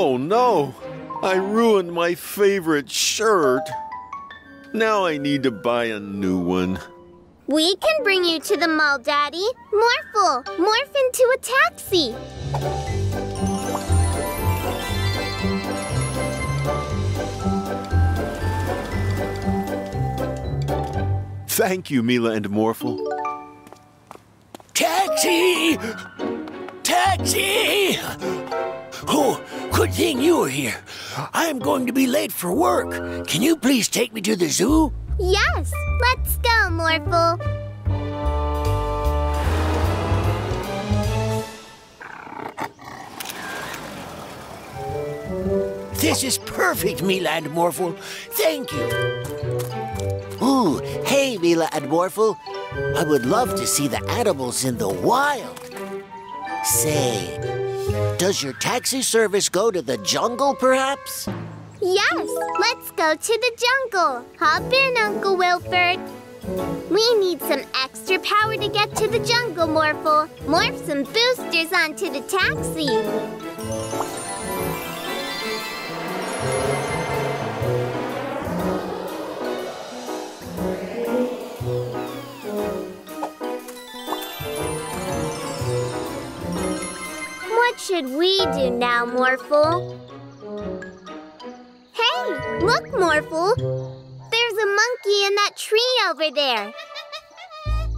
Oh no! I ruined my favorite shirt. Now I need to buy a new one. We can bring you to the mall, Daddy. Morphle, morph into a taxi. Thank you, Mila and Morphle. Taxi! Taxi! Oh, good thing you were here. I am going to be late for work. Can you please take me to the zoo? Yes, let's go, Morphle. This is perfect, Mila and Morphle. Thank you. Ooh, hey, Mila and Morphle. I would love to see the animals in the wild. Say, does your taxi service go to the jungle, perhaps? Yes, let's go to the jungle. Hop in, Uncle Wilford. We need some extra power to get to the jungle, Morphle. Morph some boosters onto the taxi. Should we do now, Morphle? Hey, look, Morphle. There's a monkey in that tree over there.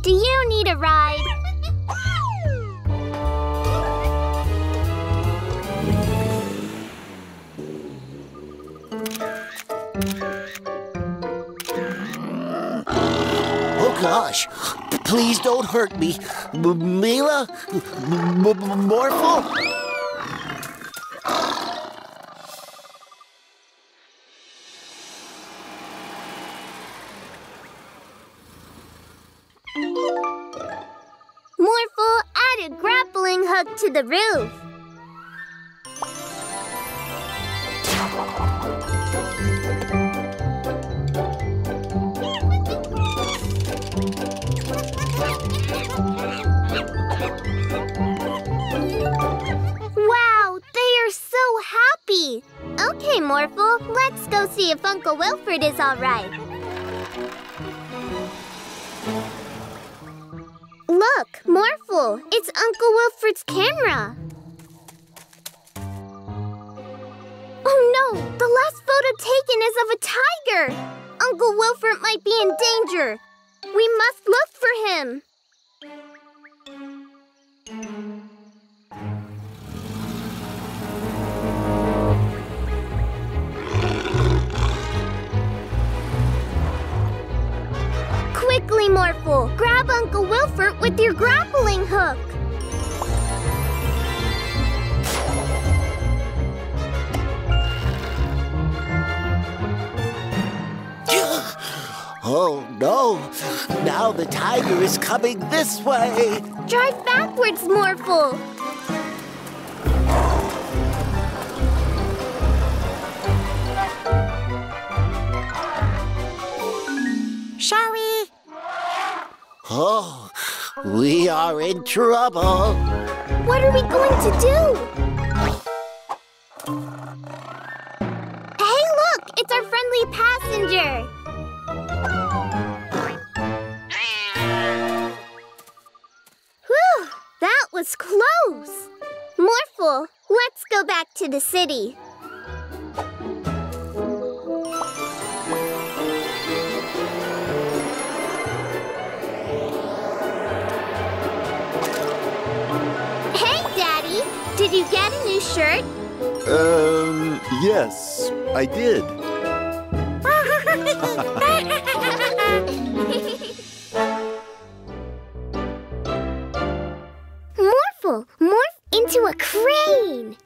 Do you need a ride? Oh, gosh. Please don't hurt me. M- Mila? M- Morphle? Morphle, add a grappling hook to the roof. Happy. Okay, Morphle, let's go see if Uncle Wilford is all right. Look, Morphle, it's Uncle Wilford's camera. Oh no, the last photo taken is of a tiger. Uncle Wilford might be in danger. We must look for him. Quickly, Morphle, grab Uncle Wilford with your grappling hook. Oh, no. Now the tiger is coming this way. Drive backwards, Morphle. Oh, we are in trouble. What are we going to do? Hey, look! It's our friendly passenger. Whew! That was close. Morphle, let's go back to the city. Shirt? Um, yes, I did. Morphle, morph into a crane.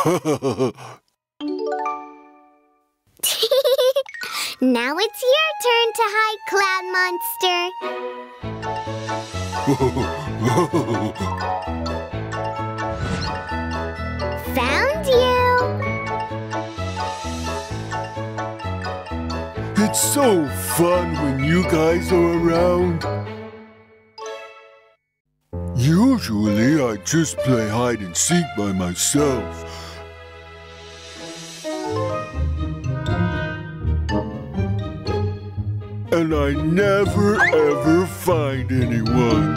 now it's your turn to hide, Cloud Monster. Found you. It's so fun when you guys are around. Usually I just play hide and seek by myself. I never ever find anyone.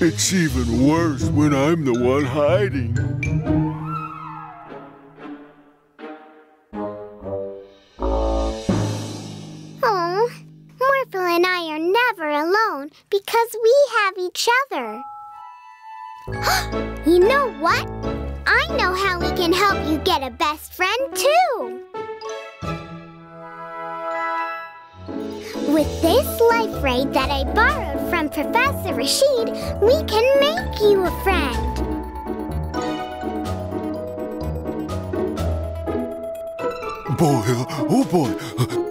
It's even worse when I'm the one hiding. Oh, Morphle and I are never alone because we have each other. you know what? I know how we can help you get a best friend too. With this life ray that I borrowed from Professor Rashid, we can make you a friend. Boy, oh boy.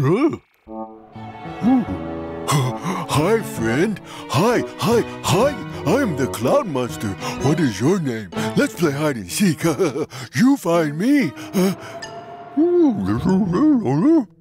Hi, friend. Hi, hi, hi. I'm the Cloud Monster. What is your name? Let's play hide and seek. you find me.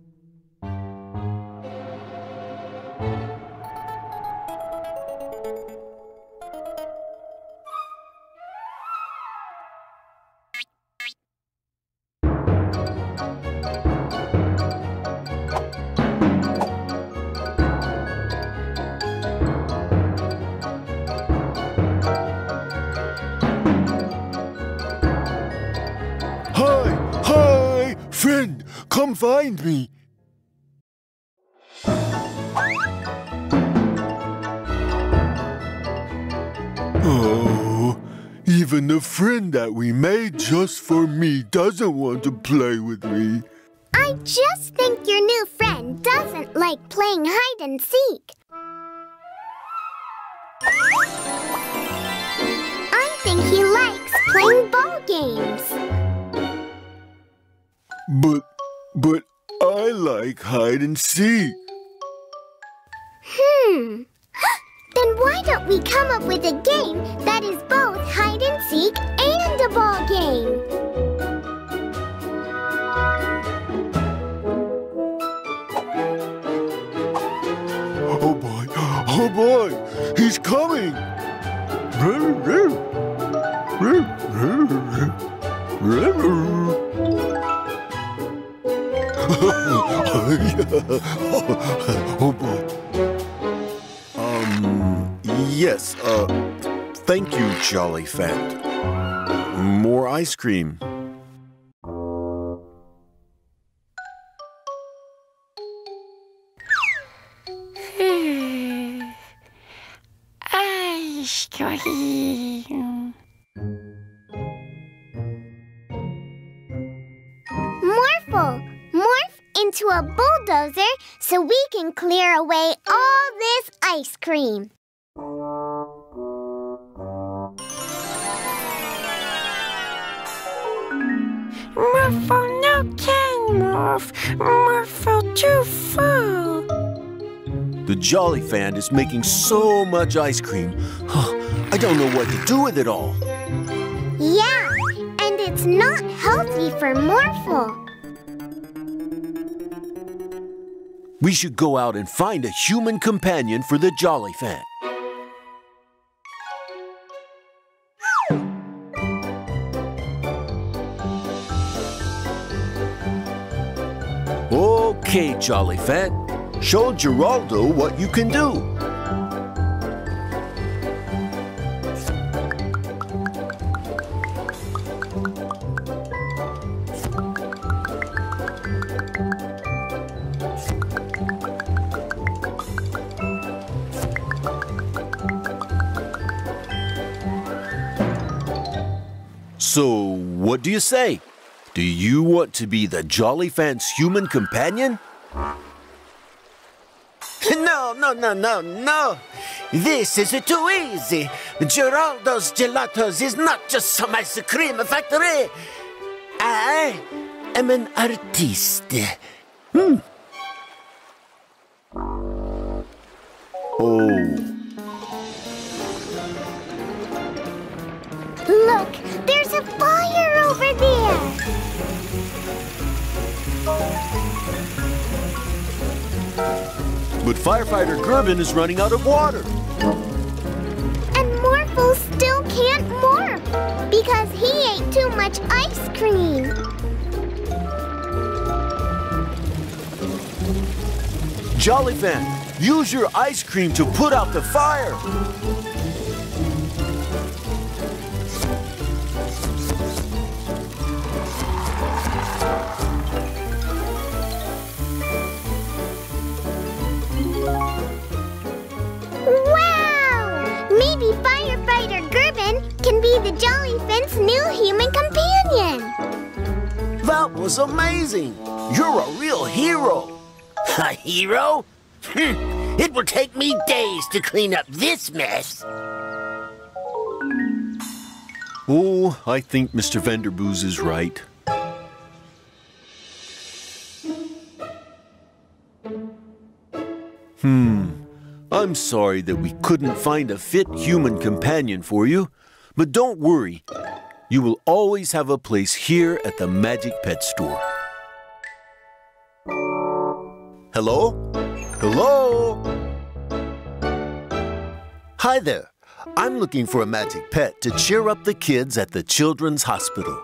find me. Oh, even the friend that we made just for me doesn't want to play with me. I just think your new friend doesn't like playing hide and seek. I think he likes playing ball games. But, but I like hide and seek. Hmm. Then why don't we come up with a game that is both hide and seek and a ball game? Oh boy, oh boy, he's coming. Um, yes, uh, thank you, Jollyphant. More ice cream. A bulldozer so we can clear away all this ice cream. Morphle no can morph. Morphle too full. The Jollyphant is making so much ice cream. I don't know what to do with it all. Yeah, and it's not healthy for Morphle. We should go out and find a human companion for the Jollyphant. Okay, Jollyphant. Show Geraldo what you can do. So, what do you say? Do you want to be the Jollyphant's human companion? No, no, no, no, no. This is too easy. Geraldo's Gelatos is not just some ice cream factory. I am an artiste. Hmm. Oh, Look, there's a fire over there. But firefighter Gerben is running out of water. And Morphle still can't morph because he ate too much ice cream. Jollyphant, use your ice cream to put out the fire. Be the Jollyphant's new human companion. That was amazing. You're a real hero. A hero? Hmm. It will take me days to clean up this mess. Oh, I think Mr. Vanderboos is right. Hmm. I'm sorry that we couldn't find a fit human companion for you, but don't worry. You will always have a place here at the Magic Pet Store. Hello? Hello? Hi there. I'm looking for a magic pet to cheer up the kids at the Children's Hospital.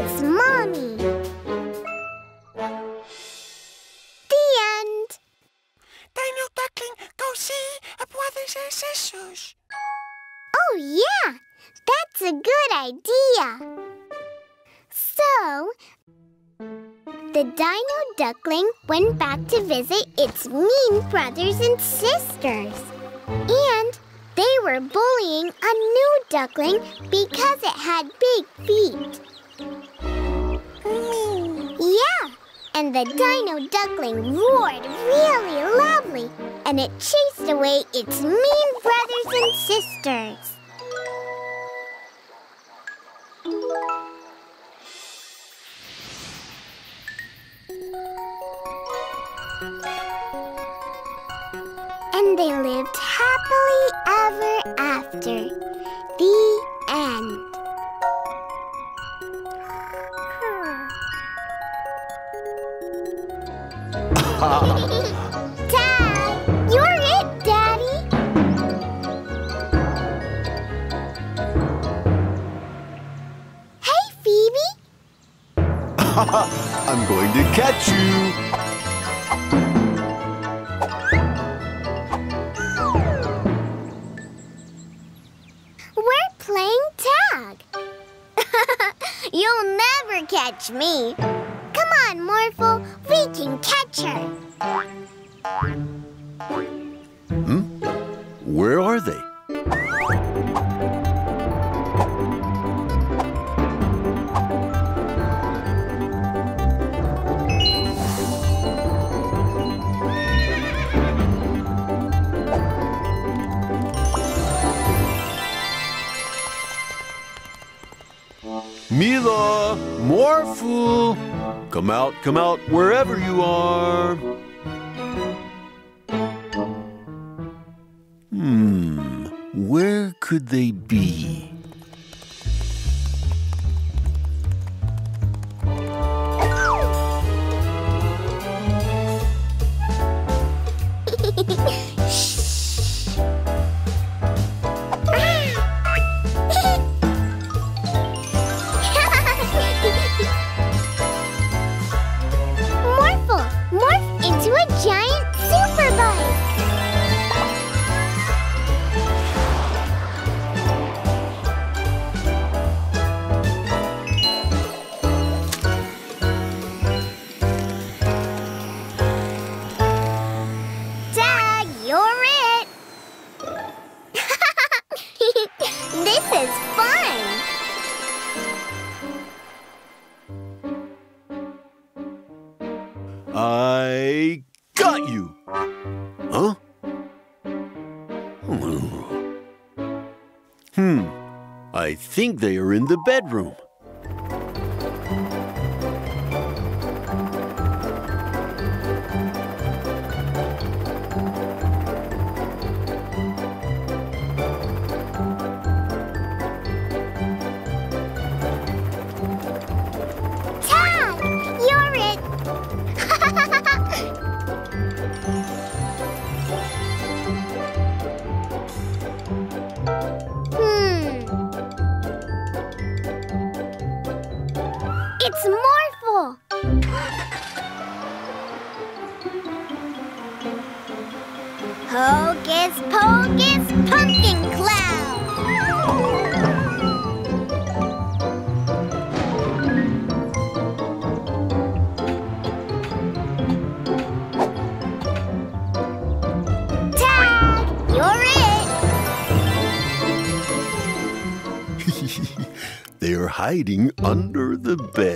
Its mommy. The end. Dino Duckling, go see a brothers and sisters. Oh, yeah, that's a good idea. So, the dino duckling went back to visit its mean brothers and sisters. And they were bullying a new duckling because it had big feet. And the dino duckling roared really loudly, and it chased away its mean brothers and sisters. And they lived happily ever after. The Dad, you're it, Daddy. Hey, Phoebe. I'm going to catch you. We're playing tag. You'll never catch me. Come on, Morphle. We can catch her. Hmm? Where are they? Mila, Morphle, come out, come out, wherever you bedroom. Hiding under the bed.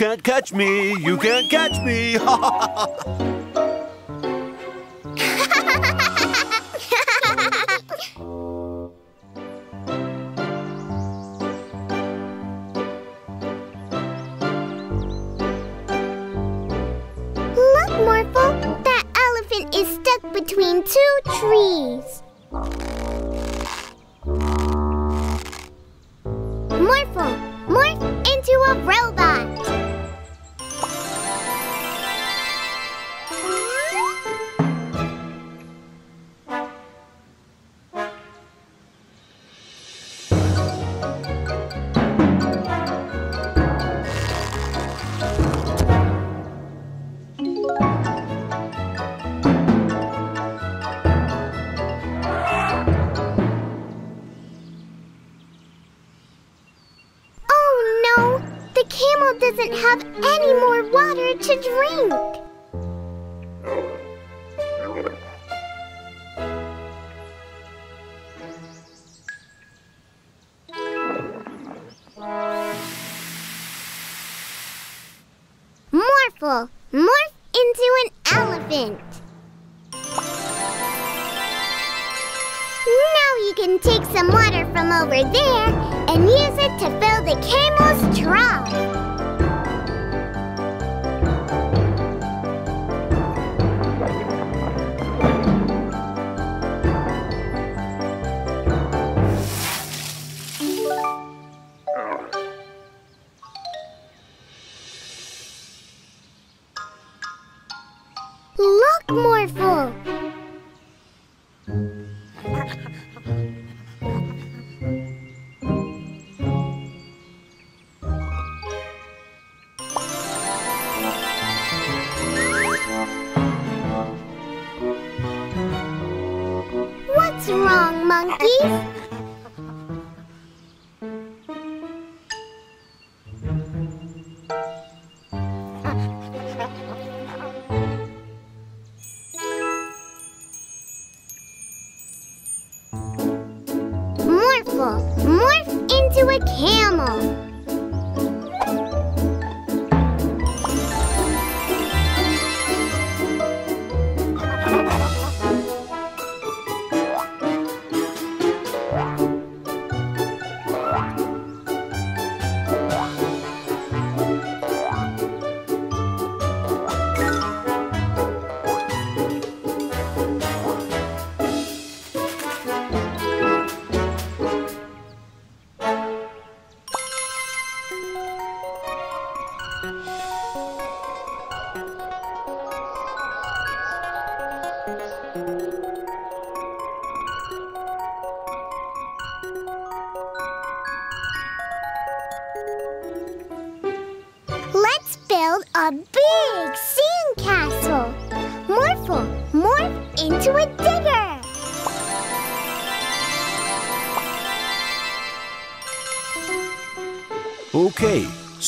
can't catch me, you can't catch me. and use it to fill the camel's trough.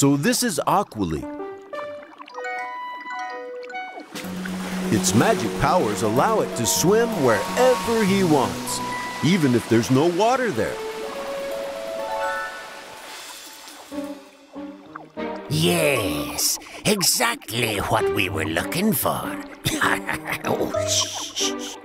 So this is Aquali. Its magic powers allow it to swim wherever he wants, even if there's no water there. Yes, exactly what we were looking for. oh, shh, shh,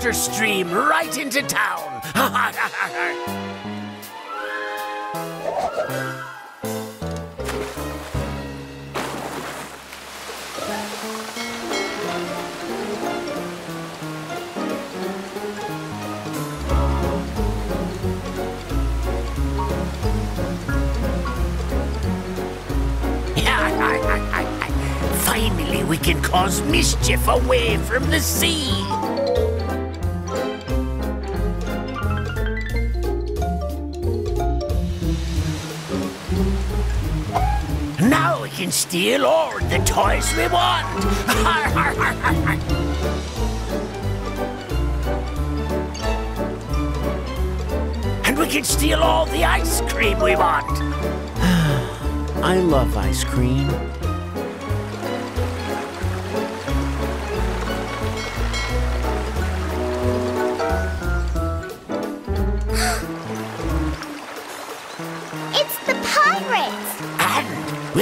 water stream right into town. Finally, we can cause mischief away from the sea. Can steal all the toys we want. and we can steal all the ice cream we want. I love ice cream.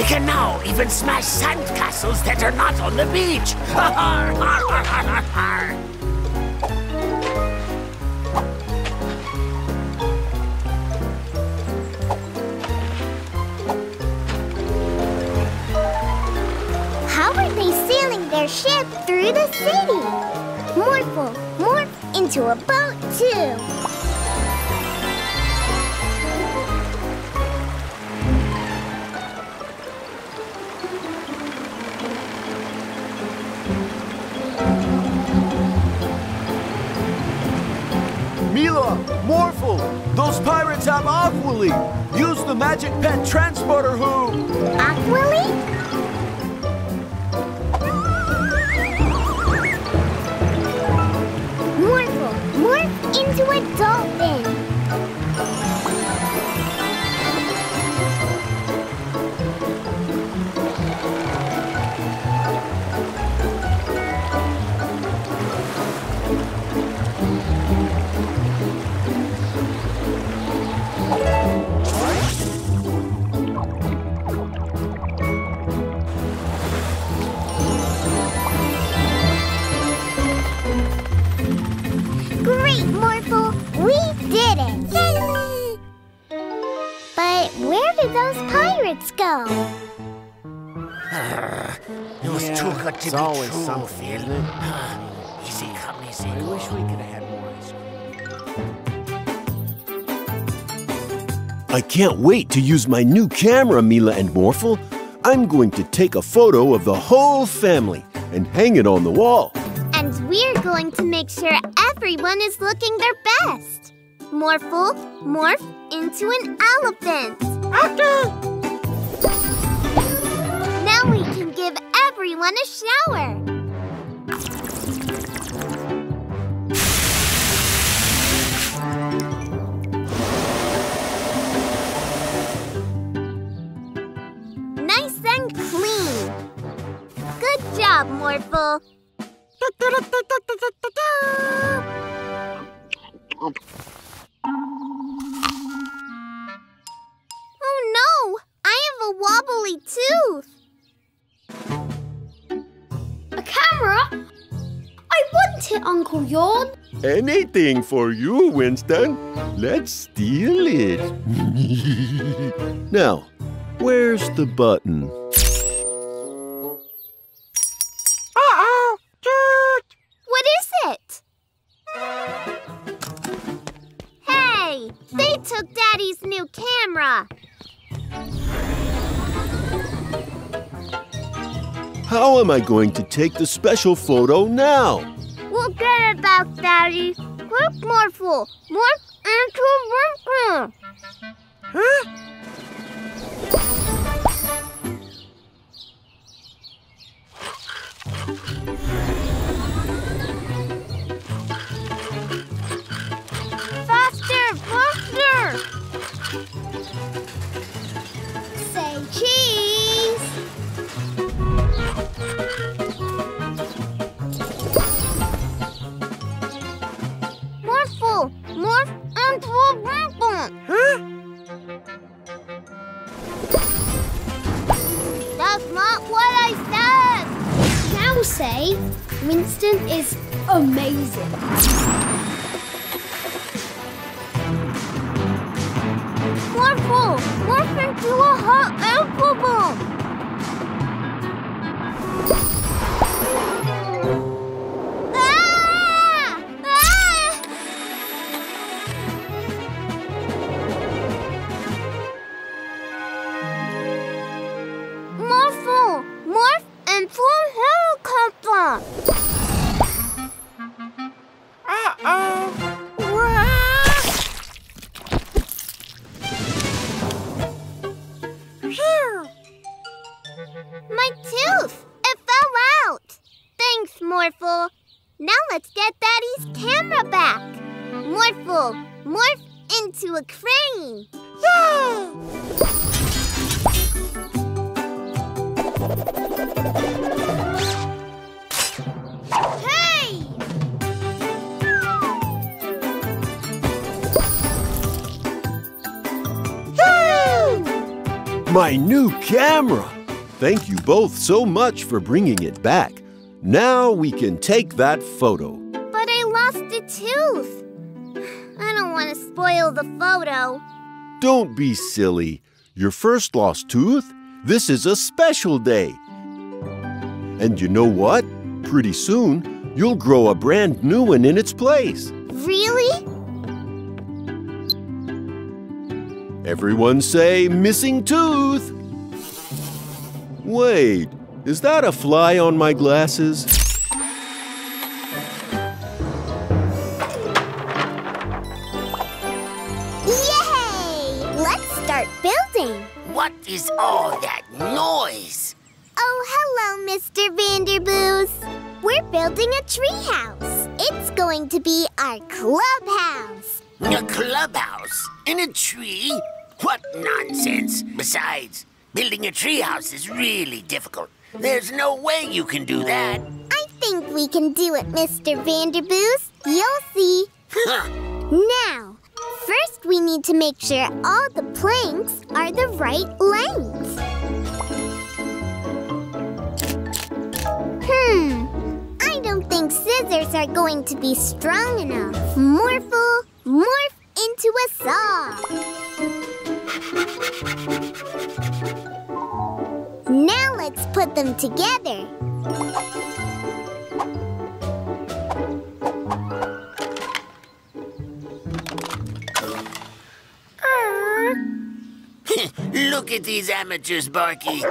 Can now even smash sandcastles that are not on the beach. How are they sailing their ship through the city? Morphle, morph into a boat too. Those pirates have Aquali. Use the magic pet transporter hoop. Morph into a dolphin. It's be always true, something, Phil. isn't it? Easy come, easy I go. wish we could have had more ice cream. I can't wait to use my new camera, Mila and Morphle. I'm going to take a photo of the whole family and hang it on the wall. And we're going to make sure everyone is looking their best. Morphle, morph into an elephant. Now we can give everyone a shower. Nice and clean. Good job, Morphle. Oh no! I have a wobbly tooth. A camera? I want it, Uncle Yawn. Anything for you, Winston. Let's steal it. now, where's the button? How am I going to take the special photo now? We'll get it back, Daddy. Quick, Morphle. Morph into Winston. Huh? Faster, faster. Say cheese. Say, Winston is amazing. Morphle, morph into a hot air balloon. Both so much for bringing it back. Now we can take that photo. But I lost a tooth. I don't want to spoil the photo. Don't be silly. Your first lost tooth? This is a special day. And you know what? Pretty soon, you'll grow a brand new one in its place. Really? Everyone say missing tooth. Wait, is that a fly on my glasses? Yay! Let's start building. What is all that noise? Oh, hello, Mr. Vanderboos. We're building a treehouse. It's going to be our clubhouse. A clubhouse? In a tree? What nonsense! Besides, building a treehouse is really difficult. There's no way you can do that. I think we can do it, Mr. Vanderboos. You'll see. Now, first we need to make sure all the planks are the right length. Hmm, I don't think scissors are going to be strong enough. Morphle, morph into a saw. Now let's put them together. Look at these amateurs, Barky.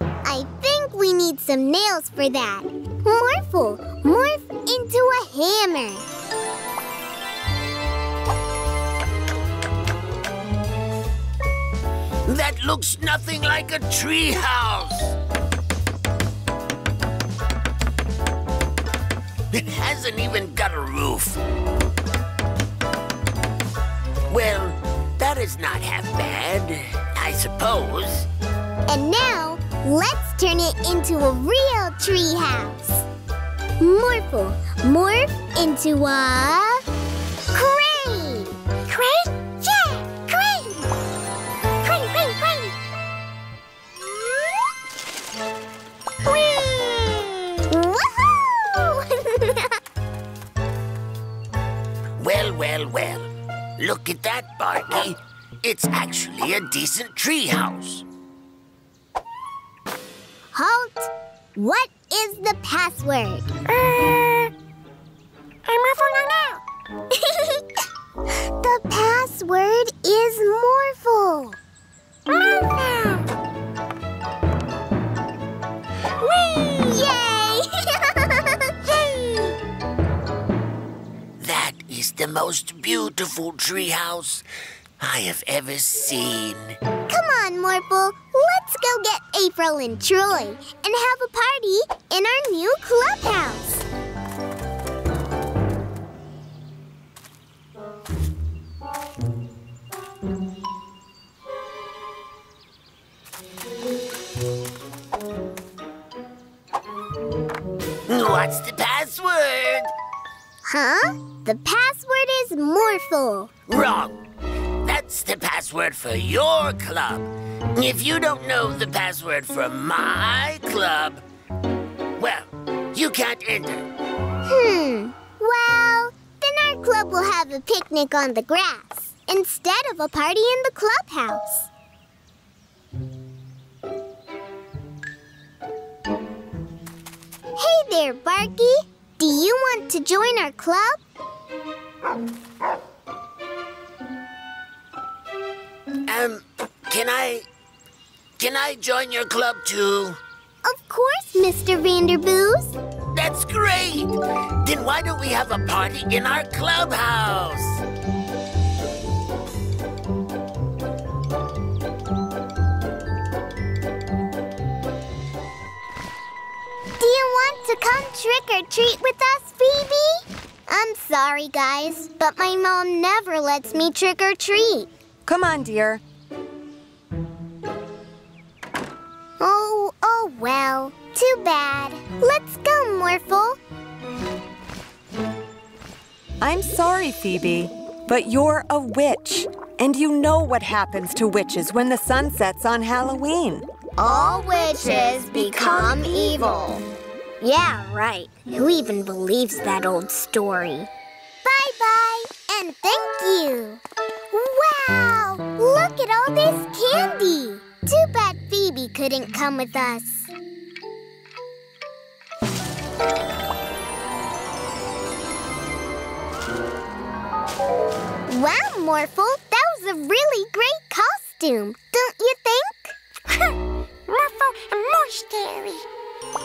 I think we need some nails for that. Morphle, morph into a hammer. That looks nothing like a treehouse. It hasn't even got a roof. Well, that is not half bad, I suppose. And now, let's turn it into a real tree house. Morphle, morph into a Well, well, well. Look at that, Barky. It's actually a decent treehouse. Halt! What is the password? Uh, I'm Morphle now. the password is Morphle. Morphle. Whee! Is the most beautiful treehouse I have ever seen. Come on, Morphle. Let's go get April and Troy and have a party in our new clubhouse. What's the password? Huh? The password is Morphle. Wrong. That's the password for your club. If you don't know the password for my club, well, you can't enter. Hmm. Well, then our club will have a picnic on the grass instead of a party in the clubhouse. Hey there, Barky. Do you want to join our club? Um, can I. Can I join your club too? Of course, Mr. Vanderboos. That's great! Then why don't we have a party in our clubhouse? Do you want to come trick or treat with us, Phoebe? I'm sorry, guys, but my mom never lets me trick or treat. Come on, dear. Oh, oh well. Too bad. Let's go, Morphle. I'm sorry, Phoebe, but you're a witch. And you know what happens to witches when the sun sets on Halloween. All witches become evil. Yeah, right. Who even believes that old story? Bye bye, and thank you. Wow, look at all this candy. Too bad Phoebe couldn't come with us. Wow, Morphle, that was a really great costume, don't you think? Morphle and more scary.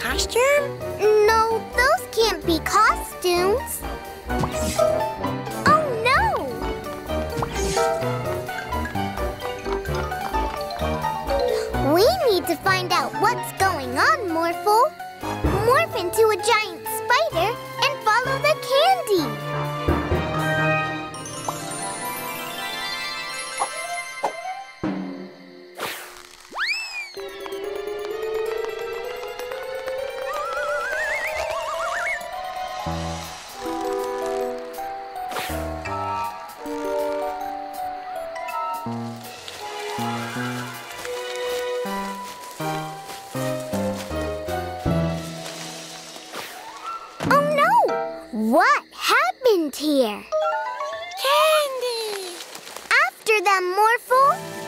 Costume? No, those can't be costumes. Oh no! We need to find out what's going on, Morphle. Morph into a giant spider follow the candy. Happened here? Candy! After them, Morphle!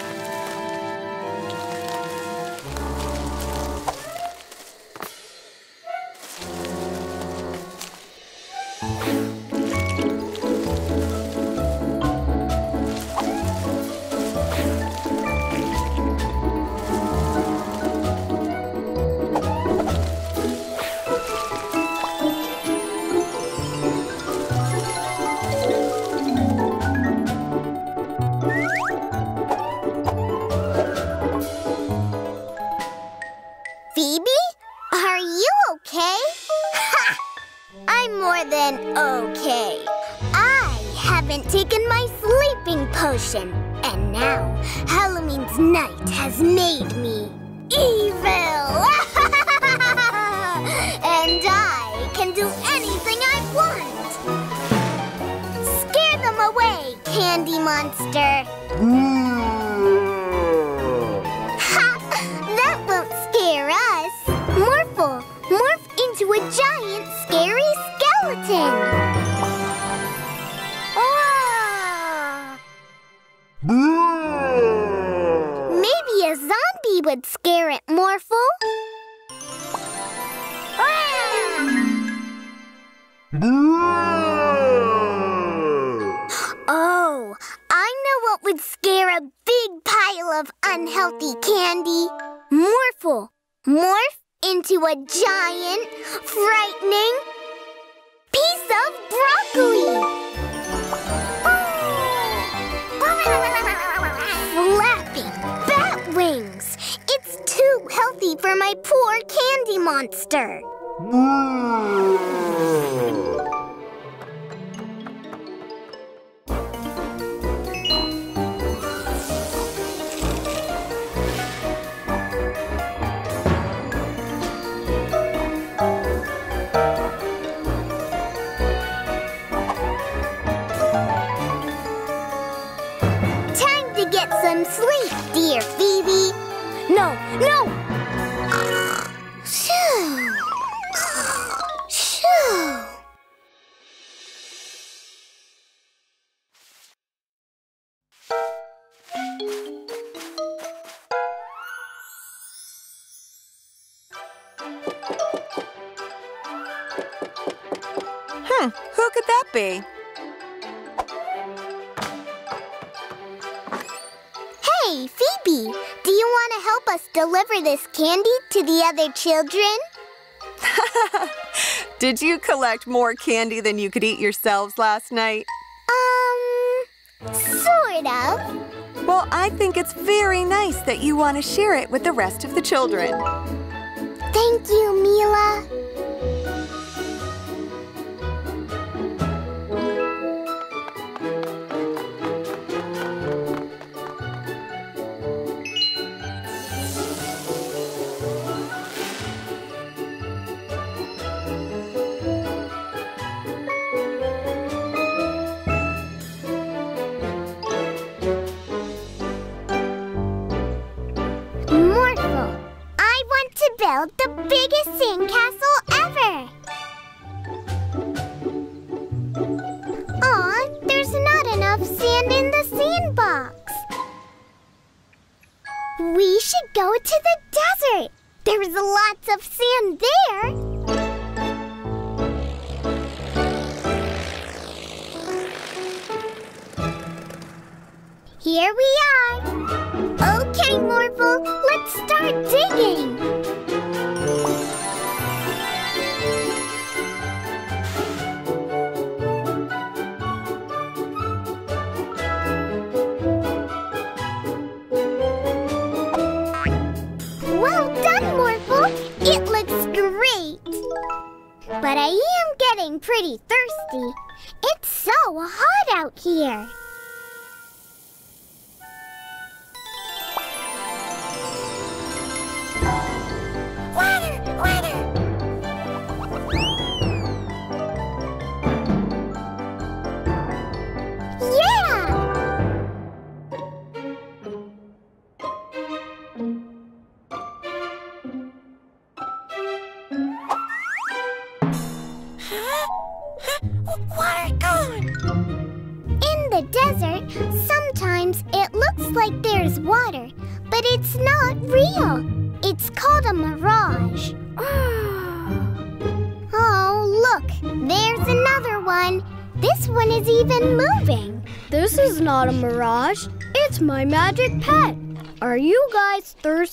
Phoebe? Are you okay? Ha! I'm more than okay. I haven't taken my sleeping potion, and now Halloween's night has made me evil. and I can do anything I want. Scare them away, Candy Monster. Mm. would scare it, Morphle. oh, I know what would scare a big pile of unhealthy candy. Morphle. Morph into a giant, frightening piece of broccoli. healthy for my poor candy monster. other children? Did you collect more candy than you could eat yourselves last night? Um, sort of. Well, I think it's very nice that you want to share it with the rest of the children. Thank you, Mila. Thursday.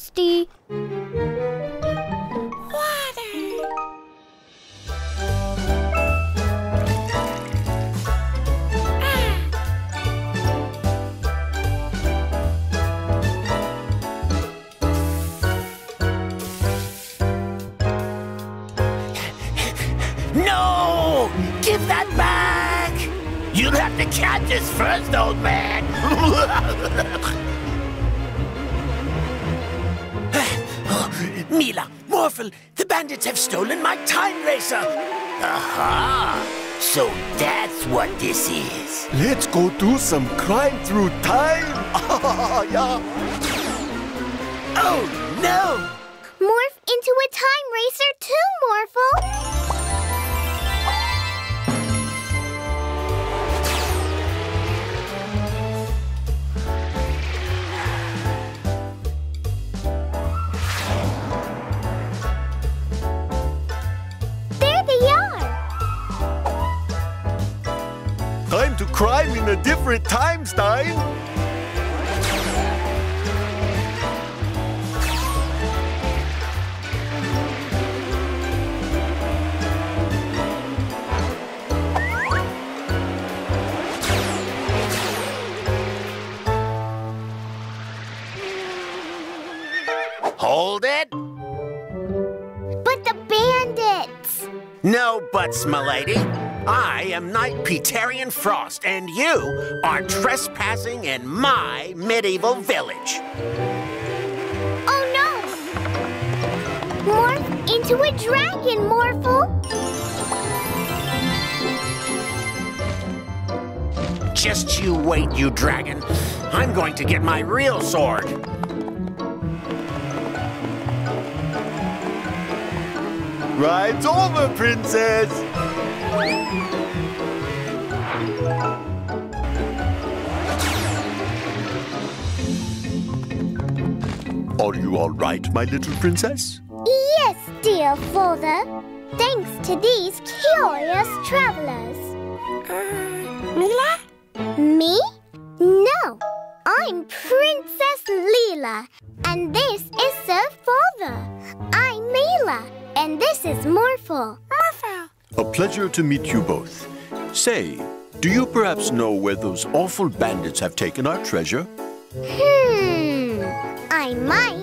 Am Knight Peterian Frost, and you are trespassing in my medieval village. Oh no! Morph into a dragon, Morphle! Just you wait, you dragon. I'm going to get my real sword. Ride's over, princess. Are you all right, my little princess? Yes, dear father. Thanks to these curious travelers. Uh, Mila? Me? No. I'm Princess Leela, and this is Sir Father. I'm Mila, and this is Morphle. Morphle. A pleasure to meet you both. Say, do you perhaps know where those awful bandits have taken our treasure? Hmm. I might.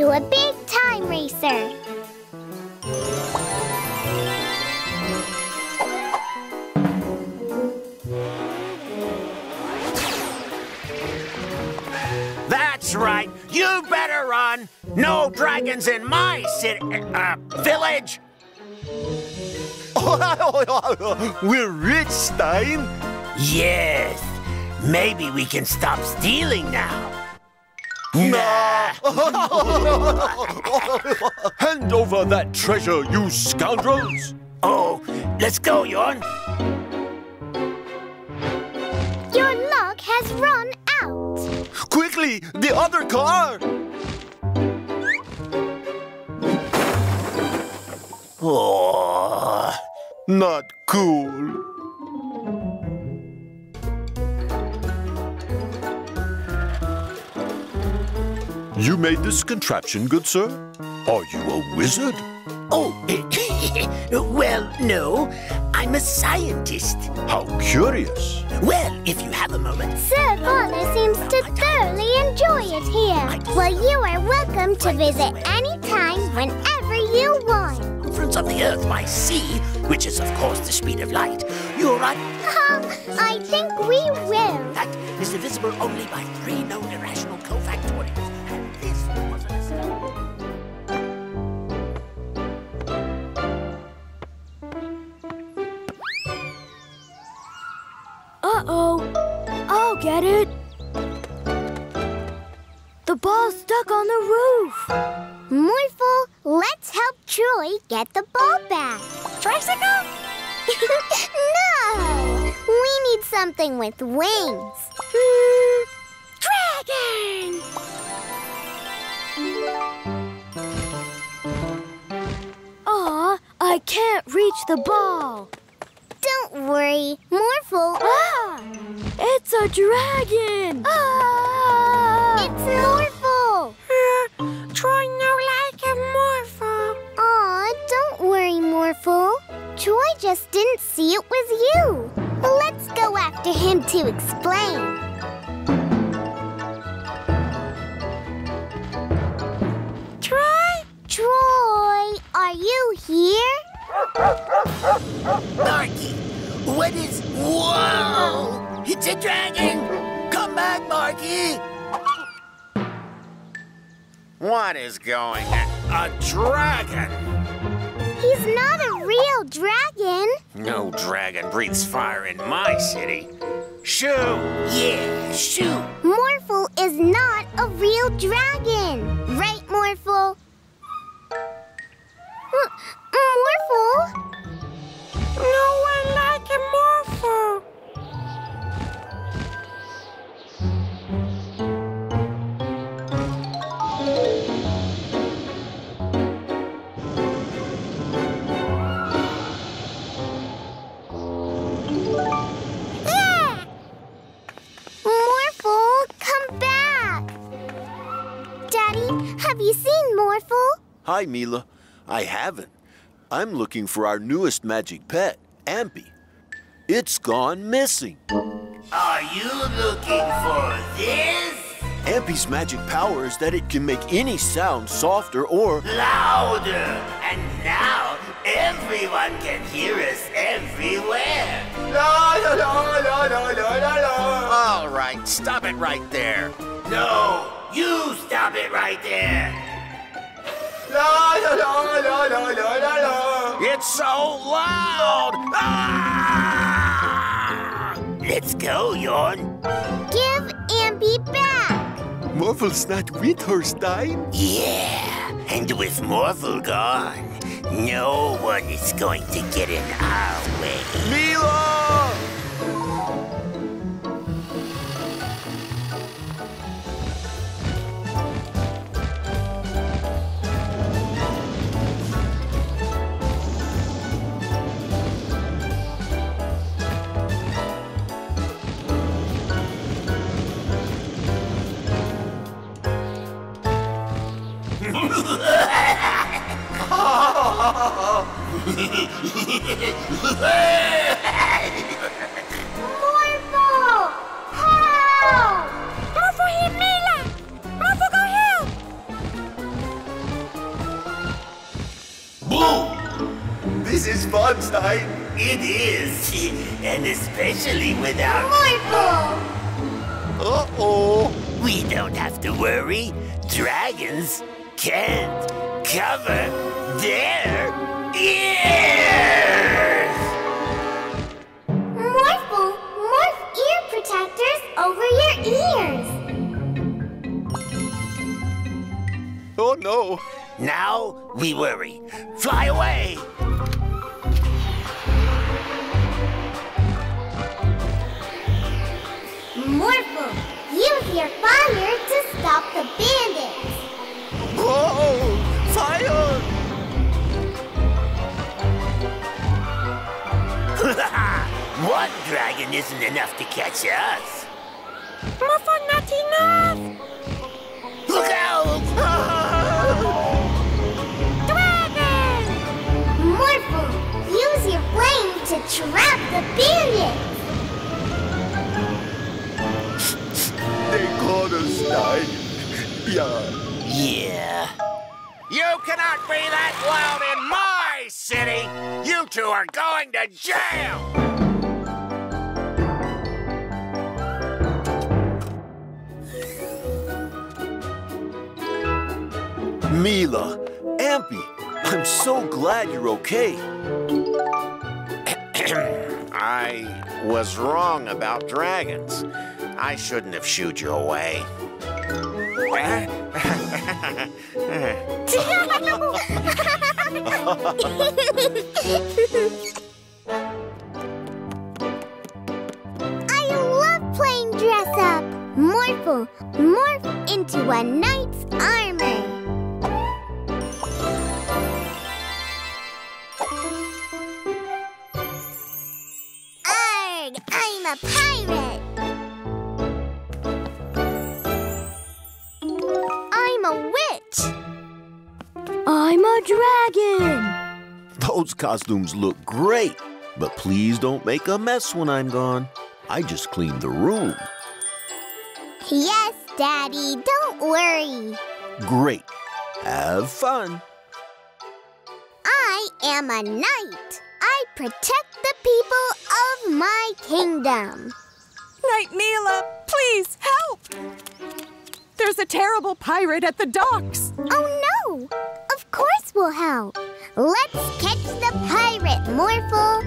Morphle, morph back into a big time racer. That's right. You better run. No dragons in my city, uh, village. We're rich, Stein. Yes. Maybe we can stop stealing now. Nah. Hand over that treasure, you scoundrels! Oh, let's go, Yorn. Your luck has run out. Quickly, the other car! Oh. Not cool. You made this contraption, good sir? Are you a wizard? Oh, well, no. I'm a scientist. How curious. Well, if you have a moment. Sir Father seems to thoroughly enjoy it here. Well, you are welcome to visit anytime, whenever you want. Conference of the Earth by sea, which is, of course, the speed of light. You're right. Um, I think we will. That is divisible only by three known irrational cofactorials. I'll get it. The ball's stuck on the roof. Morphle, let's help Troy get the ball back. Tricycle? no! We need something with wings. Hmm. Dragon! Aw, I can't reach the ball. Don't worry, Morphle. Ah! It's a dragon! Ah! It's Morphle. Uh, Troy no like a Morphle. Aw, don't worry, Morphle. Troy just didn't see it was you. Let's go after him to explain. Troy? Troy, are you here? Marky, what is. Whoa! It's a dragon! Come back, Marky! What is going on? A dragon? He's not a real dragon. No dragon breathes fire in my city. Shoo! Yeah, shoo! Morphle is not a real dragon. Right, Morphle? morphle. No one like a morphle. Have you seen Hi, Mila. I haven't. I'm looking for our newest magic pet, Ampy. It's gone missing. Are you looking for this? Ampy's magic power is that it can make any sound softer or Louder! And now everyone can hear us everywhere. La la la la la la la la. All right, stop it right there. No, you stop it right there. It's so loud! Ah! Let's go, Yorn. Give Ampy back. Morphle's not with her, Stein. Yeah, and with Morphle gone, no one is going to get in our way. Mila! Help! Hit Mila! Go help! This is fun, Stein. It is, and especially without. Morphle! Uh-oh. We don't have to worry. Dragons can't cover their ears. Morphle, morph ear protectors over your ears. Oh, no. Now we worry. Fly away. Morphle, use your fire to stop the bandits. Whoa! Fire! One dragon isn't enough to catch us. Morphle not enough! Look out! Dragon! Morphle, use your flame to trap the bandits. They caught us, Stein. Yeah. Yeah. You cannot be that loud in my city! You two are going to jail! Mila, Ampy, I'm so glad you're okay. I was wrong about dragons. I shouldn't have shooed you away. I love playing dress up. Morphle, morph into a knight's armor. Arg, I'm a pirate. I'm a witch. I'm a dragon. Those costumes look great, but please don't make a mess when I'm gone. I just cleaned the room. Yes, Daddy, don't worry. Great. Have fun. I am a knight. I protect the people of my kingdom. Knight Mila, please help! There's a terrible pirate at the docks. Oh no! Of course we'll help. Let's catch the pirate, Morphle.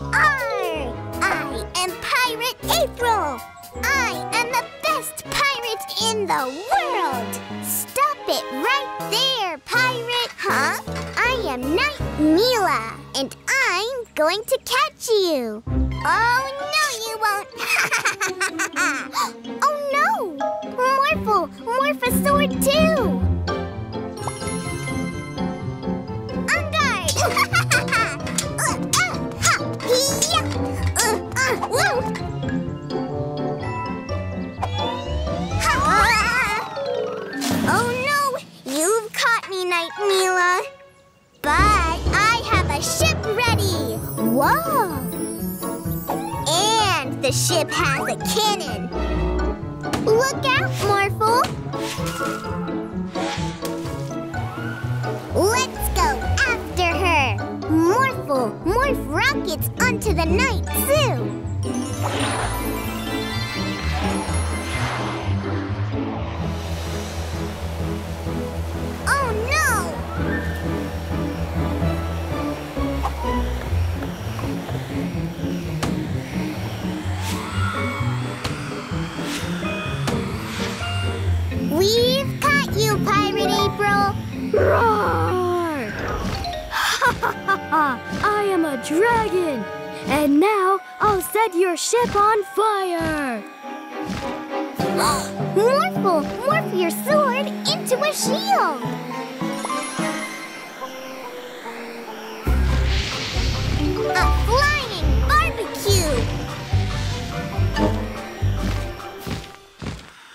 Arr! I am Pirate April. I am the best pirate in the world. Stop it right there, pirate. Huh? I am Knight Mila, and I'm going to catch you. Oh, no, you won't. oh, no! Morphle, morph a sword too. On guard! Uh, uh, ha, hee-ya. Uh, uh, woo. Cottony night, Mila. But I have a ship ready. Whoa! And the ship has a cannon. Look out, Morphle. Let's go after her. Morphle, morph rockets onto the night zoo. Roar! Ha ha ha ha! I am a dragon! And now I'll set your ship on fire! Morphle, morph your sword into a shield! A flying barbecue!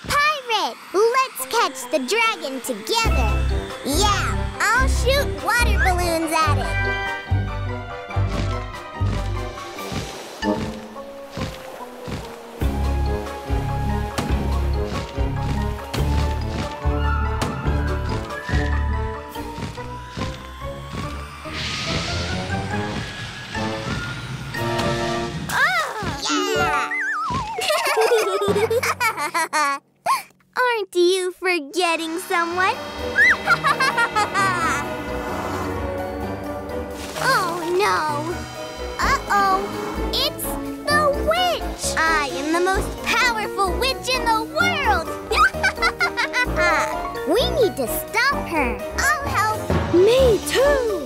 Pirate, let's catch the dragon together! Shoot water balloons at it! Oh, yeah! Aren't you forgetting someone? no! Uh-oh! It's the witch! I am the most powerful witch in the world! we need to stop her. I'll help. Me too!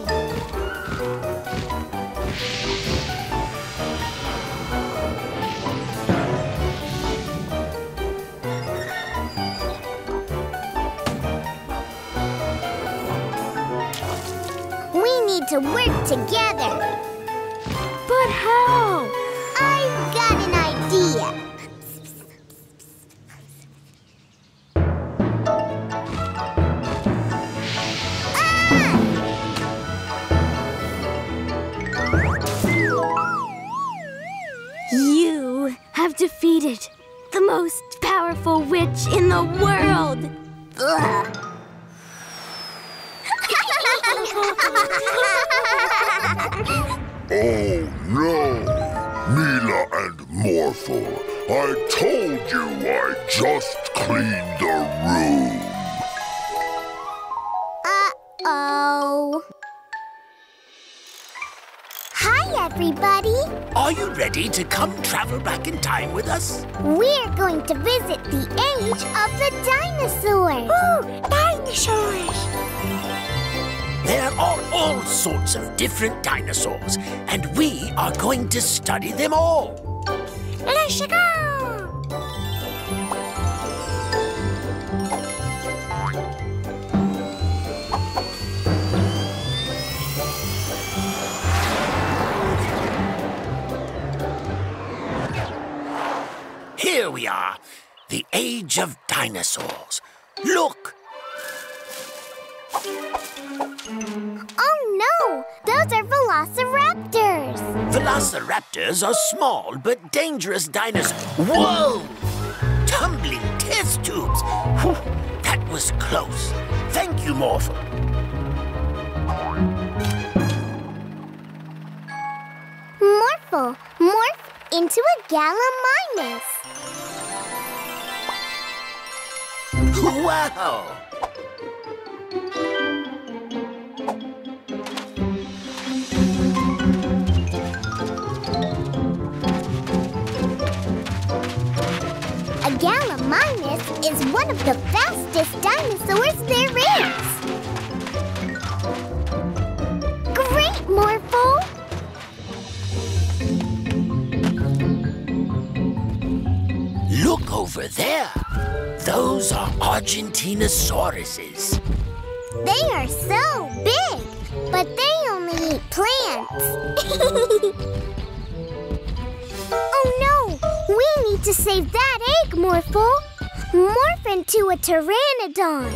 To work together. But how? I've got an idea. Ah! You have defeated the most powerful witch in the world! Ugh. Oh no! Mila and Morphle, I told you I just cleaned the room. Uh-oh. Hi, everybody. Are you ready to come travel back in time with us? We're going to visit the age of the dinosaurs. Ooh, dinosaurs! There are all sorts of different dinosaurs, and we are going to study them all. Let's go! Here we are, the age of dinosaurs. Look, Oh no! Those are velociraptors! velociraptors are small but dangerous dinosaurs. Whoa! Tumbling test tubes. Whew, that was close. Thank you, Morphle. Morphle, morph into a Gallimimus. Wow! Gallimimus is one of the fastest dinosaurs there is. Great, Morphle! Look over there. Those are Argentinosauruses. They are so big, but they only eat plants. oh no! We need to save that egg, Morphle. Morph into a pteranodon.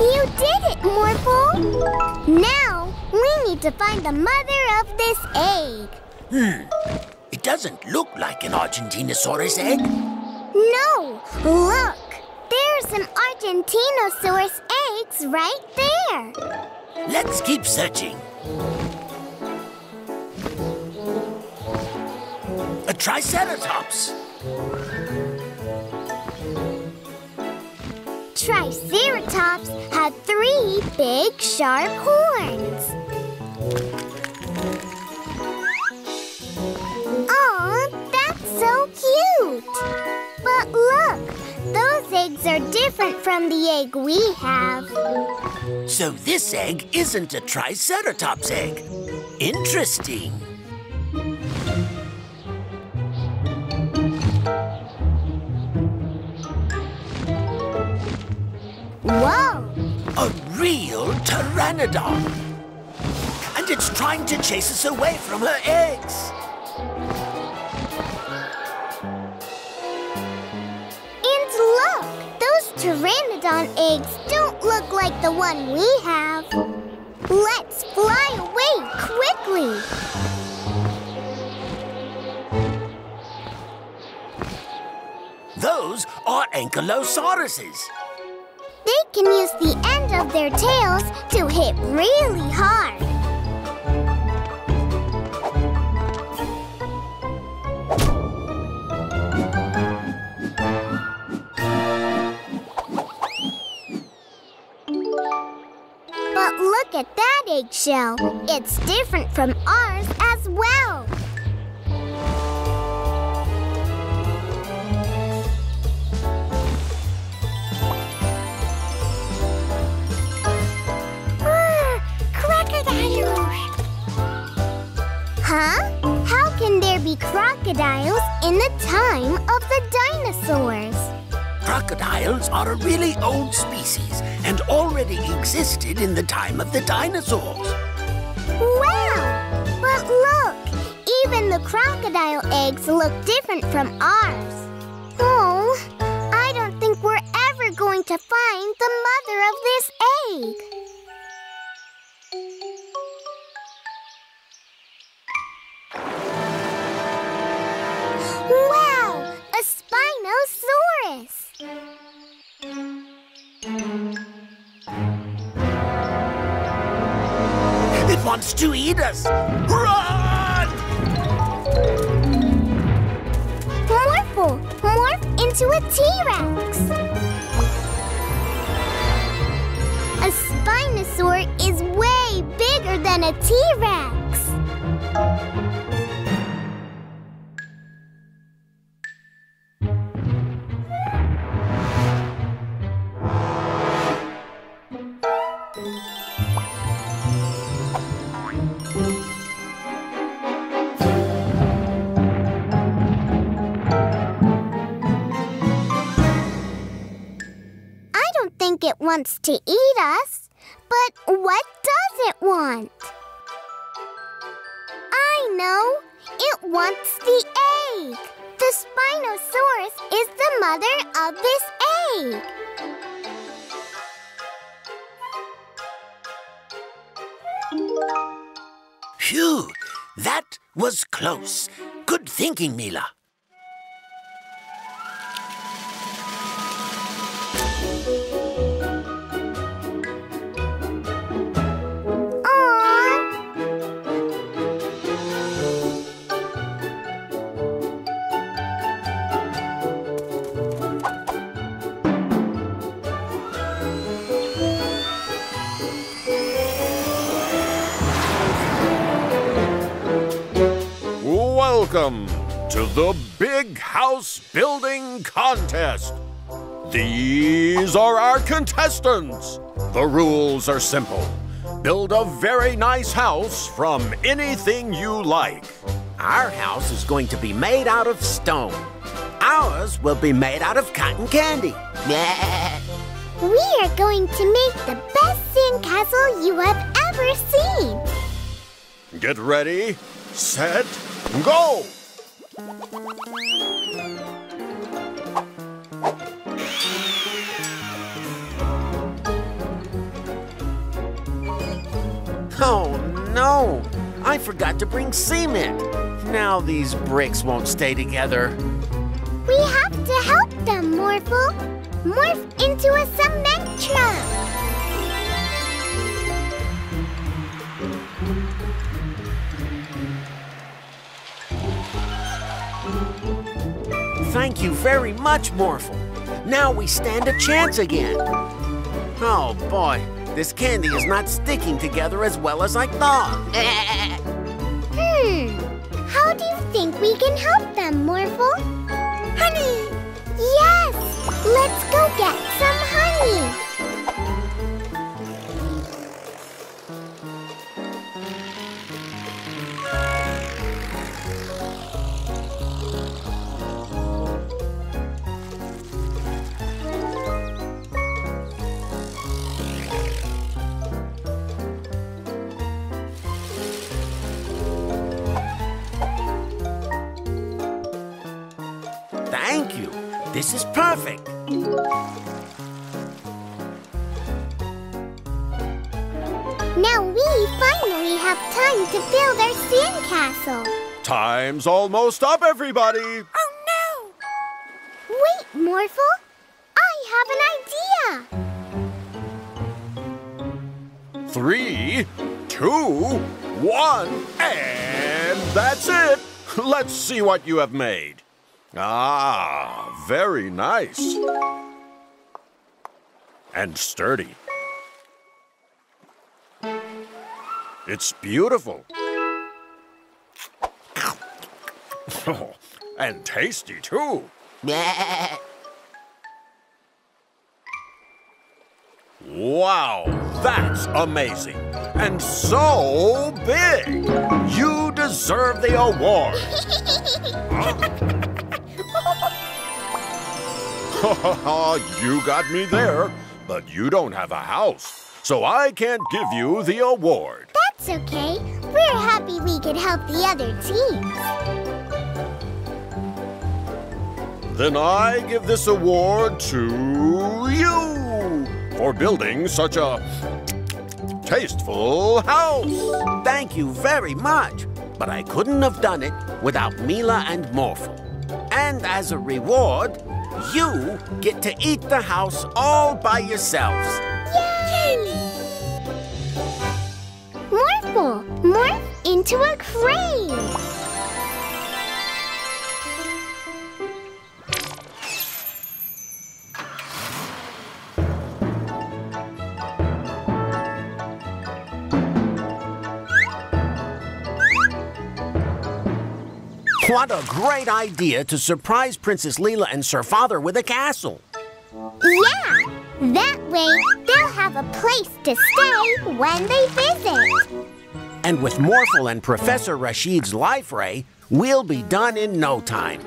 You did it, Morphle. Now, we need to find the mother of this egg. Hmm. It doesn't look like an Argentinosaurus egg. No! Look! There's an Argentinosaurus eggs right there. Let's keep searching. A Triceratops. Triceratops had three big sharp horns. Aw, that's so cute! But look, those eggs are different from the egg we have. So this egg isn't a Triceratops egg. Interesting. Whoa! A real pteranodon. And it's trying to chase us away from her eggs. Look! Those pteranodon eggs don't look like the one we have. Let's fly away quickly! Those are ankylosauruses. They can use the end of their tails to hit really hard. Look at that eggshell. It's different from ours as well. Ah, crocodiles! Huh? How can there be crocodiles in the time of the dinosaurs? Crocodiles are a really old species and already existed in the time of the dinosaurs. Wow! But look! Even the crocodile eggs look different from ours. Oh, I don't think we're ever going to find the mother of this egg. Wow! A Spinosaurus! It wants to eat us. Run! Morphle! Morph into a T-Rex! A Spinosaur is way bigger than a T-Rex! Wants to eat us. But what does it want? I know. It wants the egg. The Spinosaurus is the mother of this egg. Phew! That was close. Good thinking, Mila. To the Big House Building Contest. These are our contestants. The rules are simple. Build a very nice house from anything you like. Our house is going to be made out of stone. Ours will be made out of cotton candy. We are going to make the best sandcastle you have ever seen. Get ready, set, go! Oh no! I forgot to bring cement. Now these bricks won't stay together. We have to help them, Morphle. Morph into a cement truck. Thank you very much, Morphle. Now we stand a chance again. Oh boy, this candy is not sticking together as well as I thought. Hmm. How do you think we can help them, Morphle? Honey! Yes! Let's go get some honey! This is perfect. Now we finally have time to build our sandcastle. Time's almost up, everybody. Oh no! Wait, Morphle. I have an idea. Three, two, one, and that's it. Let's see what you have made. Ah, very nice. And sturdy. It's beautiful. and tasty, too. Wow, that's amazing. And so big. You deserve the award. you got me there, but you don't have a house, so I can't give you the award. That's okay. We're happy we could help the other teams. Then I give this award to you for building such a tasteful house. Thank you very much. But I couldn't have done it without Mila and Morphle. And as a reward, you get to eat the house all by yourselves. Morphle, morph into a crane. What a great idea to surprise Princess Leela and Sir Father with a castle. Yeah, that way they'll have a place to stay when they visit. And with Morphle and Professor Rashid's life ray, we'll be done in no time.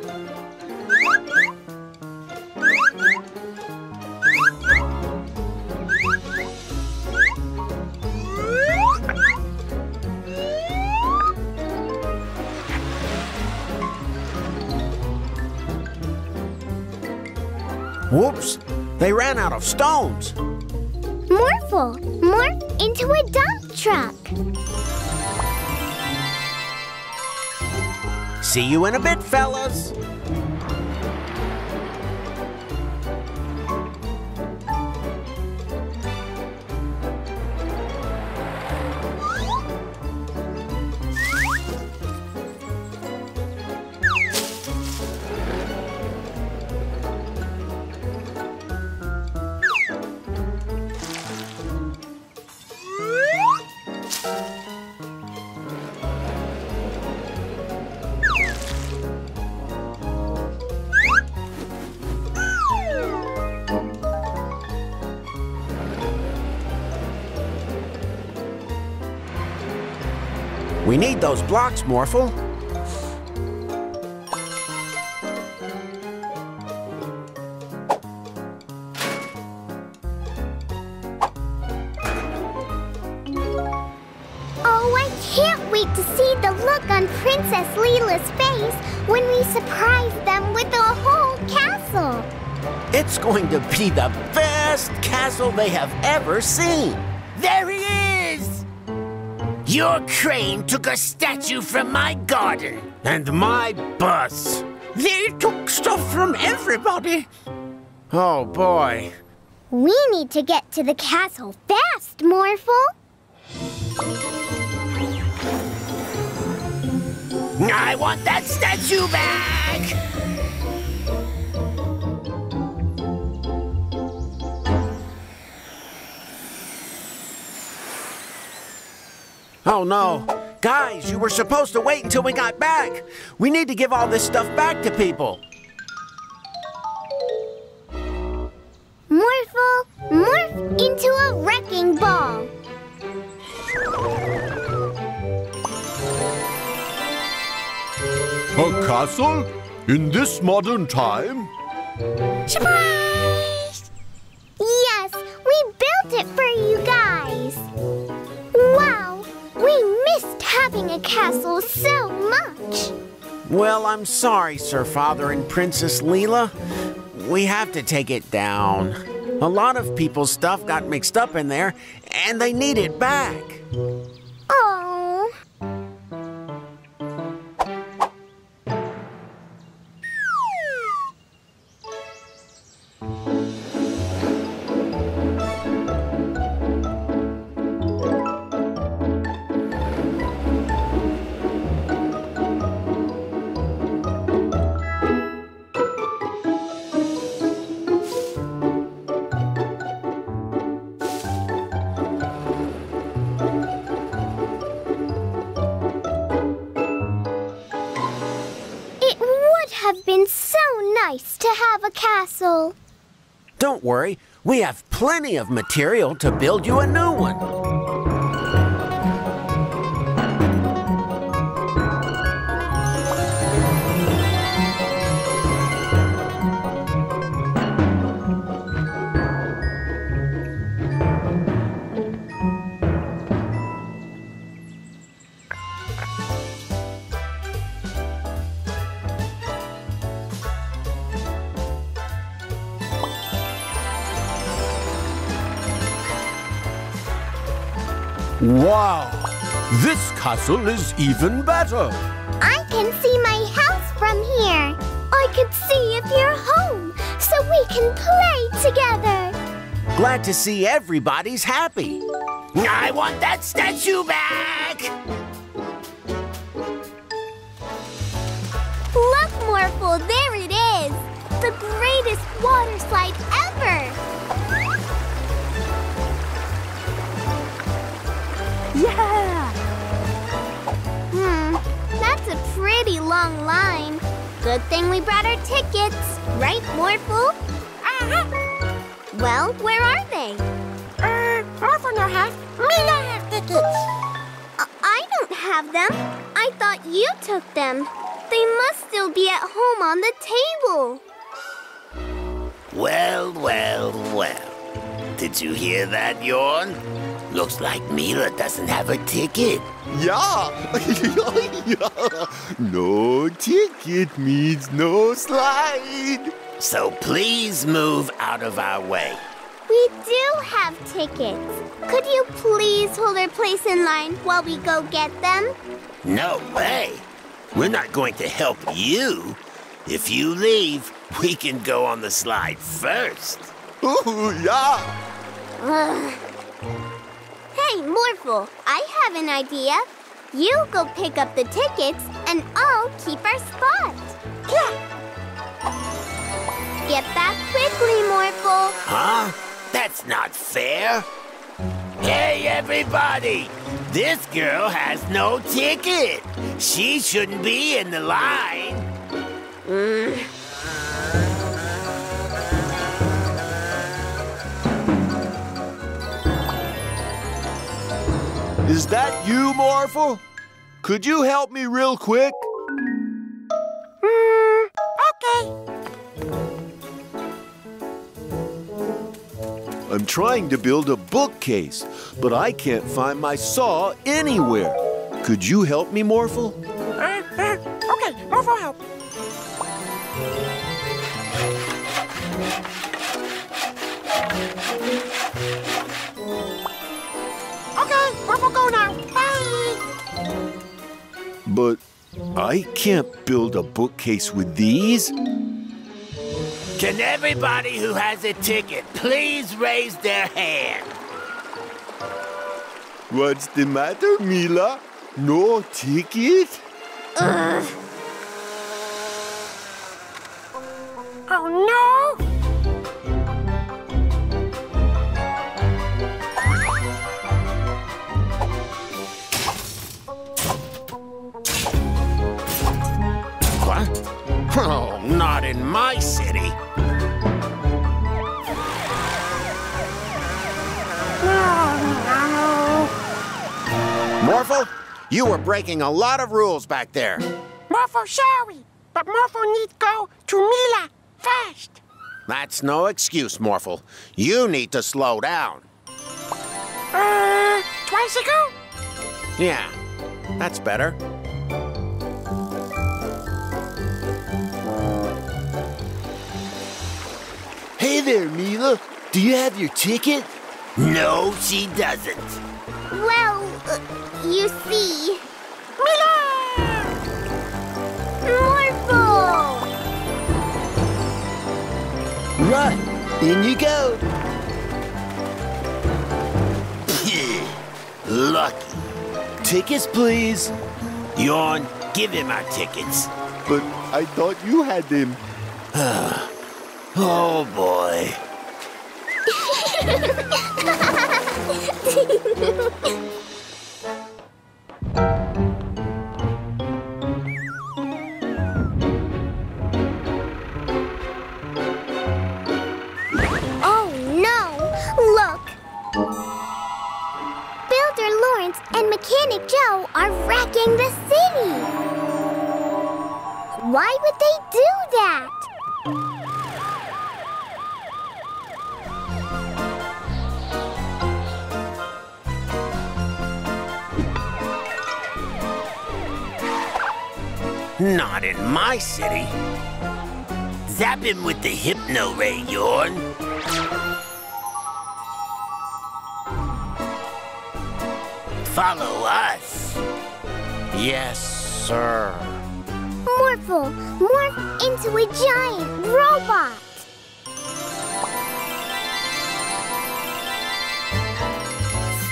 Whoops, they ran out of stones. Morphle, morph into a dump truck. See you in a bit, fellas. Those blocks, Morphle. Oh, I can't wait to see the look on Princess Leela's face when we surprise them with the whole castle. It's going to be the best castle they have ever seen. There! Your crane took a statue from my garden. And my bus. They took stuff from everybody. Oh boy. We need to get to the castle fast, Morphle. I want that statue back! Oh no. Guys, you were supposed to wait until we got back. We need to give all this stuff back to people. Morphle, morph into a wrecking ball. A castle? In this modern time? Surprise! Well, I'm sorry, Sir Father and Princess Leela. We have to take it down. A lot of people's stuff got mixed up in there, and they need it back. We have plenty of material to build you a new one. Castle is even better. I can see my house from here. I could see if you're home, so we can play together. Glad to see everybody's happy. I want that statue back! Look, Morphle, there it is. The greatest water slide long line. Good thing we brought our tickets, right, Morphle? Uh-huh. Well, where are they? Er, Uh, Morphle no have. Me no have tickets. I I don't have them. I thought you took them. They must still be at home on the table. Well, well, well. Did you hear that, Yorn? Looks like Mila doesn't have a ticket. Yeah. no ticket means no slide. So please move out of our way. We do have tickets. Could you please hold our place in line while we go get them? No way. We're not going to help you. If you leave, we can go on the slide first. Ooh, yeah. Ugh. Hey, Morphle, I have an idea. You go pick up the tickets, and I'll keep our spot. Yeah. Get back quickly, Morphle. Huh? That's not fair. Hey, everybody! This girl has no ticket. She shouldn't be in the line. Mm. Is that you, Morphle? Could you help me real quick? Hmm, okay. I'm trying to build a bookcase, but I can't find my saw anywhere. Could you help me, Morphle? Uh, uh, okay, Morphle help. Okay, Go now. Bye. But I can't build a bookcase with these. Can everybody who has a ticket please raise their hand? What's the matter, Mila? No ticket? Ugh. Oh, no! Oh, not in my city. Morphle, you were breaking a lot of rules back there. Morphle sorry, but Morphle need go to Mila fast. That's no excuse, Morphle. You need to slow down. Uh, twice ago? Yeah, that's better. Hey there, Mila. Do you have your ticket? No, she doesn't. Well, uh, you see. Mila! Morphle! Right. In you go. Lucky. Tickets, please. Yawn, give him our tickets. But I thought you had them. Oh boy. Oh no! Look! Builder Lawrence and Mechanic Joe are wrecking the city! Why would they do that? Not in my city. Zap him with the hypno ray, Yorn. Follow us. Yes, sir. Morphle, morph into a giant robot!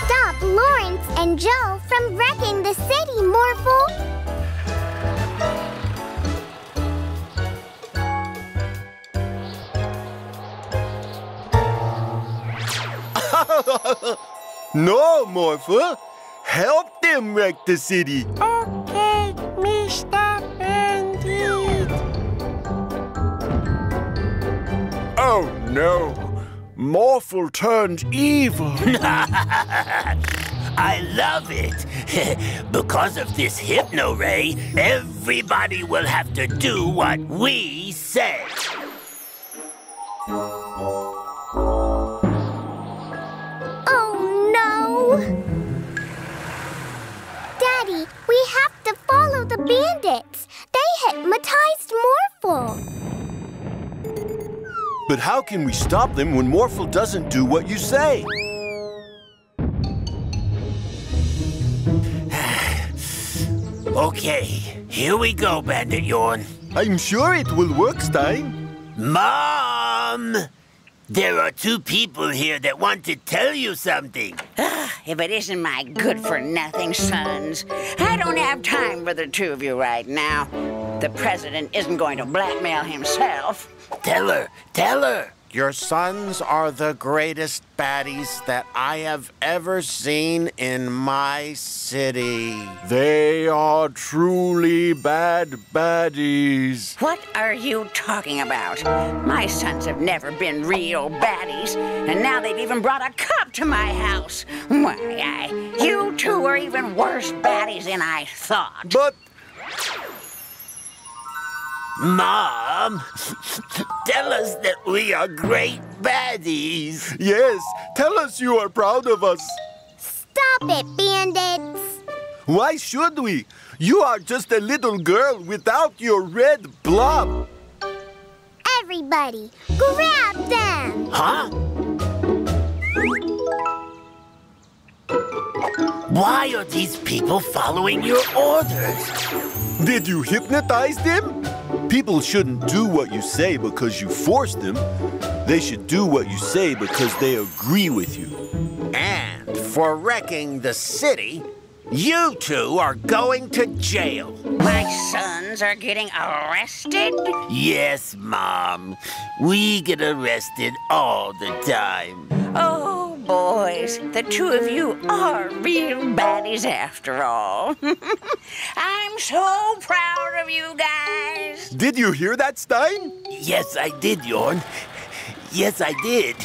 Stop Lawrence and Joe from wrecking the city, Morphle! No, Morphle. Help them wreck the city. Okay, Mr. Bandit. Oh no! Morphle turned evil. I love it. because of this hypno ray, everybody will have to do what we say. Daddy, we have to follow the bandits. They hypnotized Morphle. But how can we stop them when Morphle doesn't do what you say? Okay, here we go, Bandit Yawn. I'm sure it will work, Stein. Mom! There are two people here that want to tell you something. Ah, if it isn't my good for nothing sons, I don't have time for the two of you right now. The president isn't going to blackmail himself. Tell her, tell her. Your sons are the greatest baddies that I have ever seen in my city. They are truly bad baddies. What are you talking about? My sons have never been real baddies, and now they've even brought a cop to my house. Why, I, you two are even worse baddies than I thought. But Mom, tell us that we are great baddies. yes, tell us you are proud of us. Stop it, bandits! Why should we? You are just a little girl without your red blob. Everybody, grab them! Huh? Why are these people following your orders? Did you hypnotize them? People shouldn't do what you say because you force them. They should do what you say because they agree with you. And for wrecking the city, you two are going to jail. My sons are getting arrested? Yes, Mom. We get arrested all the time. Oh, boys, the two of you are real baddies after all. I'm so proud of you guys. Did you hear that, Stein? Yes, I did, Yorn. Yes, I did.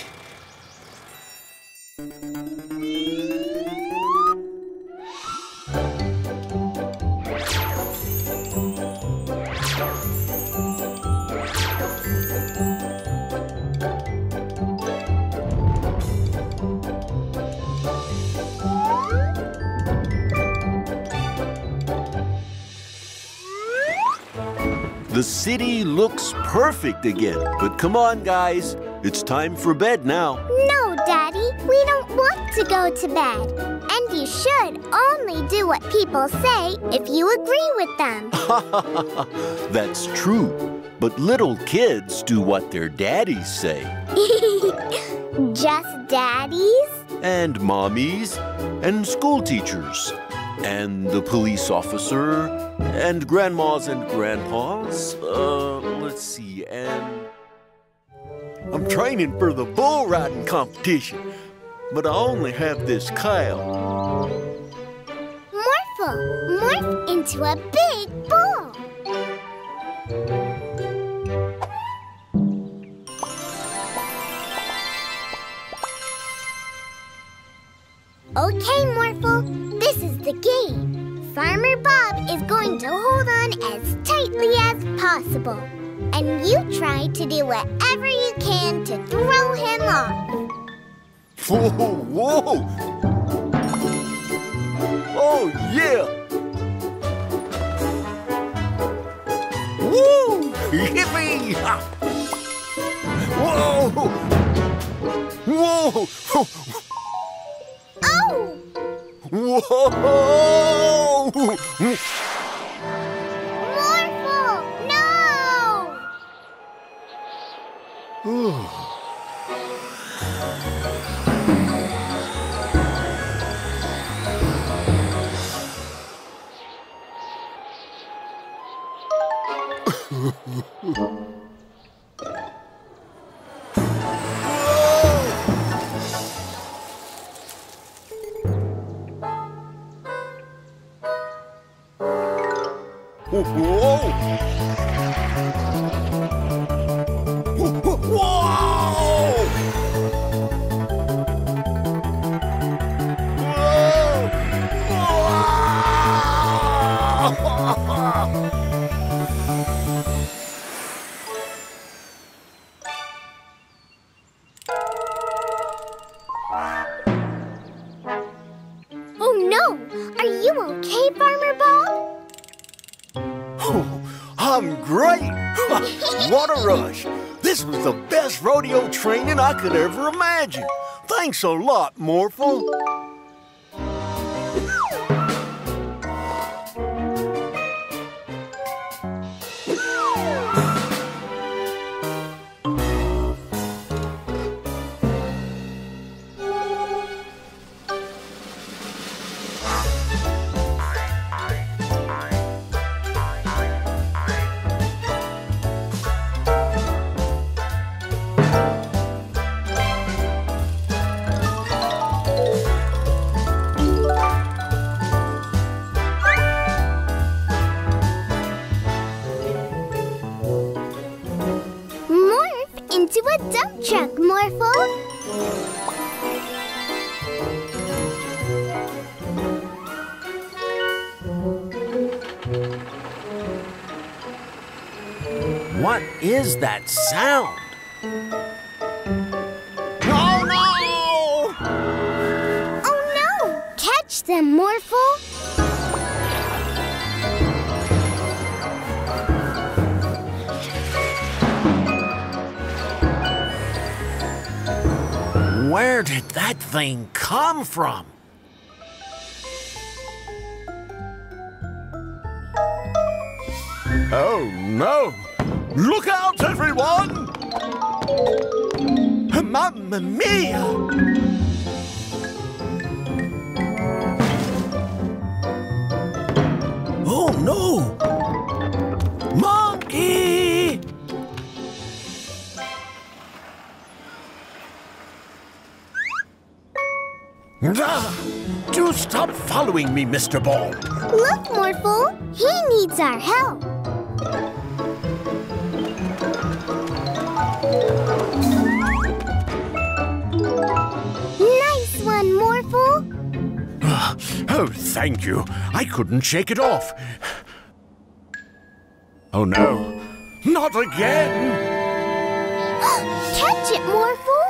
The city looks perfect again. But come on, guys. It's time for bed now. No, Daddy, we don't want to go to bed. And you should only do what people say if you agree with them. That's true. But little kids do what their daddies say. Just daddies? And mommies. And school teachers. And the police officer. And grandmas and grandpas. Uh, let's see, and. I'm training for the bull riding competition, but I only have this cow. Morphle, morph into a big bull. Okay, Morphle, this is the game. Farmer Bob is going to hold on as tightly as possible. And you try to do whatever you can to throw him off. Whoa, whoa! Oh, yeah! Woo! Yippee! Whoa! Whoa! Oh! Whoa! No! Whoa! o gol. What a rush! This was the best rodeo training I could ever imagine. Thanks a lot, Morphle. that sound? Oh, no! Oh, no! Catch them, Morphle! Where did that thing come from? Oh, no! Look out, everyone! Mamma mia! Oh no! Monkey! Ah, do stop following me, Mr. Ball. Look, Morphle. He needs our help. Oh, thank you. I couldn't shake it off. Oh no. Not again! Catch it, Morphle.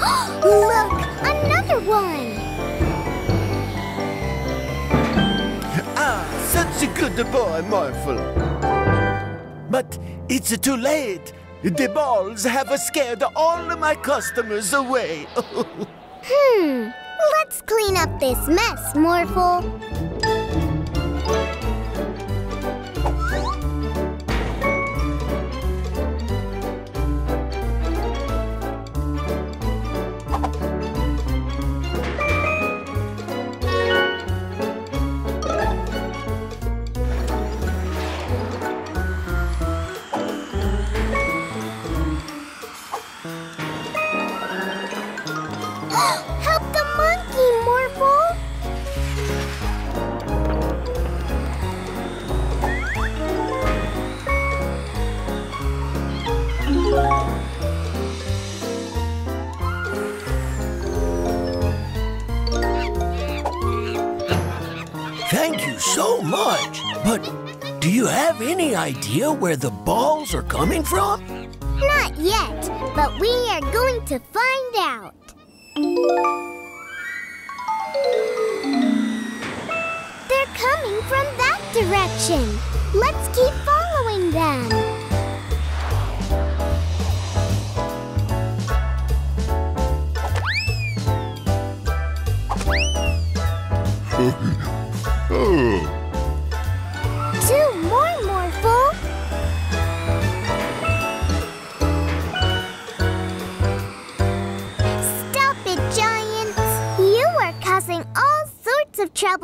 Look, another one. Ah, such a good boy, Morphle. But it's too late. The balls have scared all my customers away. Hmm. Let's clean up this mess, Morphle. You so much. But do you have any idea where the balls are coming from? Not yet, but we are going to find out. They're coming from that direction. Let's keep following them.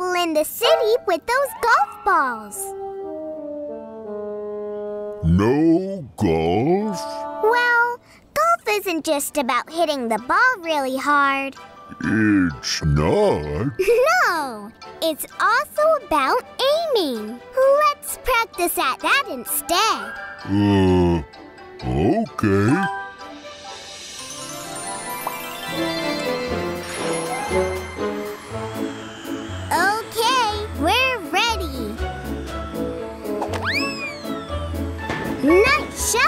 in the city with those golf balls. no golf? Well, golf isn't just about hitting the ball really hard. It's not. No, it's also about aiming. Let's practice at that instead. Uh. Okay, Try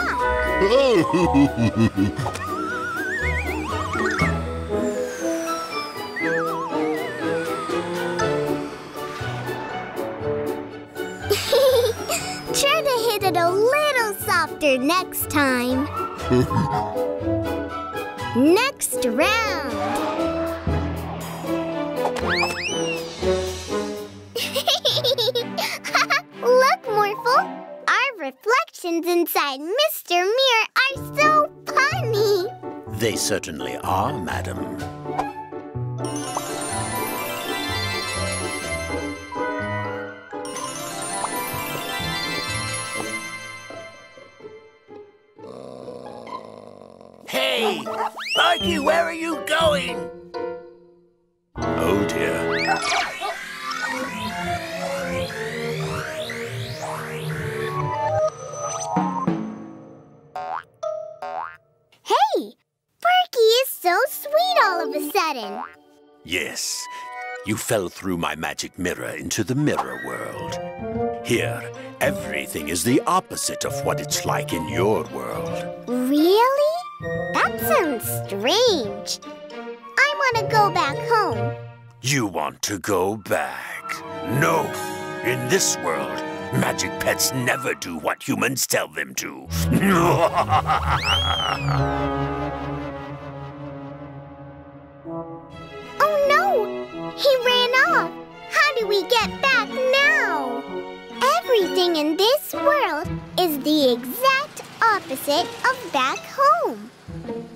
to hit it a little softer next time. next round. Look, Morphle. Our reflections inside Mr. Mirror are so funny. They certainly are, madam. Hey! Sparky, where are you going? Oh dear. Berkey is so sweet all of a sudden. Yes, you fell through my magic mirror into the mirror world. Here, everything is the opposite of what it's like in your world. Really? That sounds strange. I want to go back home. You want to go back? No! In this world, magic pets never do what humans tell them to. He ran off. How do we get back now? Everything in this world is the exact opposite of back home.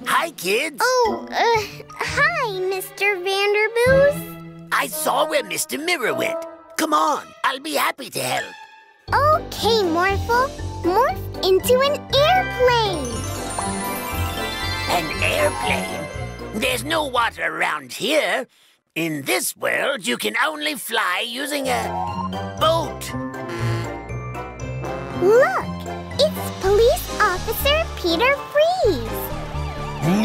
Hi, kids. Oh, uh, hi, Mr. Vanderboos. I saw where Mr. Mirror went. Come on, I'll be happy to help. Okay, Morphle. Morph into an airplane. An airplane? There's no water around here. In this world, you can only fly using a boat. Look, it's Police Officer Peter Freeze.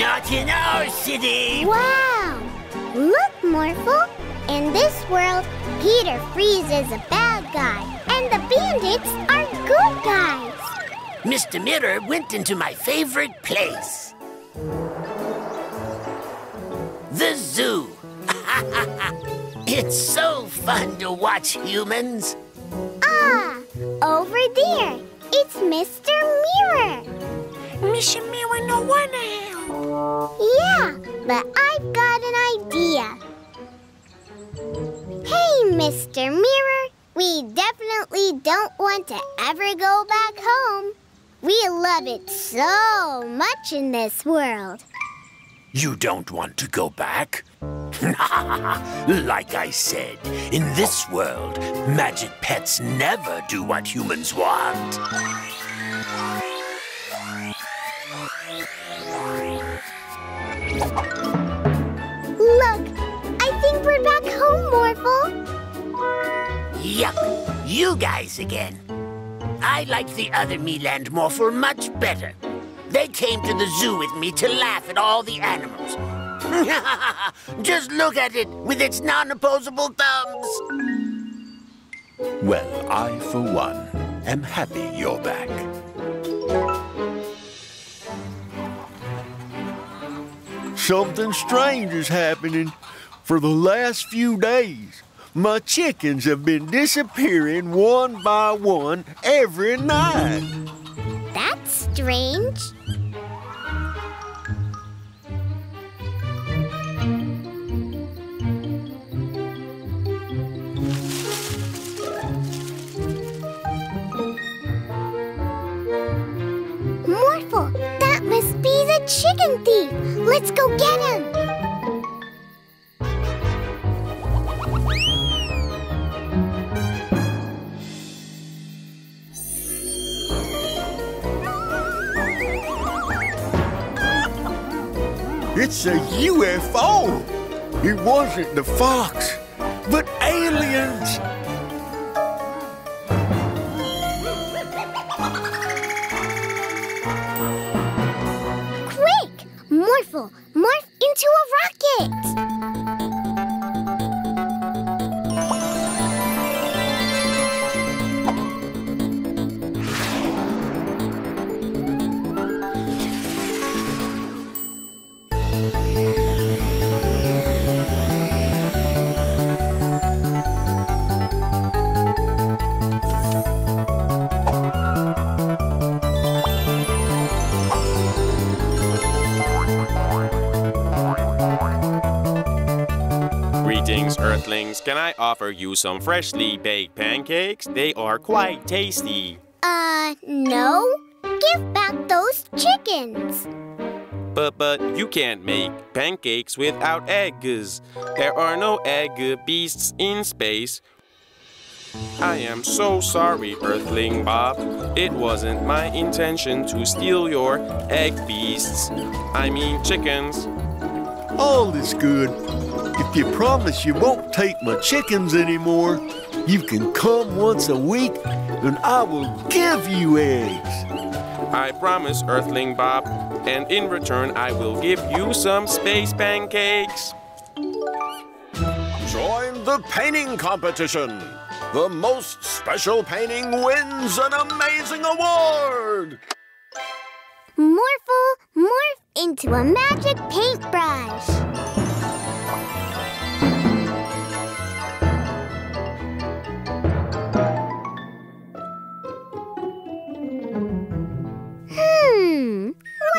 Not in our city. Wow! Look, Morphle. In this world, Peter Freeze is a bad guy, and the bandits are good guys. Mr. Mirror went into my favorite place. The zoo. it's so fun to watch humans. Ah, over there. It's Mr. Mirror. Mr. Mirror no wanna help. Yeah, but I've got an idea. Hey, Mr. Mirror. We definitely don't want to ever go back home. We love it so much in this world. You don't want to go back? like I said, in this world, magic pets never do what humans want. Look, I think we're back home, Morphle. Yup, you guys again. I like the other Mila and Morphle much better. They came to the zoo with me to laugh at all the animals. Just look at it with its non-opposable thumbs. Well, I, for one, am happy you're back. Something strange is happening. For the last few days, my chickens have been disappearing one by one every night. Strange. Morphle, that must be the chicken thief. Let's go get him. It's a UFO. It wasn't the fox, but aliens. Quick! Morphle, morph into a rocket! Earthlings. Can I offer you some freshly baked pancakes? They are quite tasty. Uh, no. Give back those chickens. But but you can't make pancakes without eggs. There are no egg beasts in space. I am so sorry, Earthling Bob. It wasn't my intention to steal your egg beasts. I mean chickens. All is good. If you promise you won't take my chickens anymore, you can come once a week and I will give you eggs. I promise, Earthling Bob, and in return I will give you some space pancakes. Join the painting competition. The most special painting wins an amazing award. Morphle, morph into a magic paintbrush.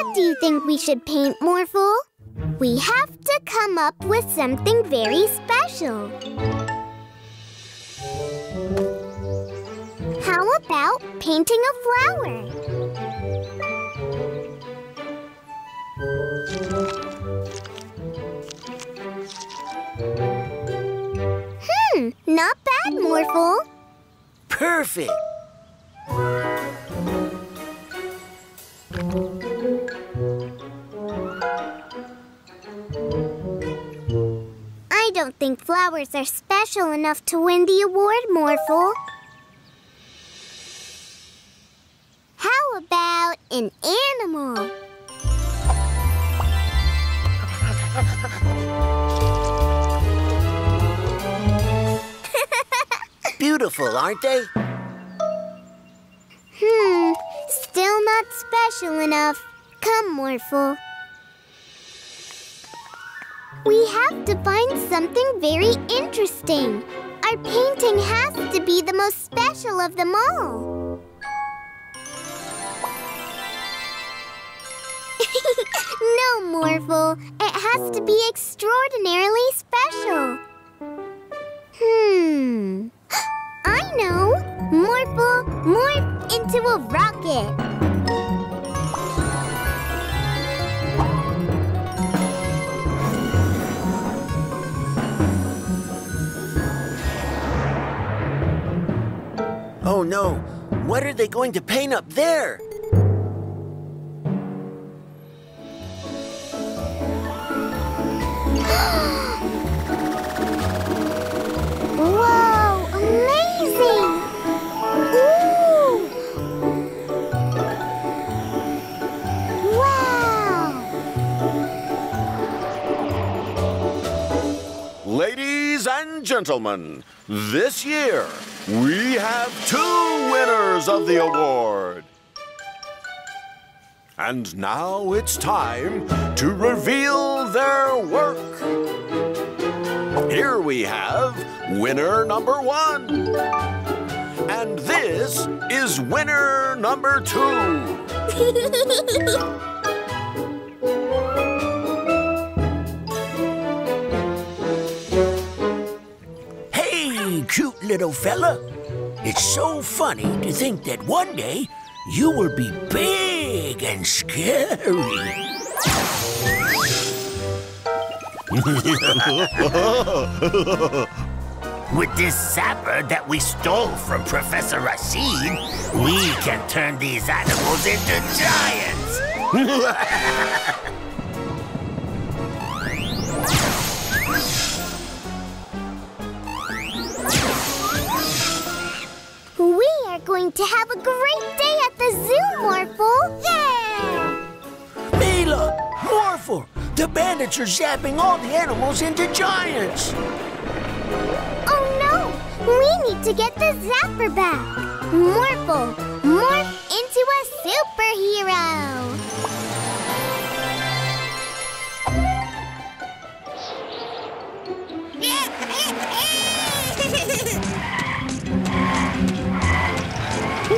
What do you think we should paint, Morphle? We have to come up with something very special. How about painting a flower? Hmm, not bad, Morphle. Perfect. Flowers are special enough to win the award, Morphle. How about an animal? Beautiful, aren't they? Hmm, still not special enough. Come, Morphle. We have to find something very interesting. Our painting has to be the most special of them all. no, Morphle. It has to be extraordinarily special. Hmm. I know! Morphle, morph into a rocket! Oh no, what are they going to paint up there? Whoa! Amazing! Ooh! Wow! Ladies and gentlemen, this year we have two winners of the award. And now it's time to reveal their work. Here we have winner number one. And this is winner number two. little fella. It's so funny to think that one day you will be big and scary. With this zapper that we stole from Professor Racine, we can turn these animals into giants. are going to have a great day at the zoo, Morphle! Yeah! Mila, Morphle, the bandits are zapping all the animals into giants. Oh no! We need to get the zapper back! Morphle, morph into a superhero! Give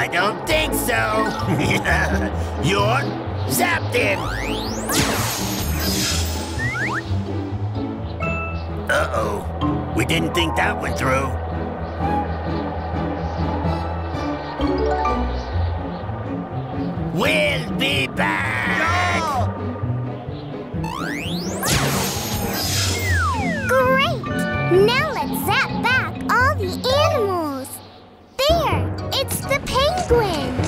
I don't think so. You're zapped in. Uh-oh. We didn't think that went through. We'll be back. Great! Now let's zap back all the animals. There! The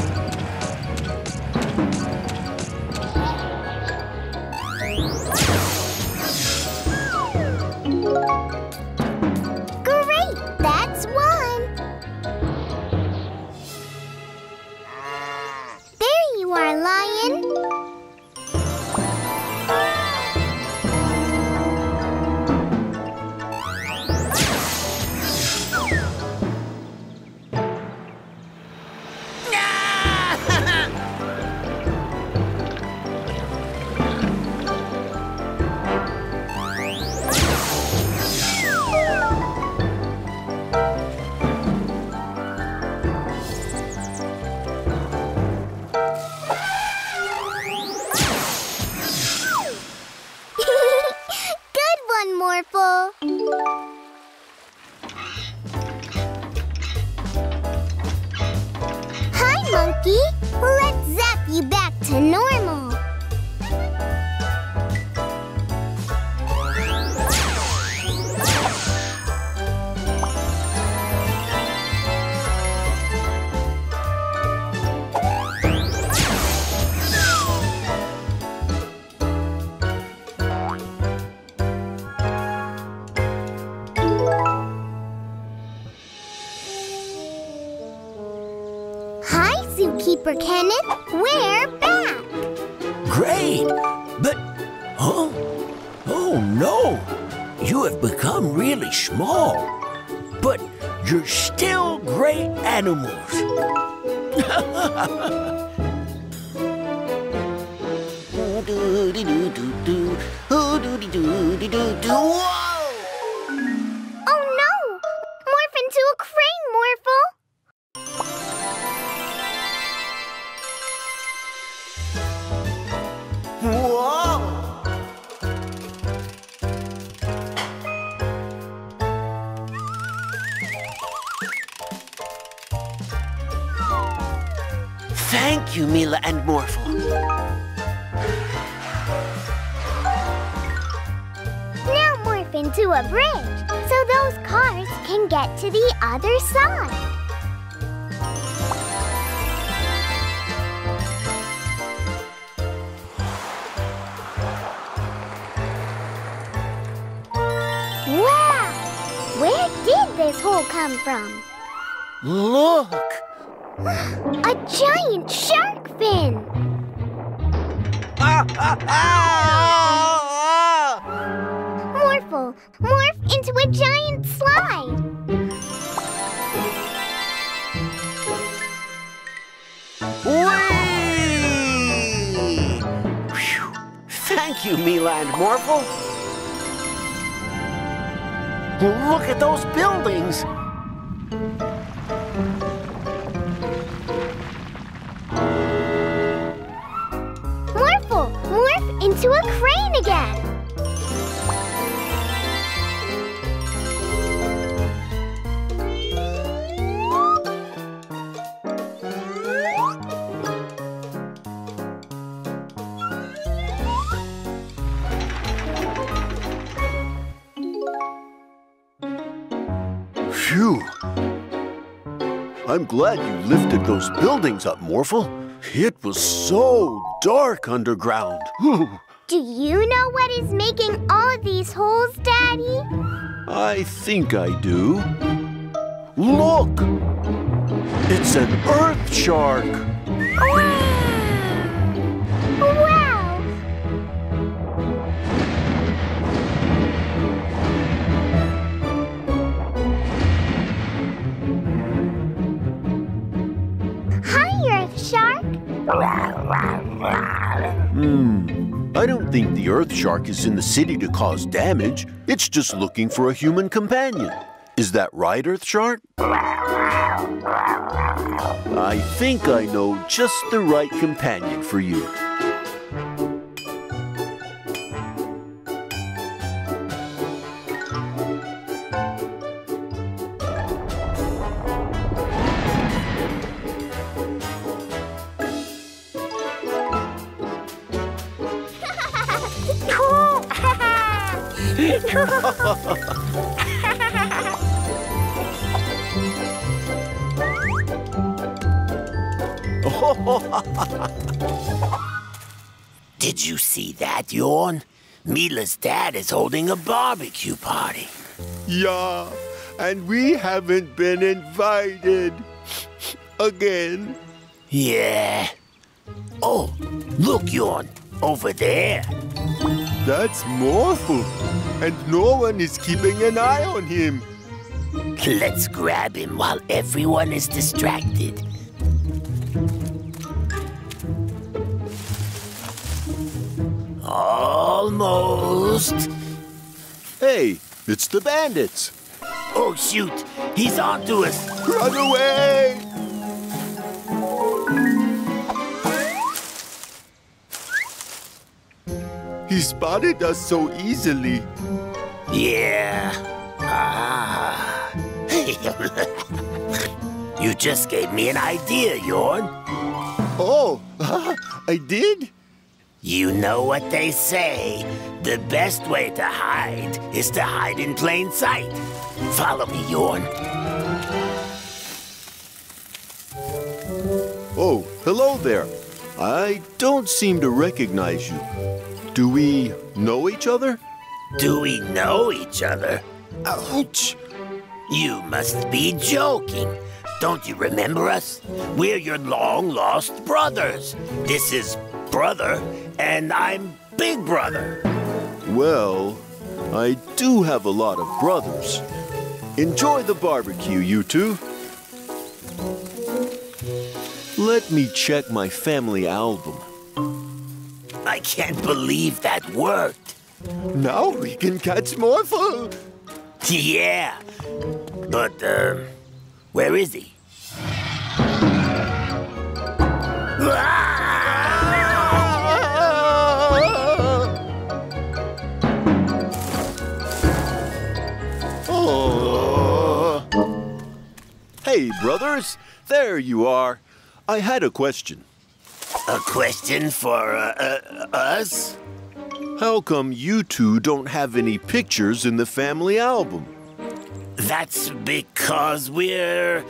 you're still great animals. I'm glad you lifted those buildings up, Morphle. It was so dark underground. Do you know what is making all of these holes, Daddy? I think I do. Look! It's an earth shark. Hmm. I don't think the earth shark is in the city to cause damage. It's just looking for a human companion. Is that right, Earth Shark? I think I know just the right companion for you. Yawn? Mila's dad is holding a barbecue party. Yeah, and we haven't been invited. Again. Yeah. Oh, look, Yawn, over there. That's Morphle. And no one is keeping an eye on him. Let's grab him while everyone is distracted. Almost. Hey, it's the bandits. Oh, shoot. He's onto us. Run away! He spotted us so easily. Yeah. Ah. You just gave me an idea, Yorn. Oh, I did? You know what they say. The best way to hide is to hide in plain sight. Follow me, Yorn. Oh, hello there. I don't seem to recognize you. Do we know each other? Do we know each other? Ouch! You must be joking. Don't you remember us? We're your long lost brothers. This is brother, and I'm big brother. Well, I do have a lot of brothers. Enjoy the barbecue, you two. Let me check my family album. I can't believe that worked. Now we can catch Morphle. Yeah. But, um, where is he? Oh. Hey, brothers, there you are. I had a question. A question for uh, uh, us? How come you two don't have any pictures in the family album? That's because we're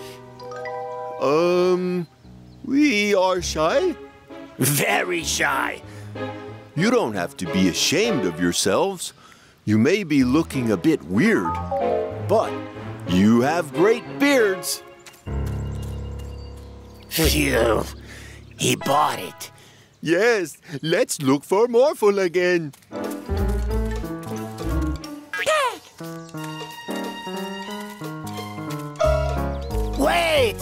Um, we are shy? very shy. You don't have to be ashamed of yourselves. You may be looking a bit weird, but you have great beards. Phew. He bought it. Yes, let's look for Morphle again. Wait!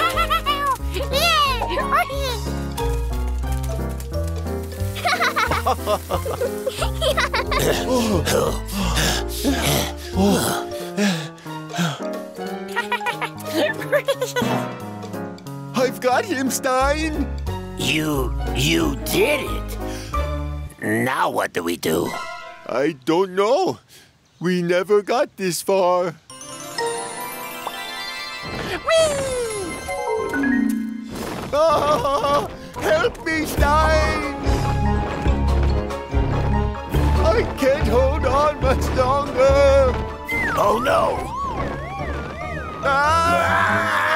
I've got him, Stein. You, you did it. Now what do we do? I don't know. We never got this far. Ah, help me, Stein! I can't hold on much longer. Oh no! Ah!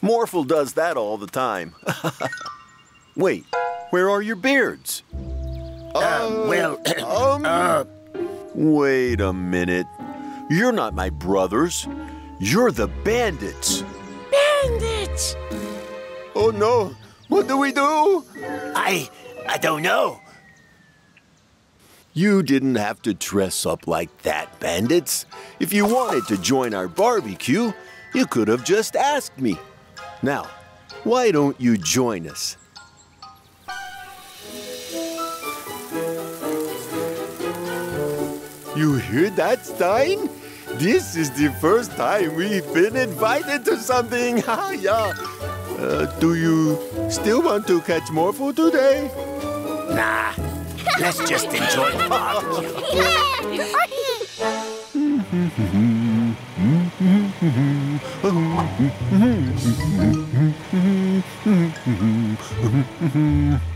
Morphle does that all the time. Wait, where are your beards? Uh, well, Um, uh, Wait a minute. You're not my brothers. You're the bandits. Bandits! oh no, what do we do? I, I don't know. You didn't have to dress up like that, bandits. If you wanted to join our barbecue, you could have just asked me. Now, why don't you join us? You hear that, Stein? This is the first time we've been invited to something. Ha, yeah. Uh, do you still want to catch Morphle today? Nah, let's just enjoy the barbecue.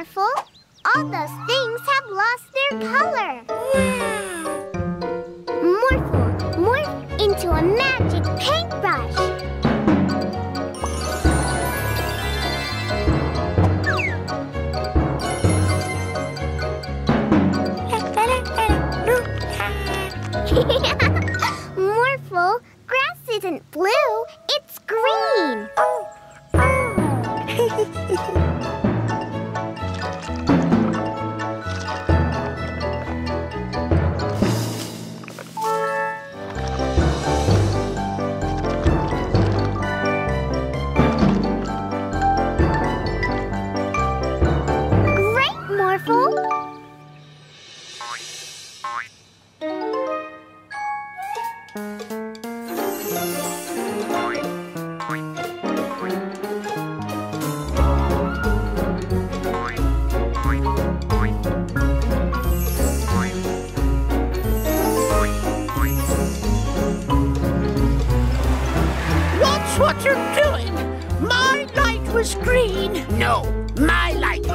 Morphle. All those things have lost their color. Morphle, morph into a magic paintbrush. Morphle, grass isn't blue, it's green. was oh, oh.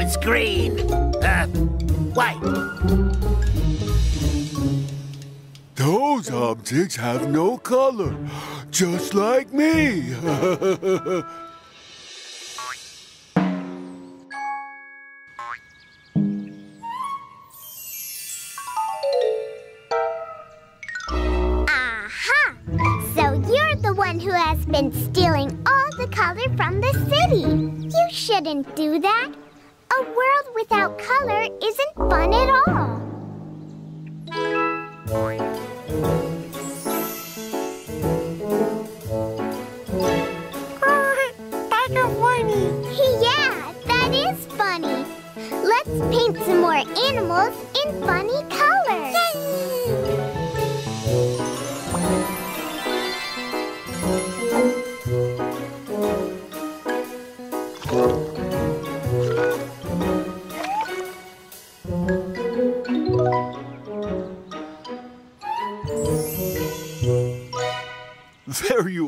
was green. Uh, why? Those objects have no color, just like me. Aha! So you're the one who has been stealing all the color from the city. You shouldn't do that. A world without color isn't fun at all. That's funny. Yeah, that is funny. Let's paint some more animals in funny colors.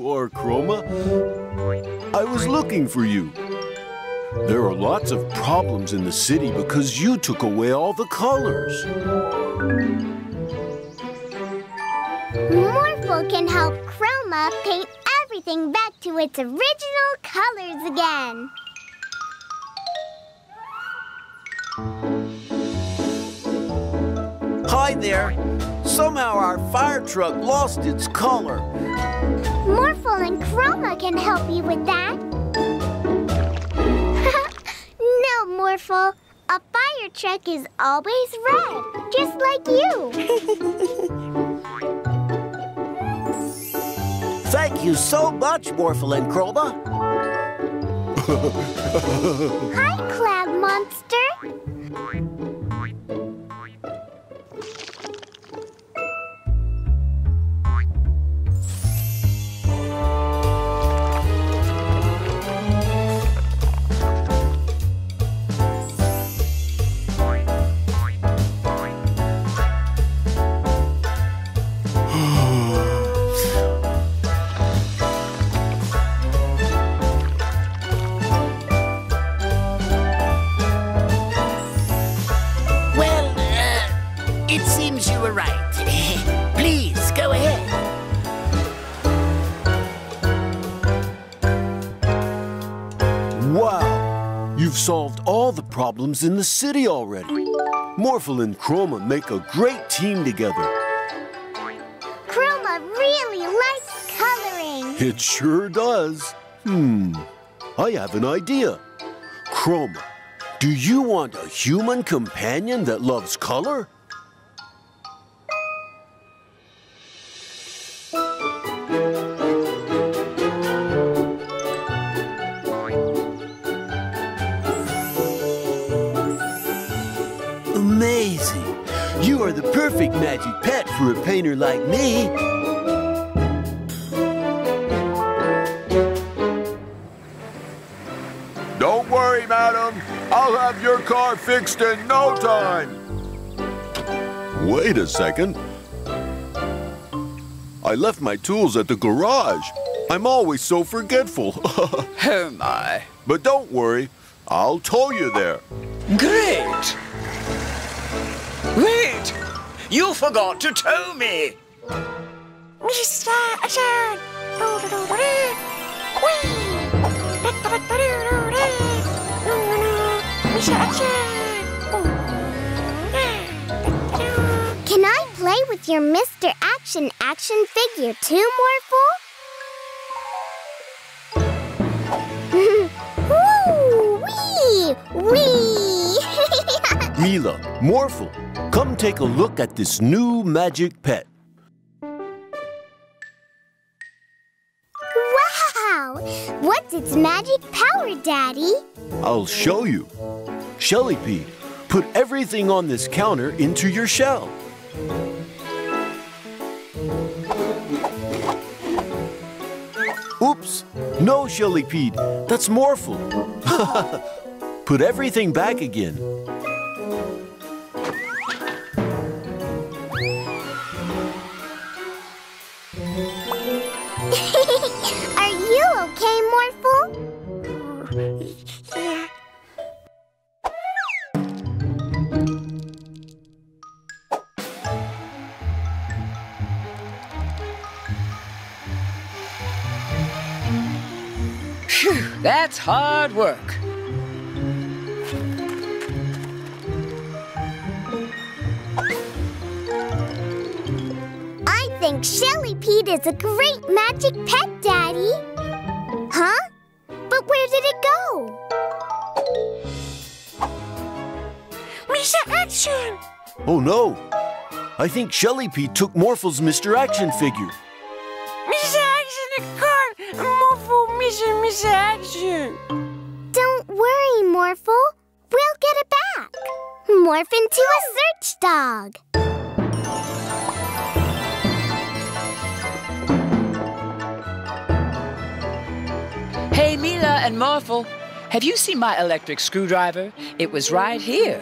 You are, Chroma. I was looking for you. There are lots of problems in the city because you took away all the colors. Morphle can help Chroma paint everything back to its original colors again. Hi there. Somehow our fire truck lost its color. Morphle and Chroma can help you with that. no, Morphle. A fire truck is always red, just like you. Thank you so much, Morphle and Chroma. Hi, Cloud Monster. Solved all the problems in the city already. Morphle and Chroma make a great team together. Chroma really likes coloring. It sure does. Hmm. I have an idea. Chroma, do you want a human companion that loves color? The perfect magic pet for a painter like me. Don't worry, madam. I'll have your car fixed in no time. Wait a second. I left my tools at the garage. I'm always so forgetful. Oh my. but don't worry, I'll tow you there. Great! Wait! You forgot to tow me! Mr. Ashad. Can I play with your Mr. Action action figure too, Morphle? Woo! Wee! Wee! Mila, Morphle, come take a look at this new magic pet. wow! What's its magic power, Daddy? I'll show you. Shelly Pea, put everything on this counter into your shell. Oops, no, Shelly Pea, that's Morphle. put everything back again. Okay, Morphle? Yeah. Phew, that's hard work. I think Shelly Pete is a great magic pet, Daddy. Huh? But where did it go? Mr. Action! Oh no! I think Shelly Pete took Morphle's Mr. Action figure. Mr. Action, the car! Morphle, Mr. Mr. Action! Don't worry, Morphle. We'll get it back. Morph into a search dog. Hey, Mila and Morphle, have you seen my electric screwdriver? It was right here.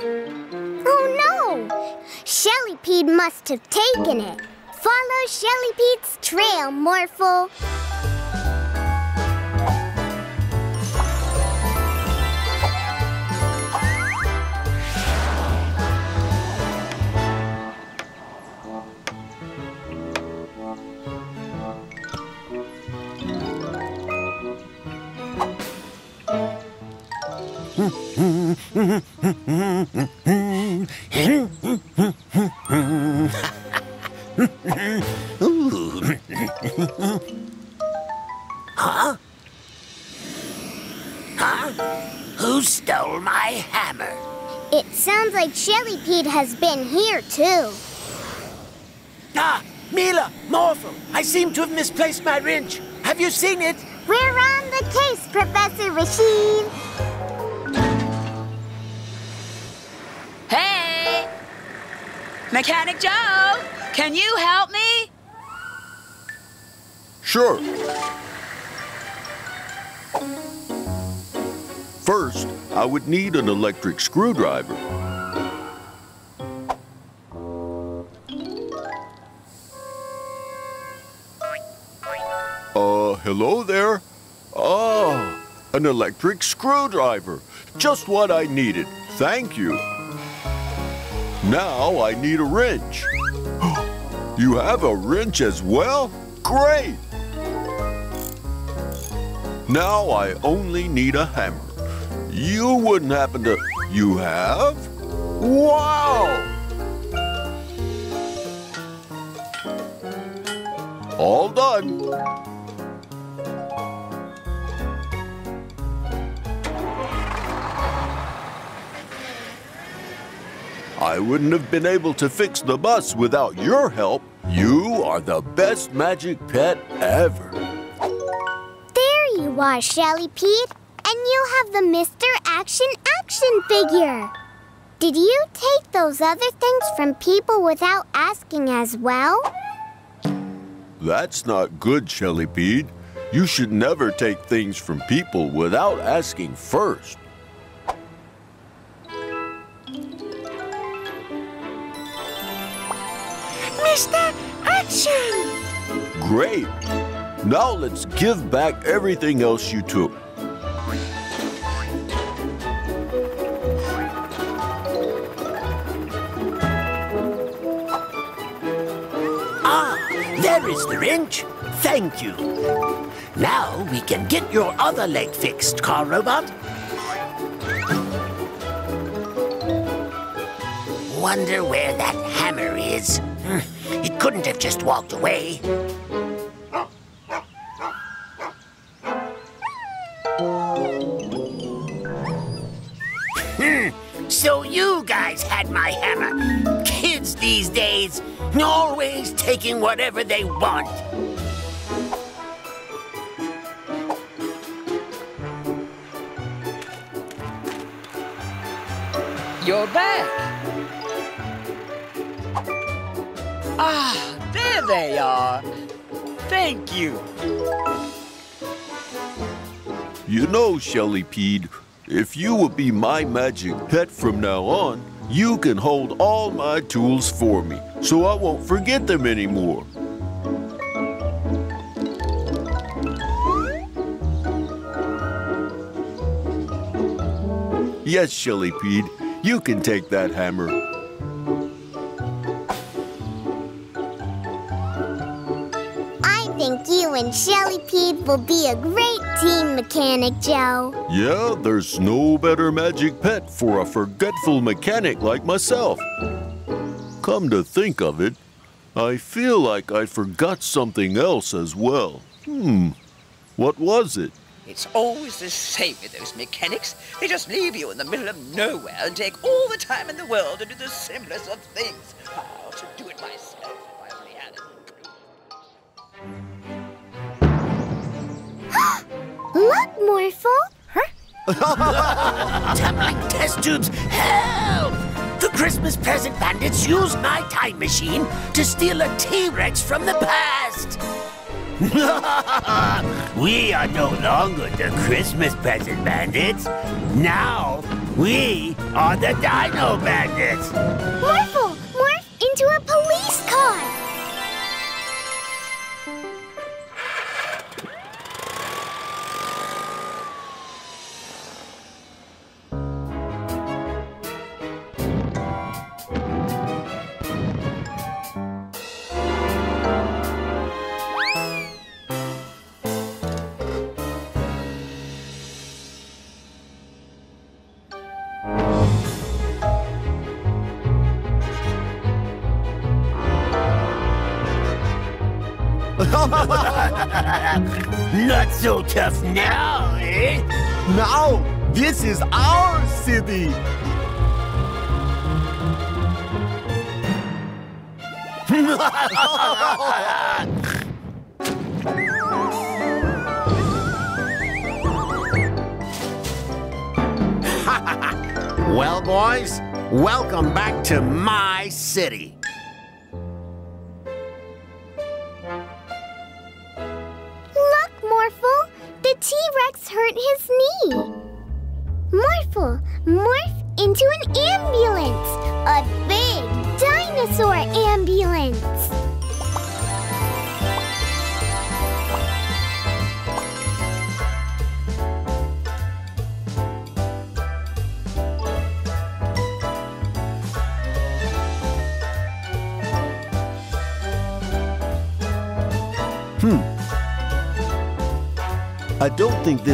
Oh no! Shelly Pete must have taken it. Follow Shelly Pete's trail, Morphle. Huh? Huh? Who stole my hammer? It sounds like Shelly Pete has been here too. Ah, Mila, Morphle, I seem to have misplaced my wrench. Have you seen it? We're on the case, Professor Rashid. Hey! Mechanic Joe, can you help me? Sure. First, I would need an electric screwdriver. Uh, hello there. Oh, an electric screwdriver. Just what I needed. Thank you. Now I need a wrench. You have a wrench as well? Great! Now I only need a hammer. You wouldn't happen to... You have? Wow! All done. I wouldn't have been able to fix the bus without your help. You are the best magic pet ever. There you are, Shelly Pete. And you have the Mr. Action action figure. Did you take those other things from people without asking as well? That's not good, Shelly Pete. You should never take things from people without asking first. Great. Now let's give back everything else you took. Ah, there is the wrench. Thank you. Now we can get your other leg fixed, car robot. Wonder where that hammer is. It couldn't have just walked away. Hmm, So you guys had my hammer. Kids these days, always taking whatever they want. You're back. Ah, there they are. Thank you. You know, Shelly Pete, if you will be my magic pet from now on, you can hold all my tools for me, so I won't forget them anymore. Yes, Shillipede, you can take that hammer. And Shellypede will be a great team, Mechanic Joe. Yeah, there's no better magic pet for a forgetful mechanic like myself. Come to think of it, I feel like I forgot something else as well. Hmm, what was it? It's always the same with those mechanics. They just leave you in the middle of nowhere and take all the time in the world to do the simplest of things. How to do it myself Look, Morphle. Huh? Tumbling test tubes, help! The Christmas present bandits used my time machine to steal a T-Rex from the past. we are no longer the Christmas present bandits. Now, we are the Dino Bandits. Morphle, morph into a police car. So now, eh? Now, this is our city. Well, boys, welcome back to my city.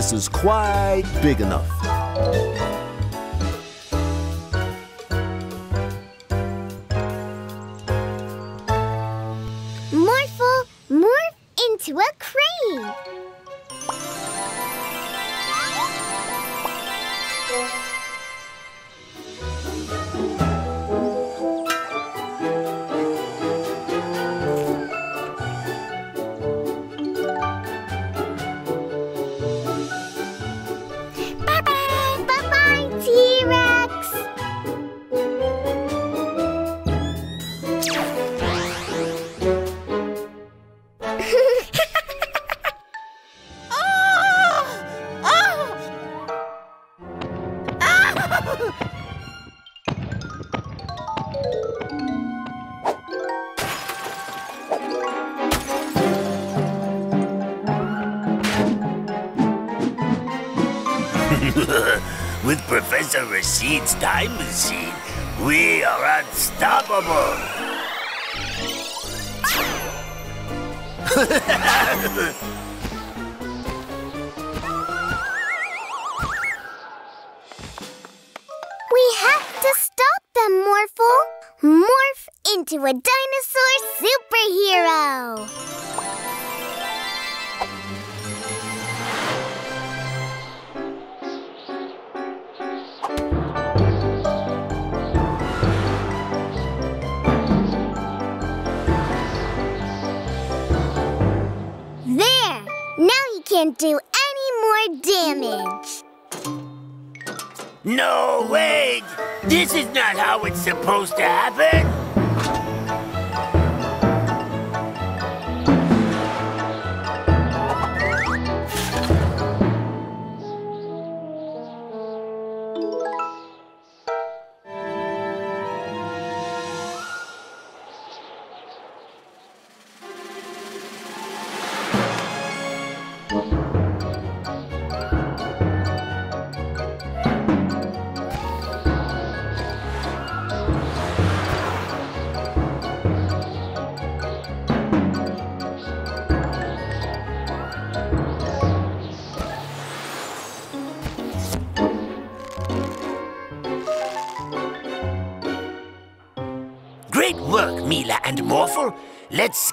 This is quite big enough.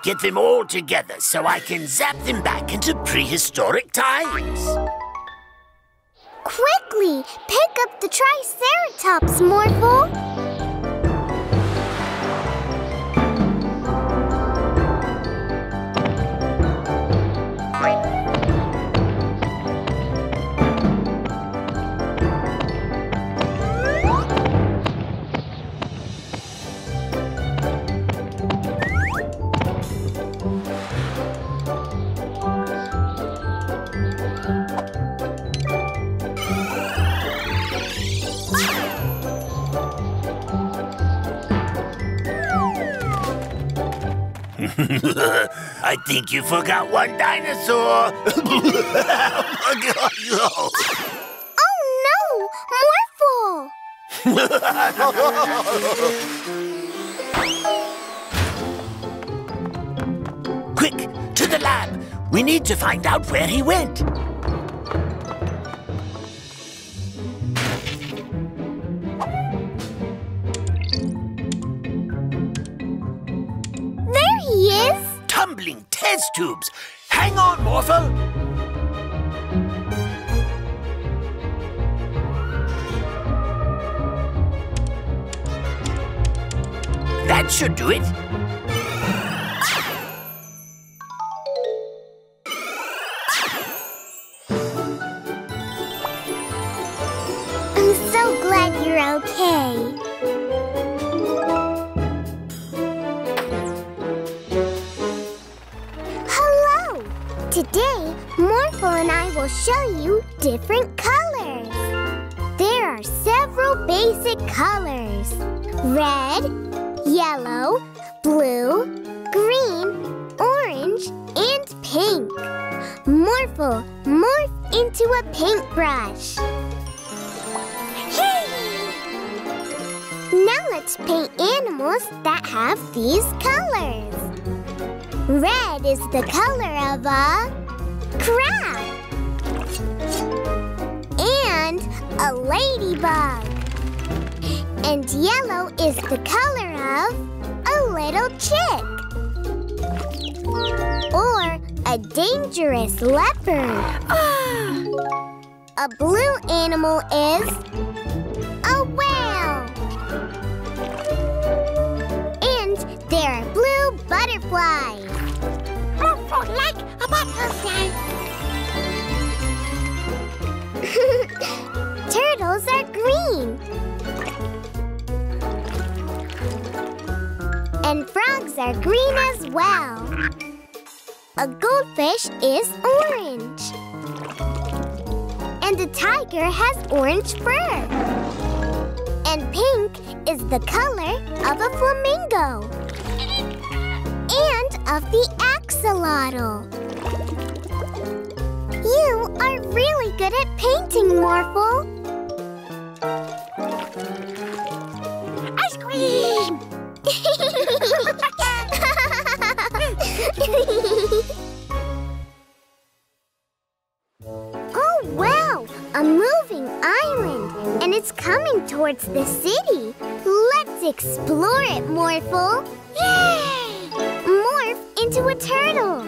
Get them all together so I can zap them back into prehistoric times. Quickly, pick up the Triceratops, Morphle. I think you forgot one dinosaur. Oh no, Morphle! Quick, to the lab. We need to find out where he went. Test tubes. Hang on, Morphle. That should do it. Will show you different colors. There are several basic colors. Red, yellow, blue, green, orange, and pink. Morphle, morph into a paintbrush. Hey! Now let's paint animals that have these colors. Red is the color of a crab and a ladybug. And yellow is the color of a little chick or a dangerous leopard. a blue animal is a whale. And there are blue butterflies. Like a butterfly. Turtles are green. And frogs are green as well. A goldfish is orange. And a tiger has orange fur. And pink is the color of a flamingo. And of the axolotl. You are really good at painting, Morphle. Ice cream! oh, wow! A moving island, and it's coming towards the city. Let's explore it, Morphle. Yay! Morph into a turtle.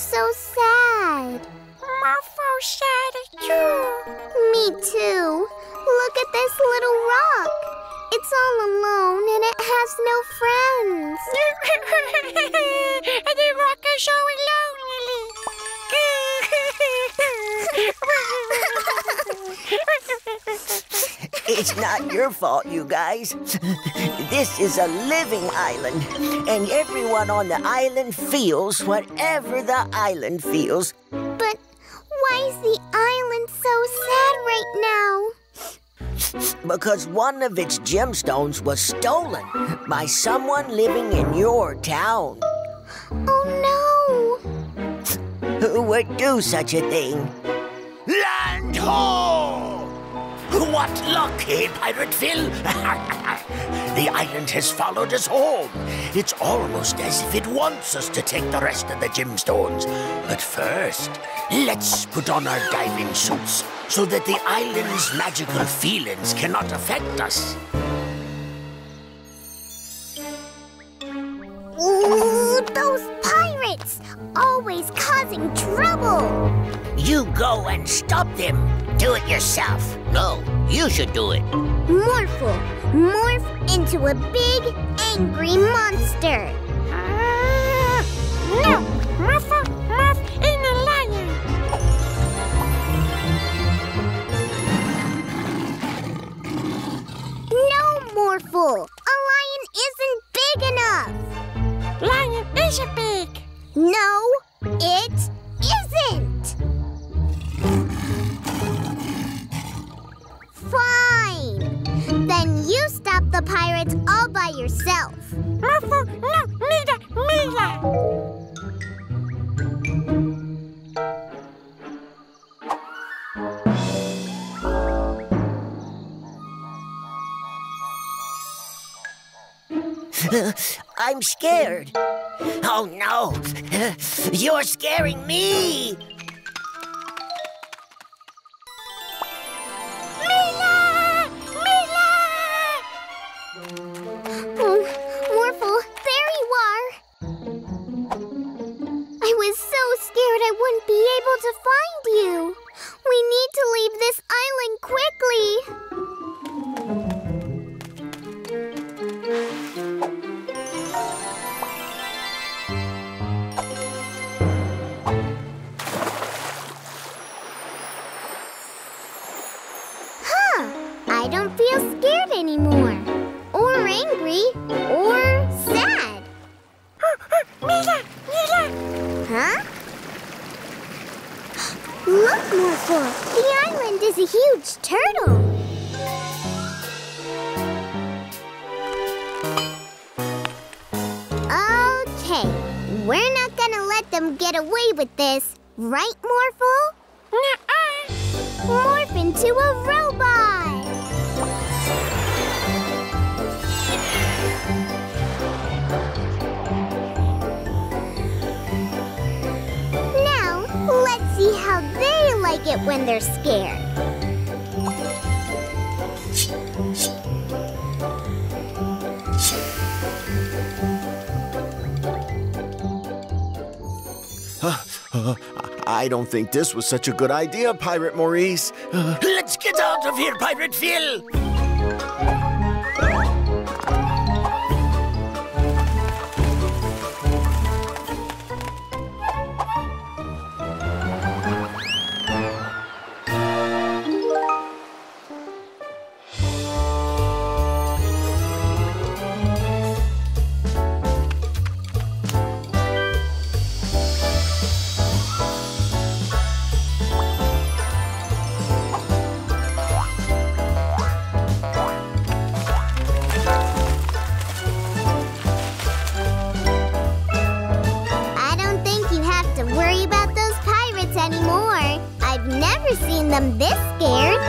So sad. Morphle sad too. Me too. Look at this little rock. It's all alone and it has no friends. and the rock is so lonely. It's not your fault, you guys. This is a living island, and everyone on the island feels whatever the island feels. But why is the island so sad right now? Because one of its gemstones was stolen by someone living in your town. Oh no! who would do such a thing. Land ho! What luck, eh, Pirate Phil? the island has followed us home. It's almost as if it wants us to take the rest of the gemstones. But first, let's put on our diving suits so that the island's magical feelings cannot affect us. Ooh, those pirates! Always causing trouble! You go and stop them. Do it yourself. No, you should do it. Morphle, morph into a big, angry monster! Ah, no, Morphle, morph in a lion. No, Morphle! A lion isn't big enough! Lion is a big. No, it isn't! Fine! Then you stop the pirates all by yourself. Morphle, no, neither, Mila. I'm scared. Oh no! You're scaring me! We need to leave this island quickly. Huh, I don't feel scared anymore. Or angry. Or sad. Mila, Mila. Huh? Look, Morphle! The island is a huge turtle! Okay, we're not gonna let them get away with this, right, Morphle? Nuh-uh. Morph into a robot! Like it when they're scared. I don't think this was such a good idea, Pirate Maurice. Uh, Let's get out of here, Pirate Phil! Them this scared.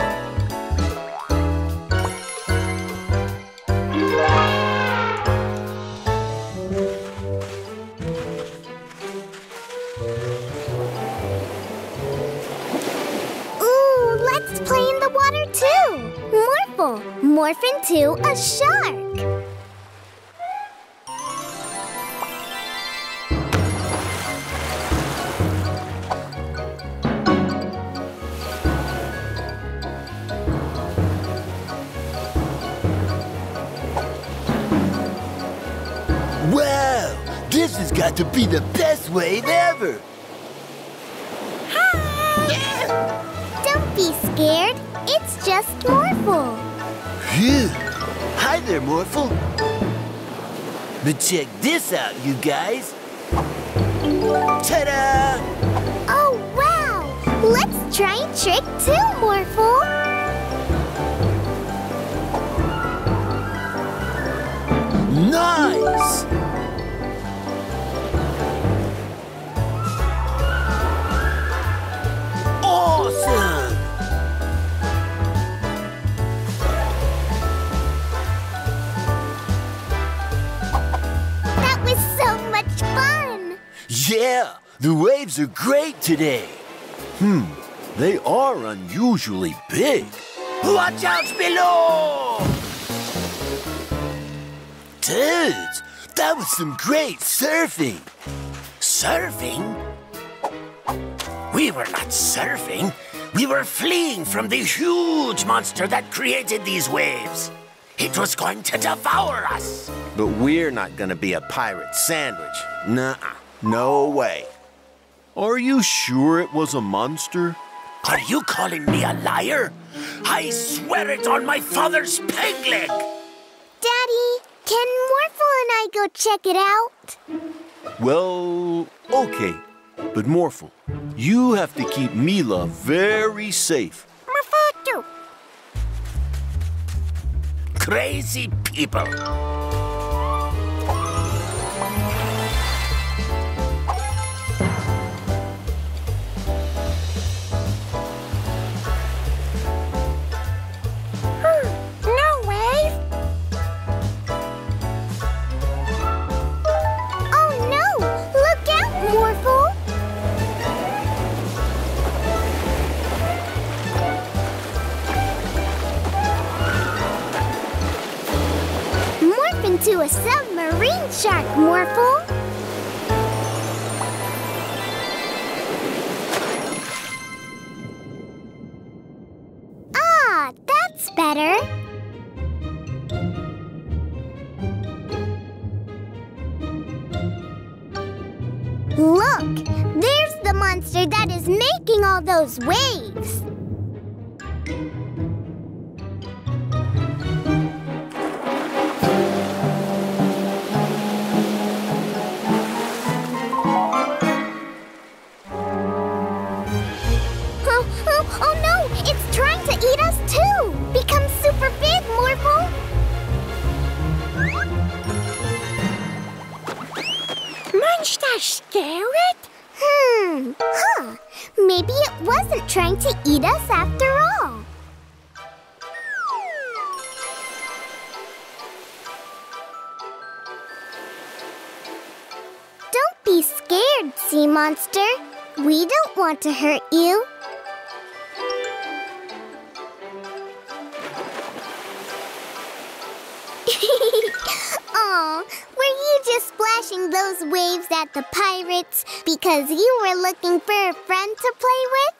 Ooh, let's play in the water too. Morphle, morph into a shark. To be the best wave ever. Hi! Don't be scared. It's just Morphle. Phew. Hi there, Morphle. But check this out, you guys. Ta-da! Oh, wow! Let's try a trick too, Morphle. Nice! Are great today. Hmm, they are unusually big. Watch out below! Dudes, that was some great surfing. Surfing? We were not surfing. We were fleeing from the huge monster that created these waves. It was going to devour us. But we're not gonna be a pirate sandwich. Nuh-uh. No way. Are you sure it was a monster? Are you calling me a liar? I swear it on my father's peg leg. Daddy, can Morphle and I go check it out? Well, okay. But Morphle, you have to keep Mila very safe. Morphle, Crazy people. Into a submarine shark, Morphle! Ah, that's better. Look! There's the monster that is making all those waves! Monster scared? Hmm, huh. Maybe it wasn't trying to eat us after all. Don't be scared, sea monster. We don't want to hurt you. Aw, were you just splashing those waves at the pirates because you were looking for a friend to play with?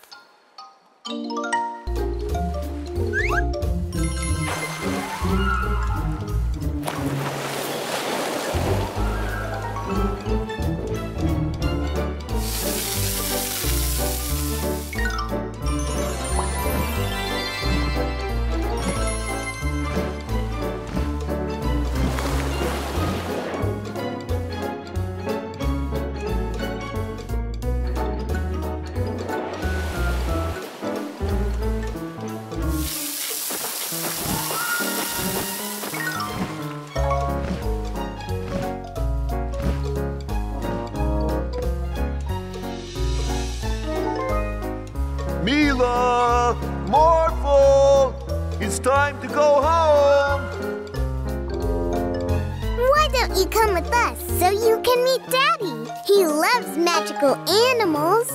Time to go home! Why don't you come with us so you can meet Daddy? He loves magical animals.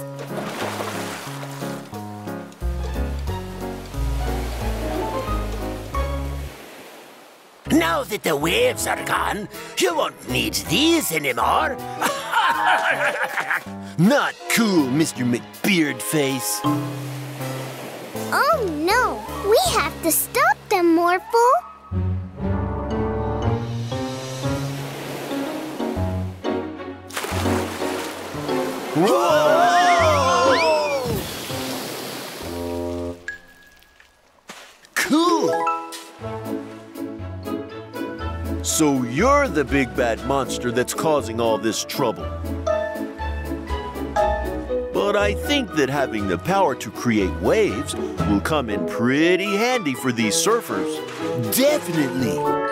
Now that the waves are gone, you won't need these anymore. Not cool, Mr. McBeardface. Oh no, we have to stop them, Morphle. Cool. So you're the big bad monster that's causing all this trouble. But I think that having the power to create waves will come in pretty handy for these surfers. Definitely.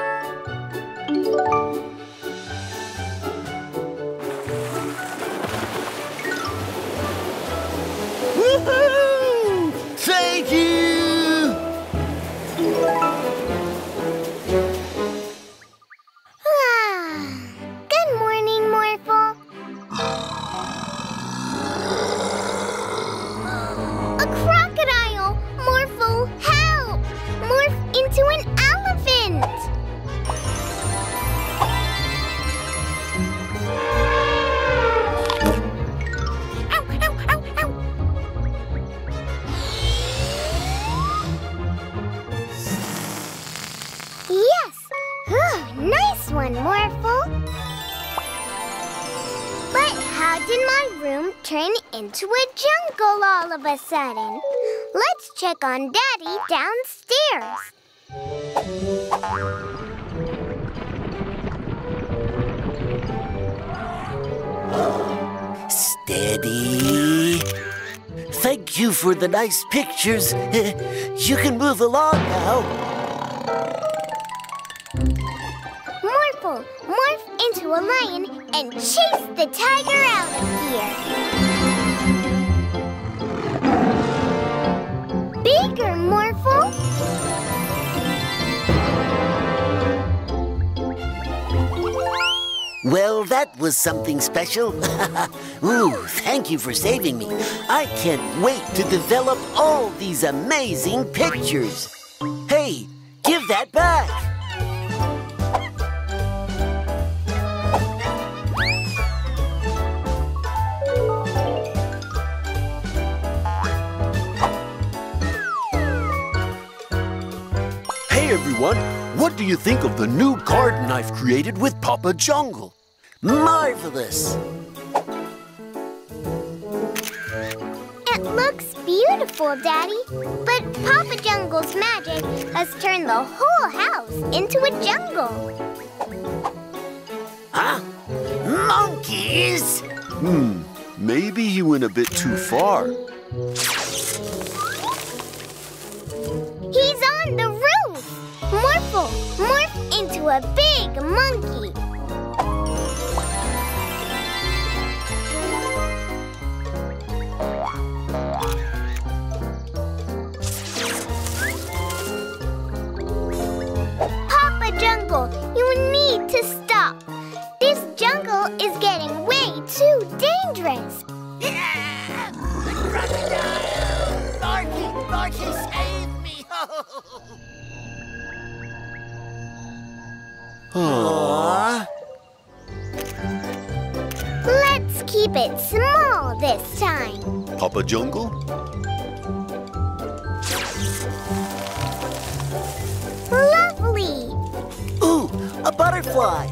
Check on Daddy downstairs. Steady. Thank you for the nice pictures. You can move along now. Morphle, morph into a lion and chase the tiger out of here. Bigger. Well, that was something special. Ooh, thank you for saving me. I can't wait to develop all these amazing pictures. Hey, give that back. Everyone, what do you think of the new garden I've created with Papa Jungle? Marvelous. It looks beautiful, Daddy. But Papa Jungle's magic has turned the whole house into a jungle. Huh? Monkeys? Hmm, maybe he went a bit too far. Into a big monkey. Papa Jungle, you need to stop. This jungle is getting way too dangerous. Larky, Larky, save me! Aww. Let's keep it small this time. Papa Jungle? Lovely! Ooh, a butterfly.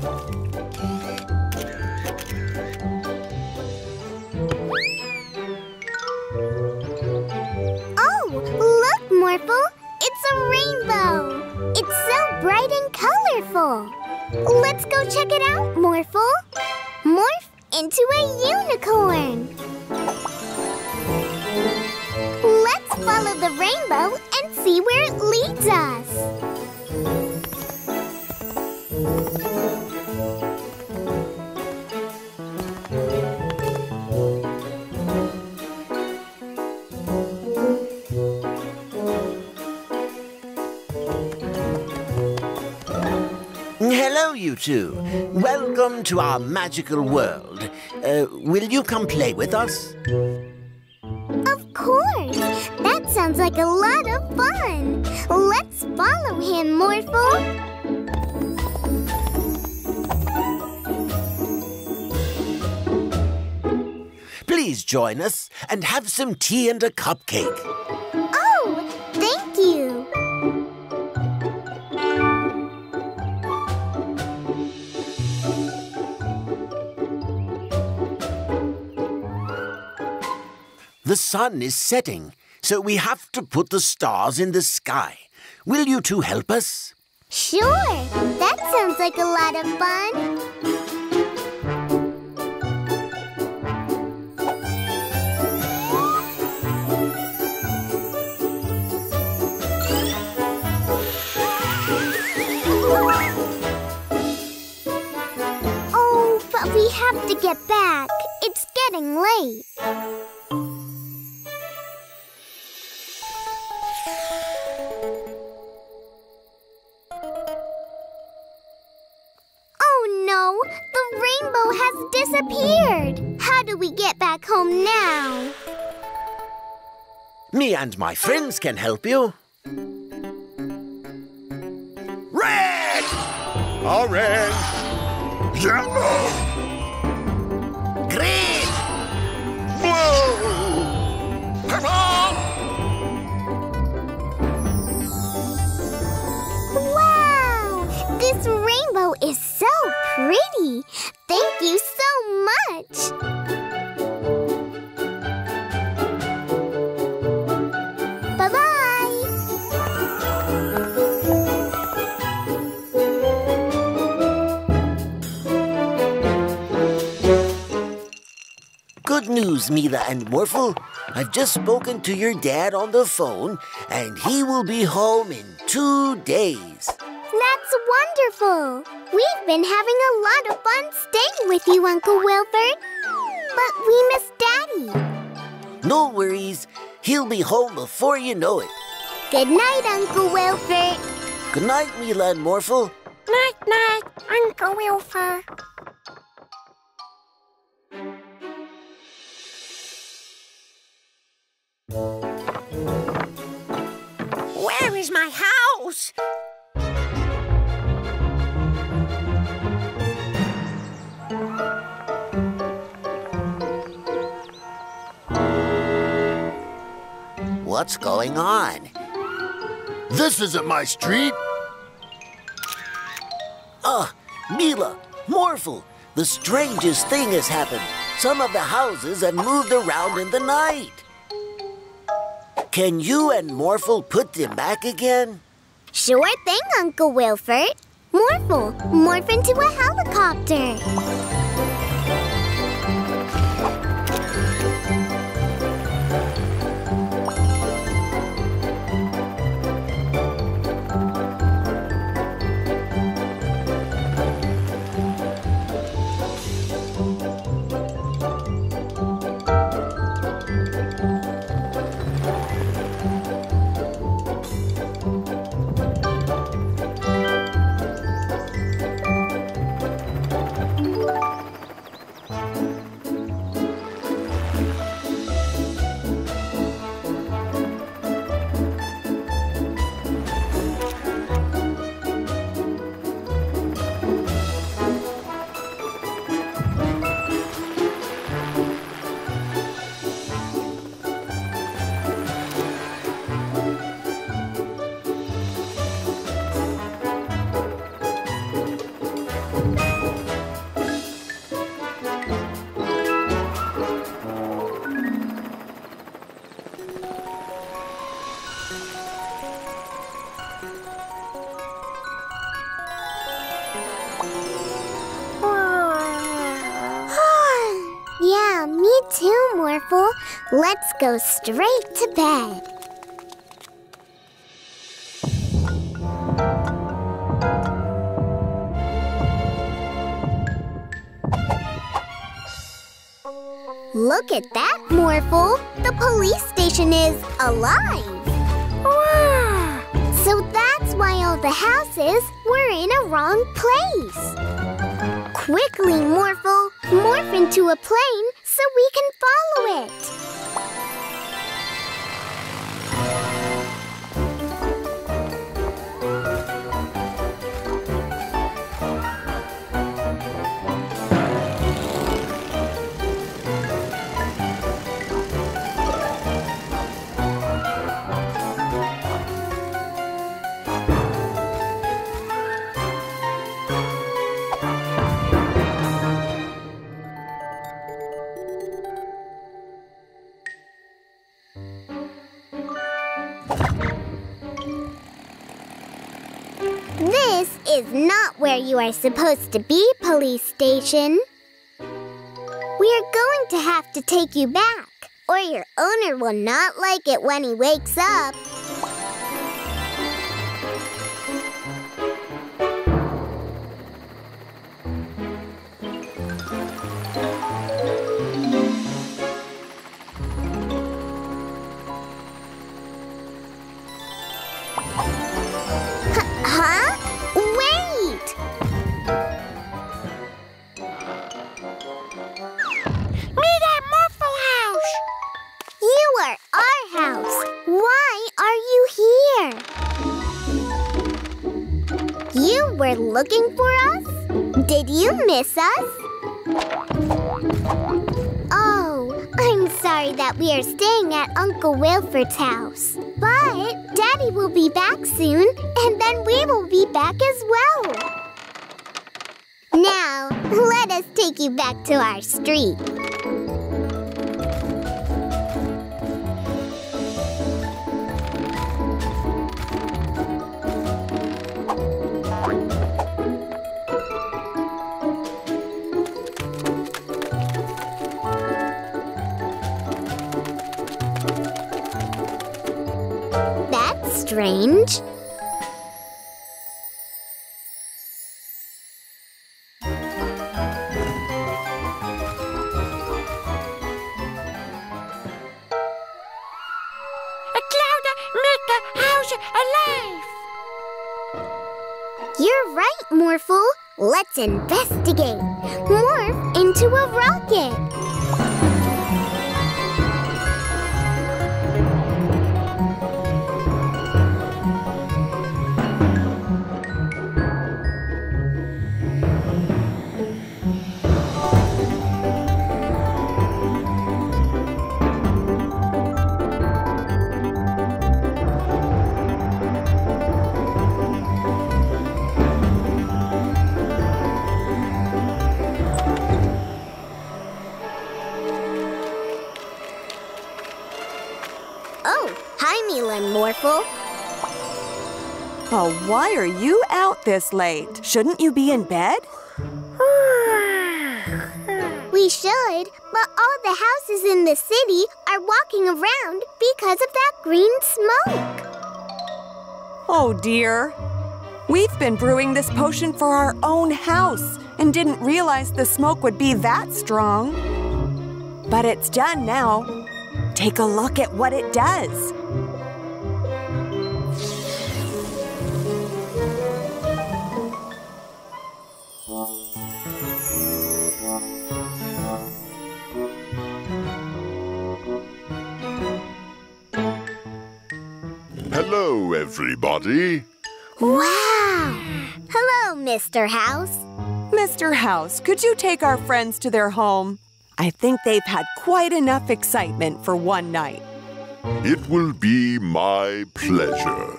Oh, look, Morphle! It's a rainbow! It's so bright and colorful! Let's go check it out, Morphle! Morph into a unicorn! Let's follow the rainbow and see where it leads us! You two. Welcome to our magical world. Uh, will you come play with us? Of course! That sounds like a lot of fun! Let's follow him, Morphle! Please join us and have some tea and a cupcake. The sun is setting, so we have to put the stars in the sky. Will you two help us? Sure! That sounds like a lot of fun! Oh, but we have to get back. It's getting late. No! The rainbow has disappeared! How do we get back home now? Me and my friends can help you. Red! Orange! Yellow! Green! Blue! Purple! Wow! This rainbow is so pretty. Thank you so much. Bye-bye. Good news, Mila and Morphle. I've just spoken to your dad on the phone, and he will be home in two days. That's wonderful. We've been having a lot of fun staying with you, Uncle Wilford. But we miss Daddy. No worries. He'll be home before you know it. Good night, Uncle Wilford. Good night, Mila and Morphle. Night, night, Uncle Wilford. Where is my house? What's going on? This isn't my street. Ah, Mila, Morphle, the strangest thing has happened. Some of the houses have moved around in the night. Can you and Morphle put them back again? Sure thing, Uncle Wilford. Morphle, morph into a helicopter. Let's go straight to bed. Look at that, Morphle. The police station is alive. Wow. So that's why all the houses were in a wrong place. Quickly, Morphle, morph into a plane so we can follow it. Is not where you are supposed to be, police station. We are going to have to take you back, or your owner will not like it when he wakes up. At Uncle Wilford's house. But Daddy will be back soon, and then we will be back as well. Now, let us take you back to our street. Let's are you out this late? Shouldn't you be in bed? We should, but all the houses in the city are walking around because of that green smoke. Oh dear. We've been brewing this potion for our own house and didn't realize the smoke would be that strong. But it's done now. Take a look at what it does. Hello, everybody. Wow! Hello, Mr. House. Mr. House, could you take our friends to their home? I think they've had quite enough excitement for one night. It will be my pleasure.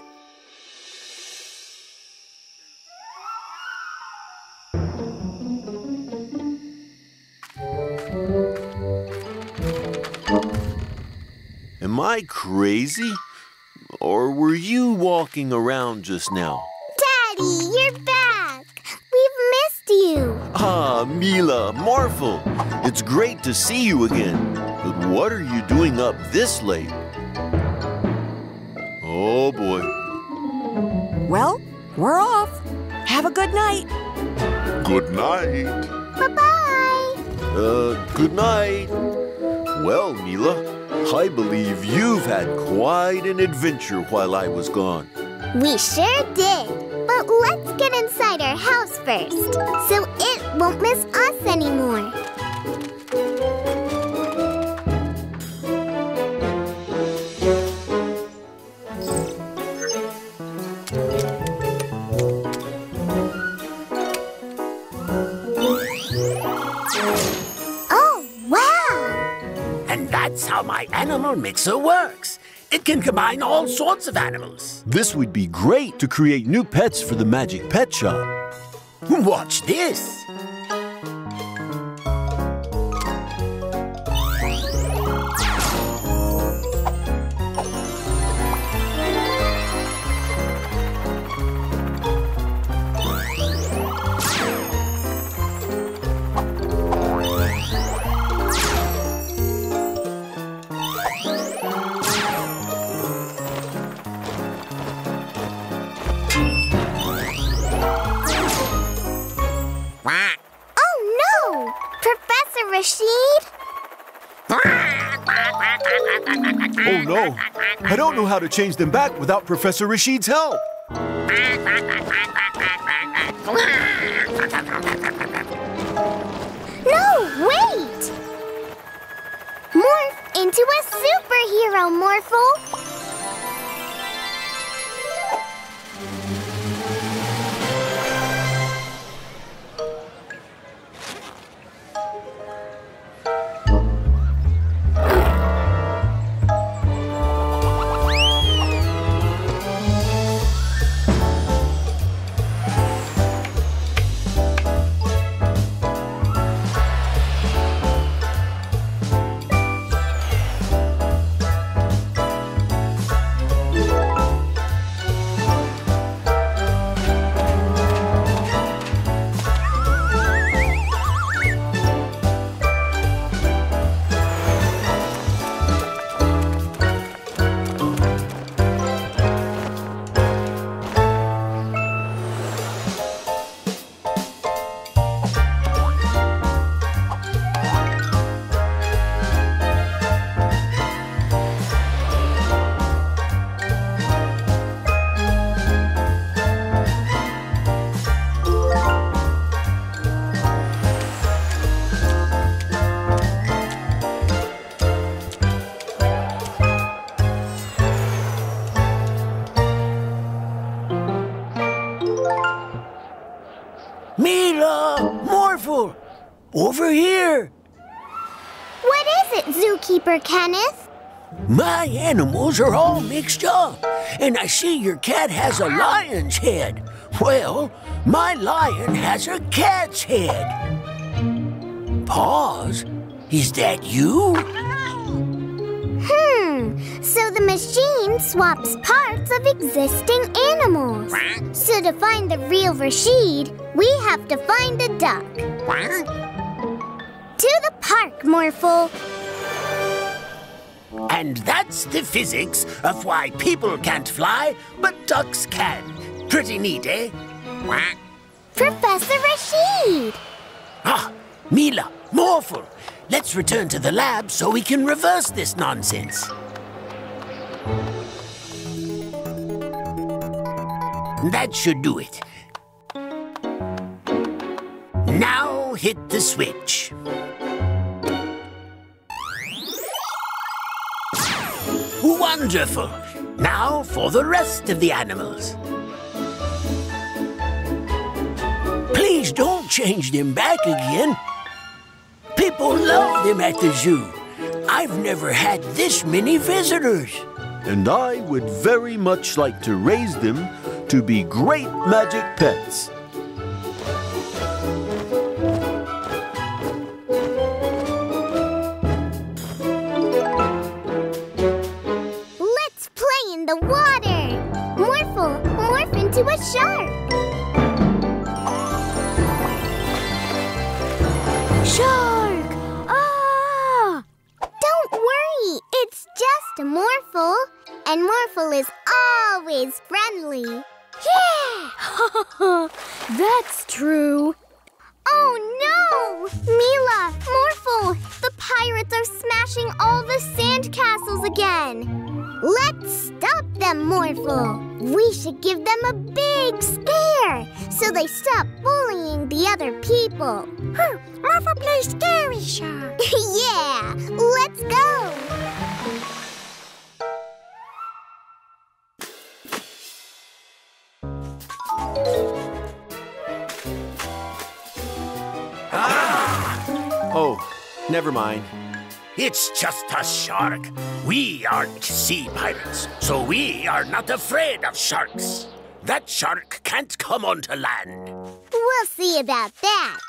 Am I crazy? Or were you walking around just now? Daddy, you're back. We've missed you. Ah, Mila, Morphle, it's great to see you again. But what are you doing up this late? Oh boy. Well, we're off. Have a good night. Good night. Bye-bye. Uh, good night. Well, Mila, I believe you've had quite an adventure while I was gone. We sure did. But let's get inside our house first, so it won't miss us anymore. That's how my animal mixer works. It can combine all sorts of animals. This would be great to create new pets for the Magic Pet Shop. Watch this. Professor Rashid? Oh no! I don't know how to change them back without Professor Rashid's help. No, wait! Morph into a superhero, Morphle! Over here! What is it, Zookeeper Kenneth? My animals are all mixed up, and I see your cat has a lion's head. Well, my lion has a cat's head. Paws? Is that you? Hmm, so the machine swaps parts of existing animals. So to find the real Rashid, we have to find a duck. To the park, Morphle. And that's the physics of why people can't fly, but ducks can. Pretty neat, eh? Quack. Professor Rashid! Ah, Mila, Morphle, let's return to the lab so we can reverse this nonsense. That should do it. Now hit the switch. Wonderful! Now for the rest of the animals. Please don't change them back again. People love them at the zoo. I've never had this many visitors. And I would very much like to raise them to be great magic pets. That's true. Oh no! Mila, Morphle, the pirates are smashing all the sand castles again. Let's stop them, Morphle. We should give them a big scare so they stop bullying the other people. Morphle plays scary shark. yeah, let's go. Never mind. It's just a shark. We aren't sea pirates, so we are not afraid of sharks. That shark can't come onto land. We'll see about that.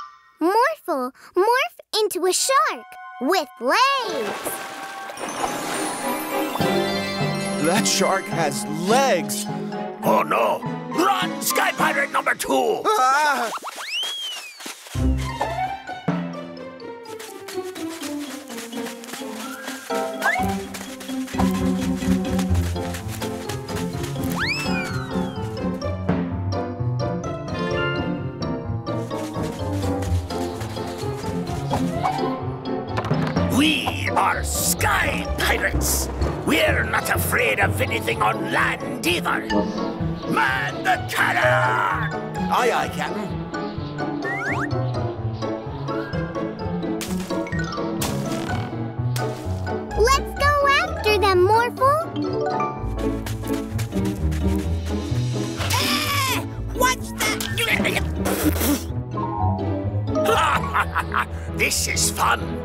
Morphle, morph into a shark with legs. That shark has legs. Oh no! Run, Sky Pirate number two! Ah! Are Sky Pirates. We're not afraid of anything on land either. Man the cannon! Aye, aye, Captain. Let's go after them, Morphle. What's that? this is fun.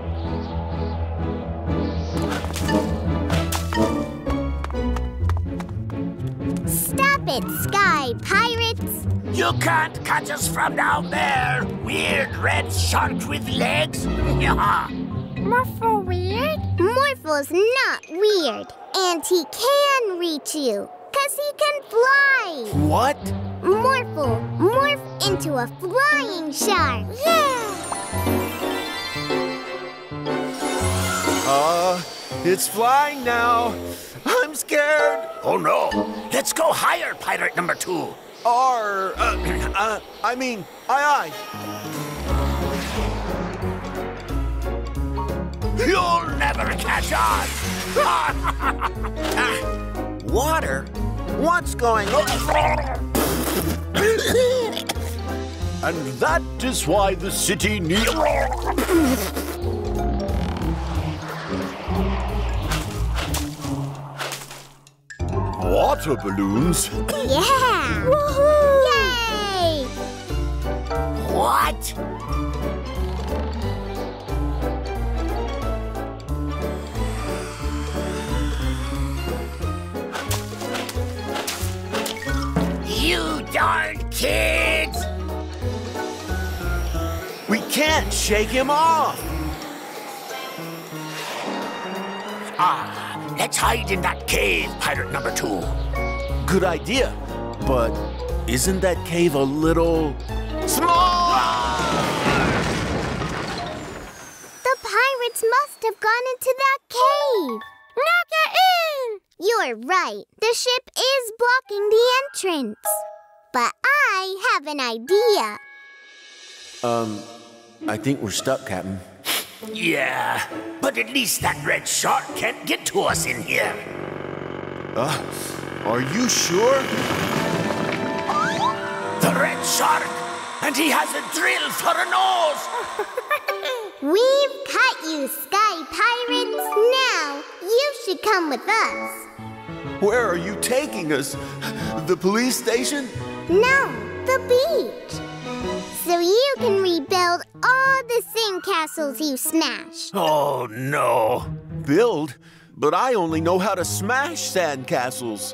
Stop Sky Pirates. You can't catch us from down there, weird red shark with legs. Morphle weird? Morphle's not weird. And he can reach you, because he can fly. What? Morphle, morph into a flying shark. Yeah! Uh, it's flying now. I'm scared. Oh no! Let's go higher, pirate number two. R, uh, uh, I mean, aye, You'll never catch on. Water? What's going on? And that is why the city needs. Water balloons? Yeah! Woohoo! Yay! What? You darn kids! We can't shake him off. Ah, let's hide in that cave, pirate number two. Good idea. But isn't that cave a little small? The pirates must have gone into that cave. Knock it in! You're right. The ship is blocking the entrance. But I have an idea. Um, I think we're stuck, Captain. Yeah, but at least that red shark can't get to us in here. Uh, are you sure? The red shark! And he has a drill for a nose! We've caught you, Sky Pirates. Now, you should come with us. Where are you taking us? The police station? No, the beach. So you can rebuild all the sandcastles you smashed. Oh, no. Build? But I only know how to smash sandcastles.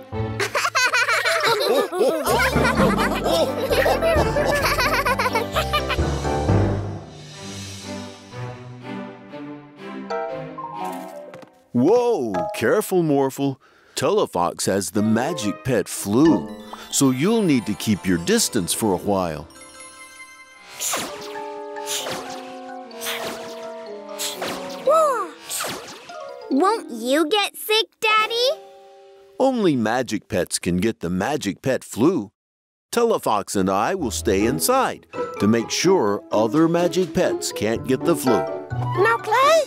Whoa, careful, Morphle. Telefox has the magic pet flu, so you'll need to keep your distance for a while. Won't you get sick, Daddy? Only magic pets can get the magic pet flu. Telefox and I will stay inside to make sure other magic pets can't get the flu. Now play?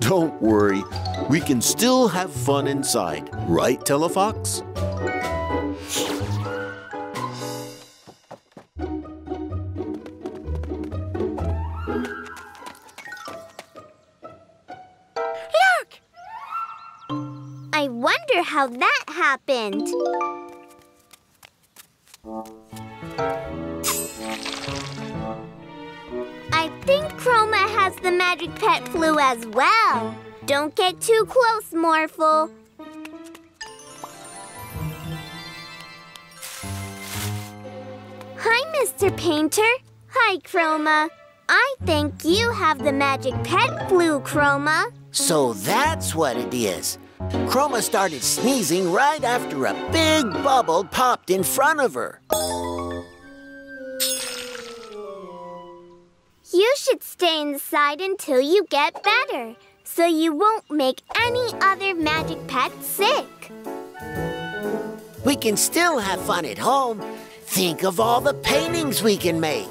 Don't worry, we can still have fun inside, right, Telefox? I wonder how that happened. I think Chroma has the magic pet flu as well. Don't get too close, Morphle. Hi, Mr. Painter. Hi, Chroma. I think you have the magic pet flu, Chroma. So that's what it is. Chroma started sneezing right after a big bubble popped in front of her. You should stay inside until you get better, so you won't make any other magic pets sick. We can still have fun at home. Think of all the paintings we can make.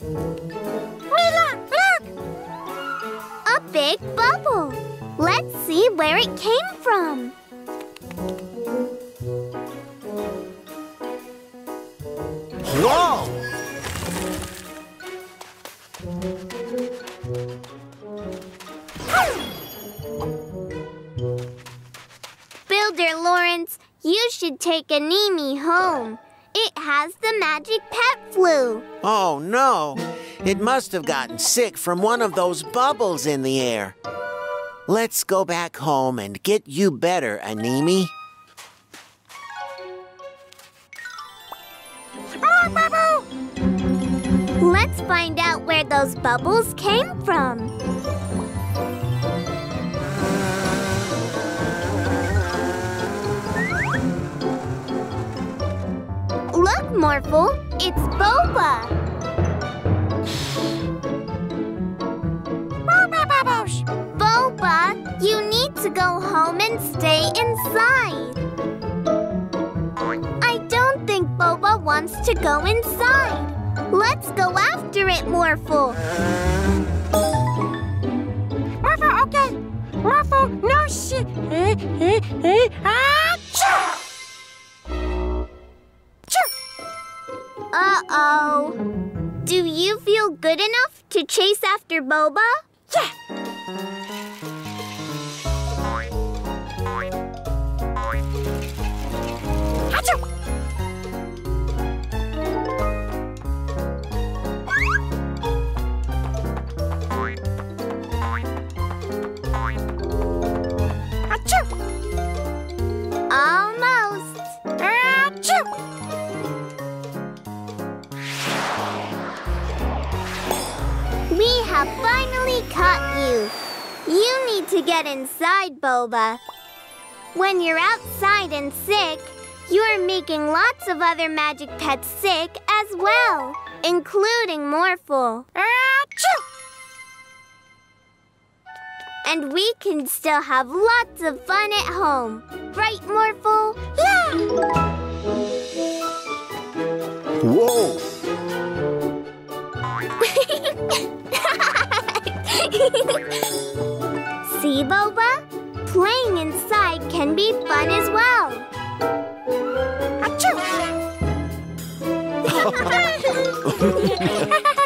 Mila, look! A big bubble. Let's see where it came from. Whoa! Builder Lawrence, you should take Anemi home. It has the magic pet flu. Oh, no. It must have gotten sick from one of those bubbles in the air. Let's go back home and get you better. More bubble! Let's find out where those bubbles came from. Look, Morphle, it's Boba. Boba bubbles! Boba, you need to go home and stay inside. I don't think Boba wants to go inside. Let's go after it, Morphle. Morphle, okay. Morphle, no shit. Uh-oh. Do you feel good enough to chase after Boba? Yeah. Caught you. You need to get inside, Boba. When you're outside and sick, you're making lots of other magic pets sick as well, including Morphle. Achoo! And we can still have lots of fun at home. Right, Morphle? Yeah! Whoa! See, Boba? Playing inside can be fun as well. Giant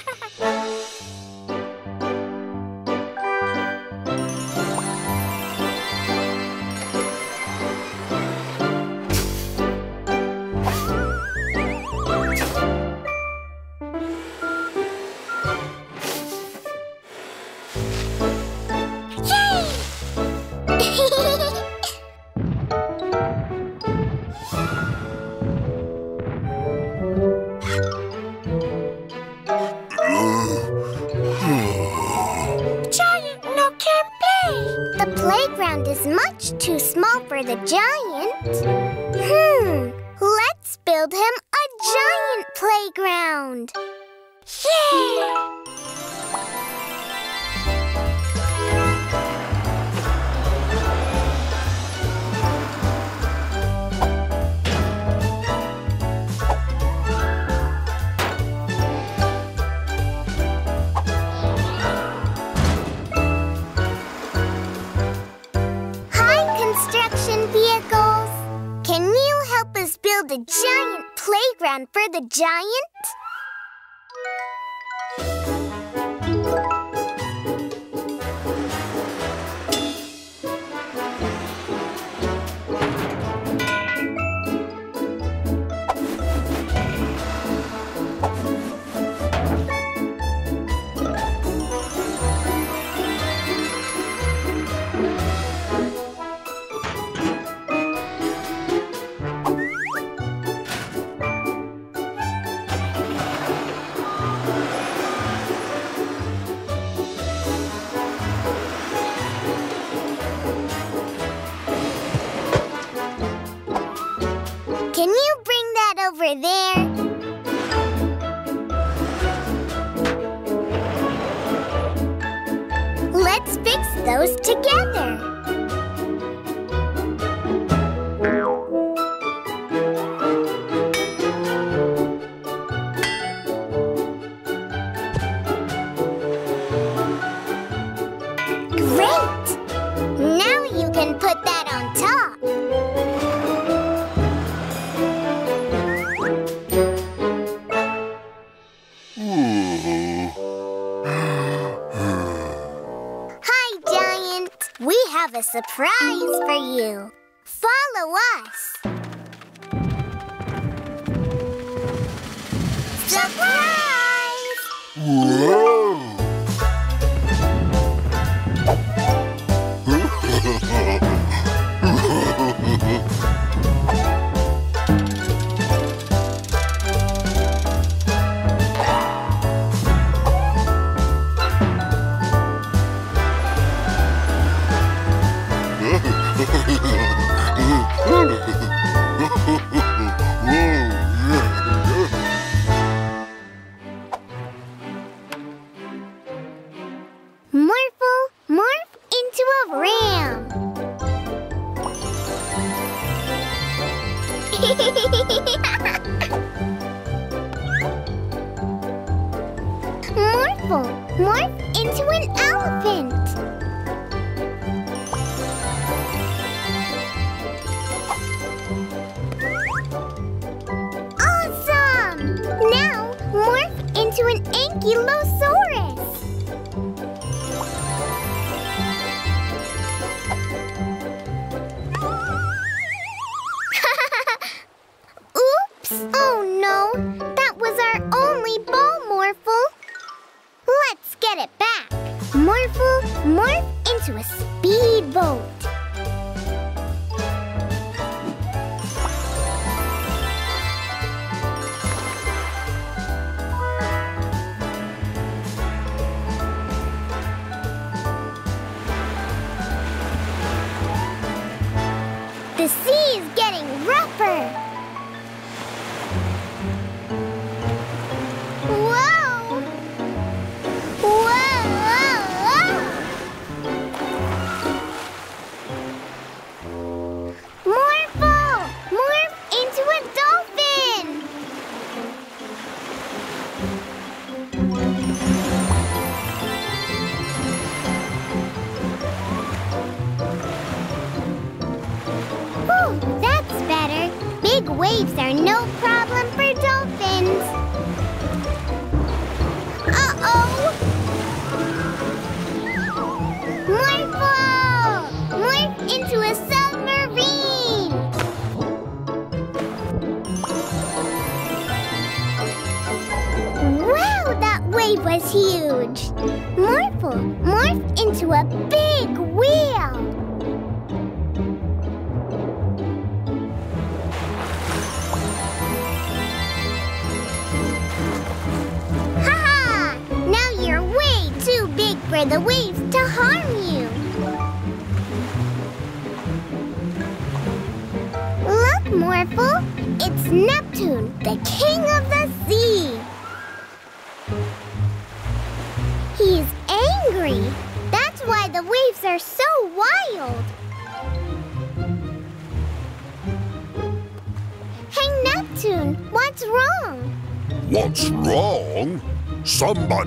surprise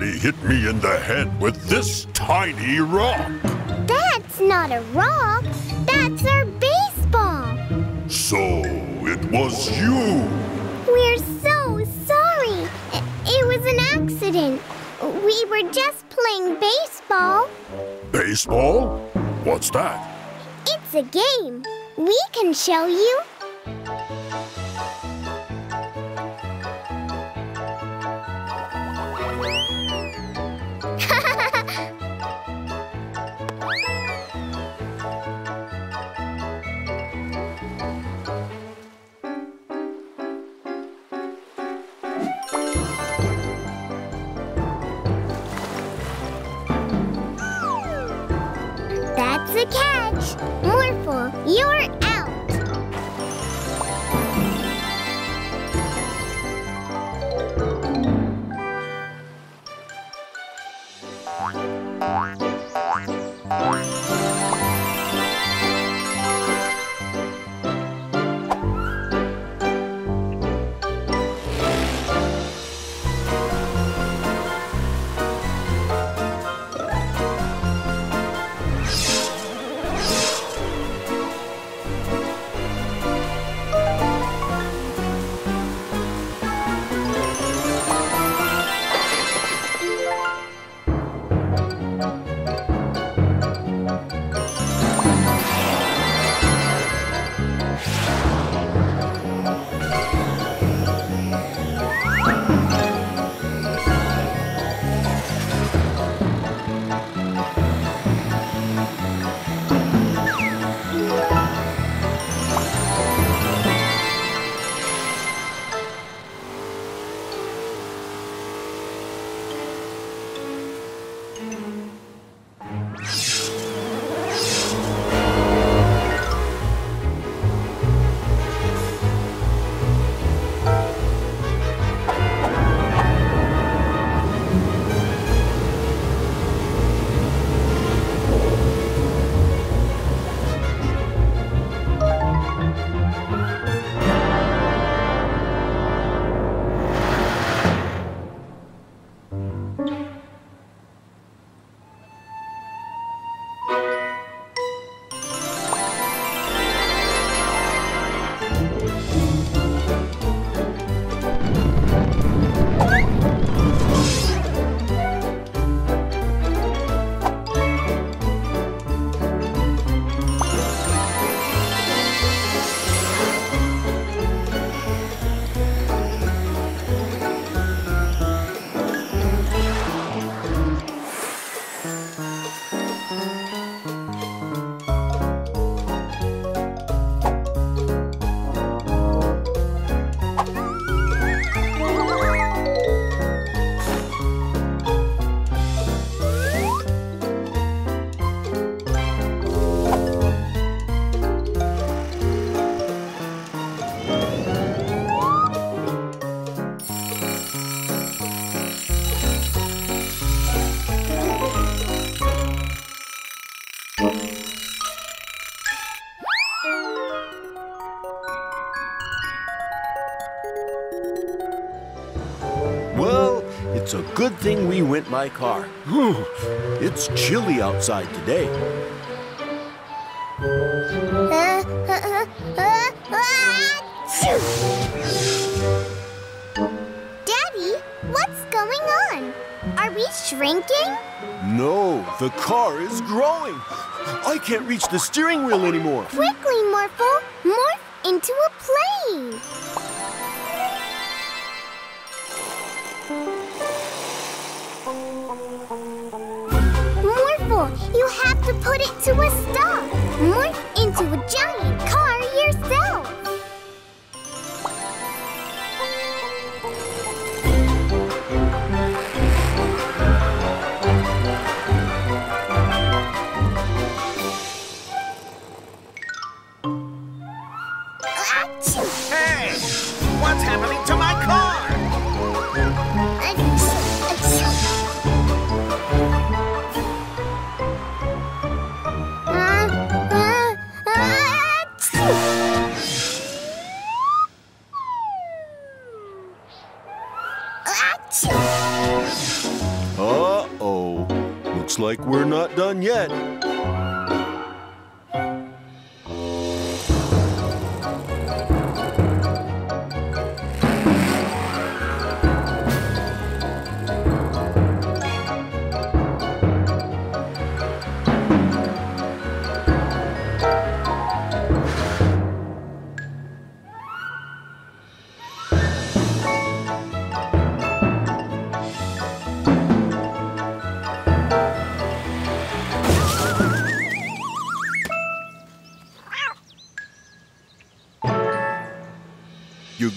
Somebody hit me in the head with this tiny rock. That's not a rock. That's our baseball. So it was you. We're so sorry. It was an accident. We were just playing baseball. Baseball? What's that? It's a game. We can show you. Good thing we went by car. It's chilly outside today. Daddy, what's going on? Are we shrinking? No, the car is growing. I can't reach the steering wheel anymore. Quickly,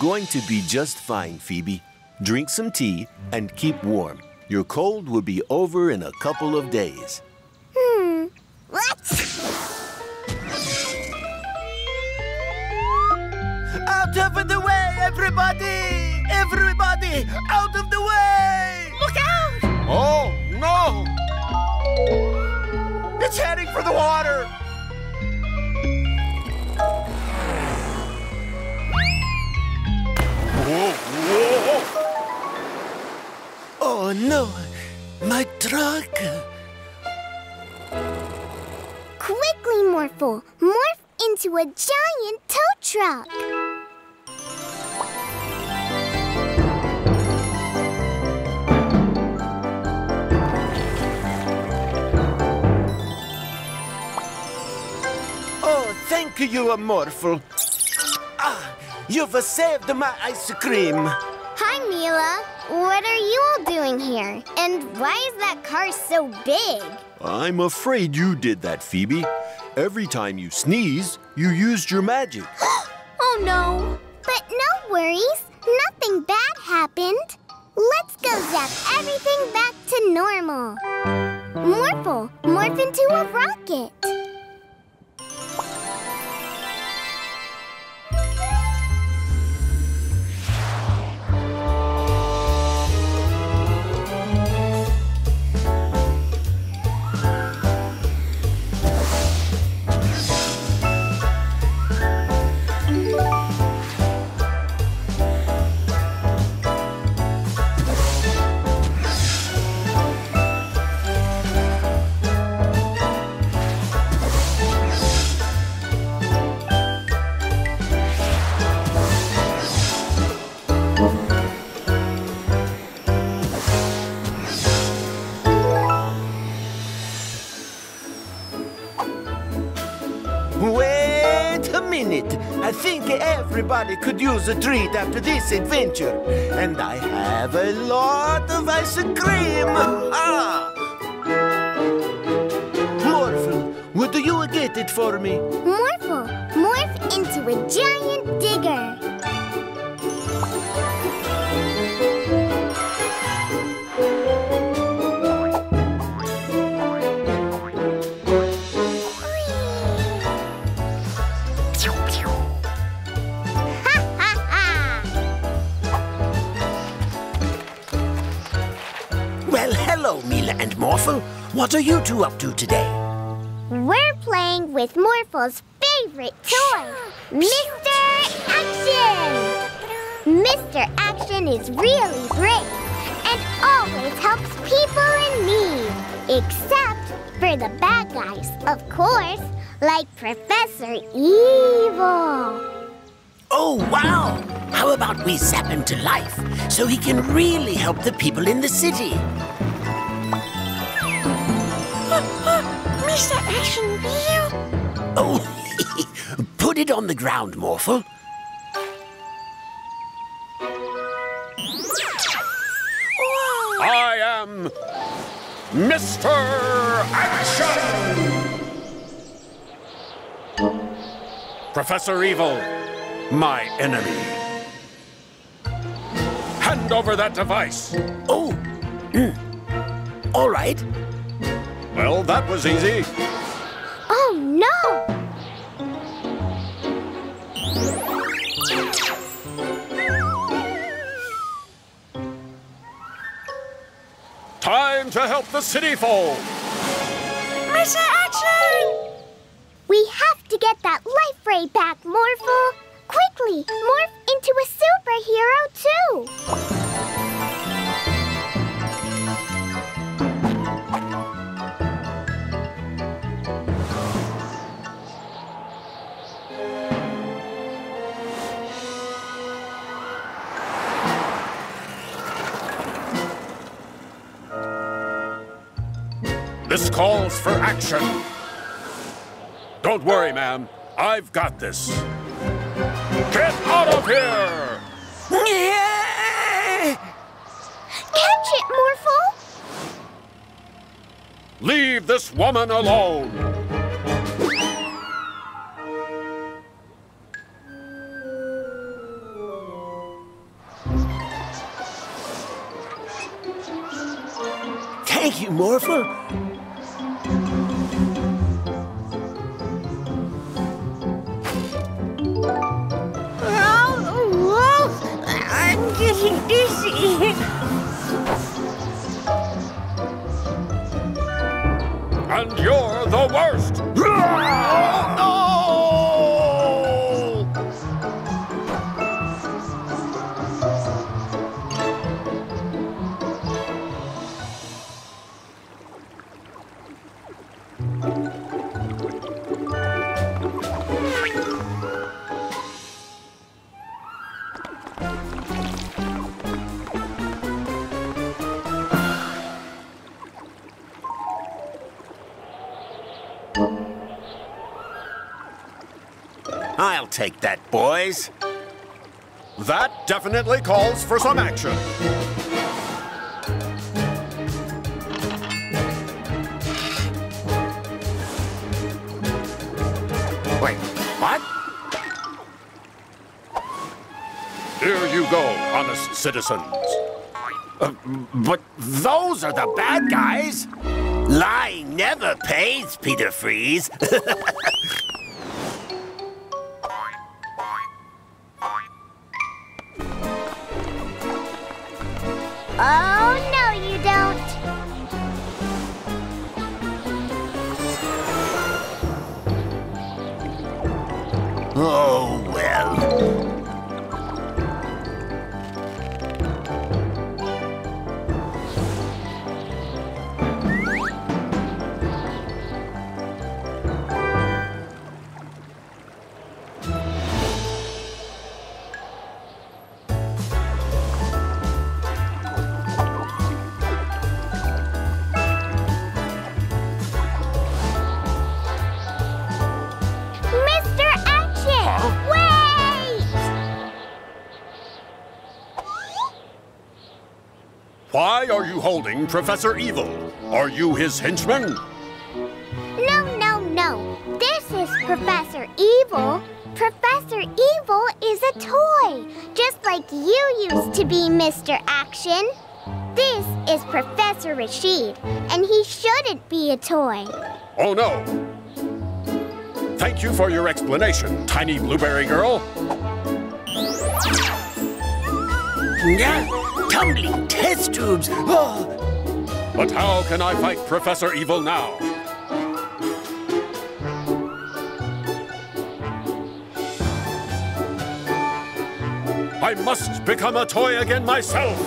going to be just fine, Phoebe. Drink some tea and keep warm. Your cold will be over in a couple of days. You, Morphle. Ah, you've saved my ice cream. Hi, Mila. What are you all doing here? And why is that car so big? I'm afraid you did that, Phoebe. Every time you sneeze, you used your magic. Oh no! But no worries. Nothing bad happened. Let's go zap everything back to normal. Morphle, morph into a rocket. I think everybody could use a treat after this adventure. And I have a lot of ice cream. Ah! Morphle, would you get it for me? Morphle, morph into a giant Morphle. What are you two up to today? We're playing with Morphle's favorite toy, Mr. Action! Mr. Action is really brave and always helps people in need. Except for the bad guys, of course, like Professor Evil. Oh, wow! How about we zap him to life so he can really help the people in the city? Mr. Action Wheel? Oh, put it on the ground, Morphle. I am Mr. Action! Professor Evil, my enemy. Hand over that device. Oh, mm. all right. Well, that was easy. Oh no! Time to help the city fall. Mr. Action! We have to get that life ray back, Morphle. Quickly, morph into a superhero too. This calls for action. Don't worry, ma'am. I've got this. Get out of here! Catch it, Morphle! Leave this woman alone! Thank you, Morphle. Getting dizzy. And you're I'll take that, boys. That definitely calls for some action. Wait, what? Here you go, honest citizens. Uh, but those are the bad guys. Lying never pays, Peter Freeze. Oh, no, you don't. oh, well. You holding Professor Evil? Are you his henchman? No, no, no. This is Professor Evil. Professor Evil is a toy, just like you used to be, Mr. Action. This is Professor Rashid, and he shouldn't be a toy. Oh no! Thank you for your explanation, tiny blueberry girl. Yeah, tumbling test tubes. Oh, But how can I fight Professor Evil now? I must become a toy again myself!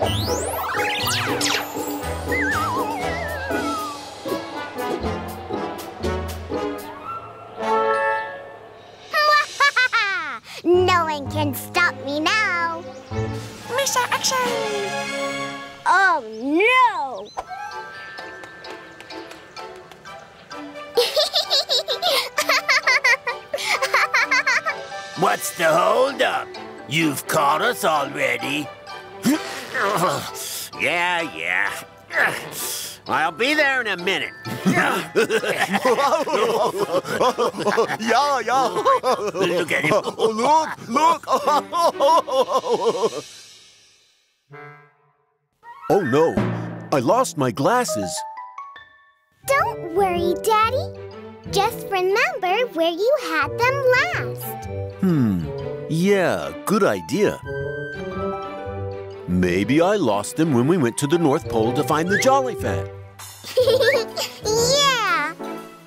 no one can stop me now. Mr. Action! Oh no! what's the holdup? You've caught us already. yeah, yeah. I'll be there in a minute. yeah, yeah. Look at him. look, look. Oh no, I lost my glasses. Don't worry, Daddy. Just remember where you had them last. Hmm, yeah, good idea. Maybe I lost them when we went to the North Pole to find the Jollyphant. yeah!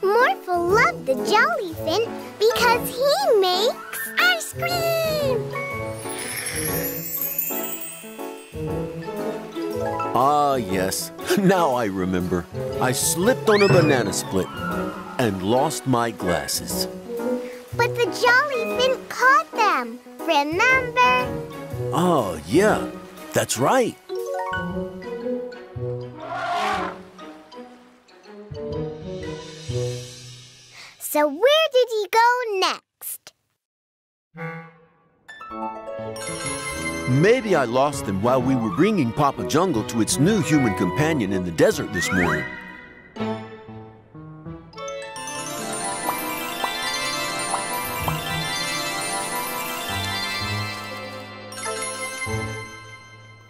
Morphle loved the Jollyphant because he makes ice cream! Ah, yes. Now I remember. I slipped on a banana split and lost my glasses. But the jolly jellyfin caught them, remember? Oh, yeah. That's right. So where did he go next? Maybe I lost them while we were bringing Papa Jungle to its new human companion in the desert this morning.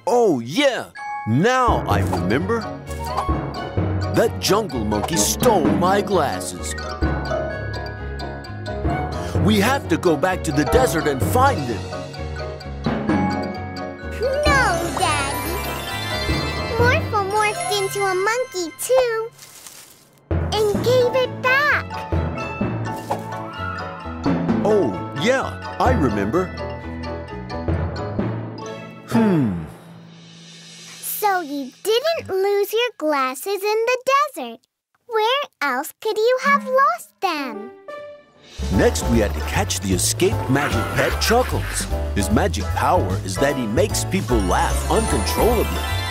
Oh, yeah! Now I remember. That jungle monkey stole my glasses. We have to go back to the desert and find them. Into a monkey, too. And gave it back. Oh, yeah, I remember. Hmm. So you didn't lose your glasses in the desert. Where else could you have lost them? Next, we had to catch the escaped magic pet Chuckles. His magic power is that he makes people laugh uncontrollably.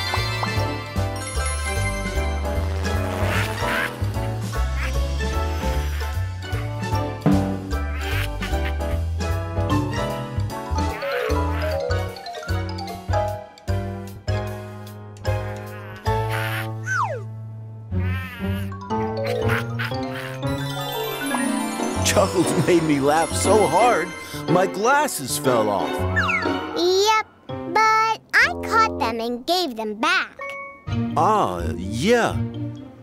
Chuckles made me laugh so hard, my glasses fell off. Yep, but I caught them and gave them back. Ah, yeah.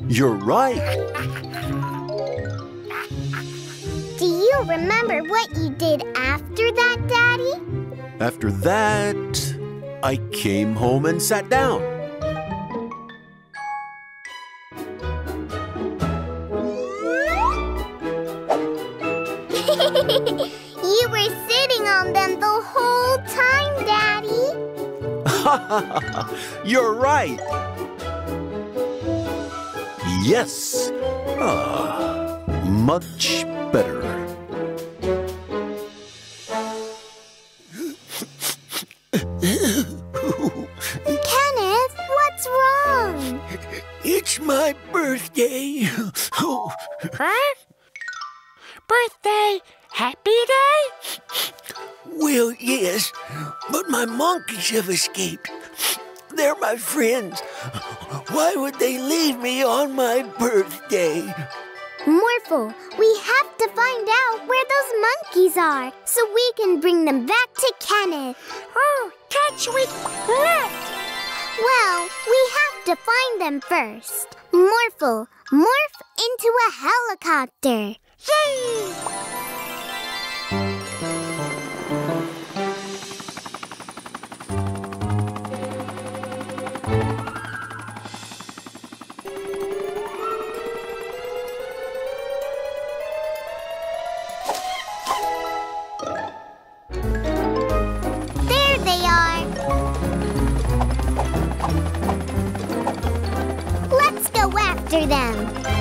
You're right. Do you remember what you did after that, Daddy? After that, I came home and sat down. You're right. Yes. Ah, much better. Kenneth, what's wrong? It's my birthday. Oh, Huh? Birthday? Happy day? well, yes, but my monkeys have escaped. They're my friends. Why would they leave me on my birthday? Morphle, we have to find out where those monkeys are so we can bring them back to Kenneth. Oh, catch with net. Well, we have to find them first. Morphle, morph into a helicopter. Yay! After them.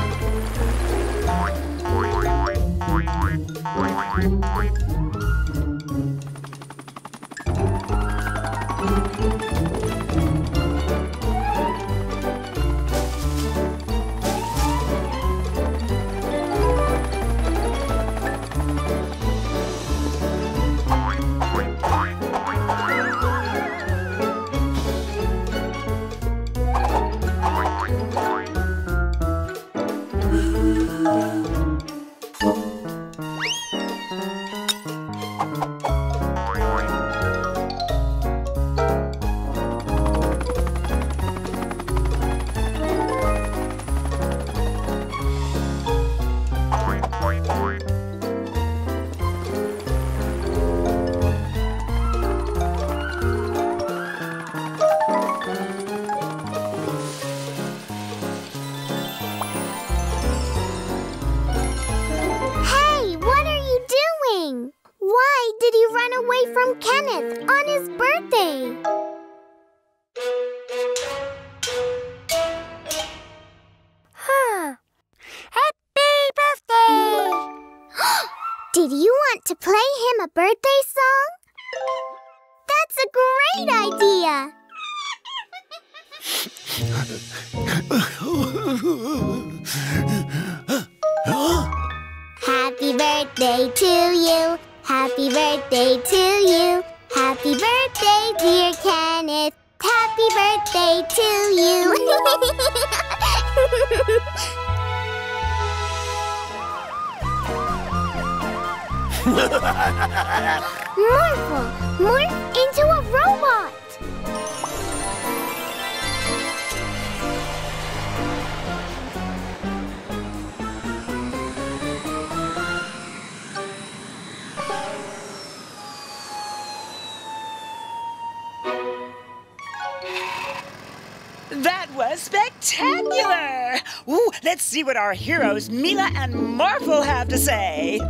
Have to say.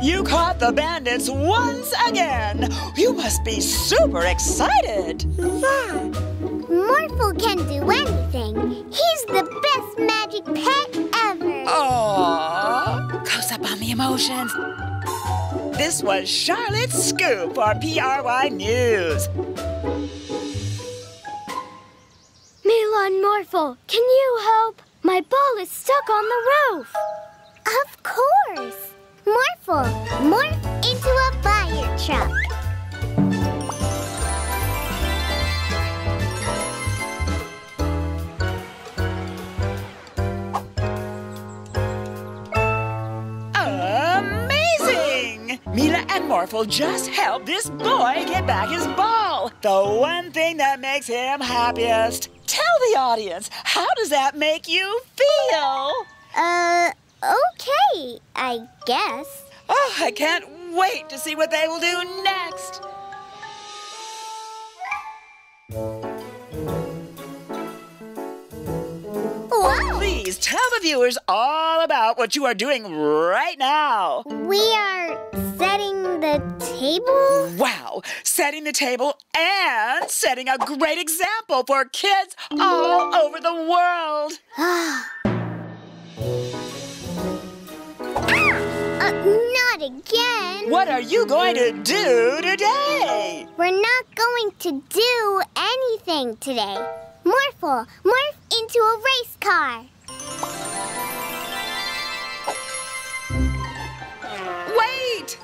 You caught the bandits once again. You must be super excited. Yeah. Morphle can do anything. He's the best magic pet ever. Aww. Close up on the emotions. This was Charlotte's Scoop for PRY News. Mila and Morphle, can you help? My ball is stuck on the roof. Of course. Morphle, morph into a fire truck. Amazing! Mila and Morphle just helped this boy get back his ball. The one thing that makes him happiest. Tell the audience, how does that make you feel? Uh, okay, I guess. Oh, I can't wait to see what they will do next. Wow! Please tell the viewers all about what you are doing right now. We are setting the table? Wow, setting the table and setting a great example for kids all over the world. Not again. What are you going to do today? We're not going to do anything today. Morphle, morph into a race car. Wait!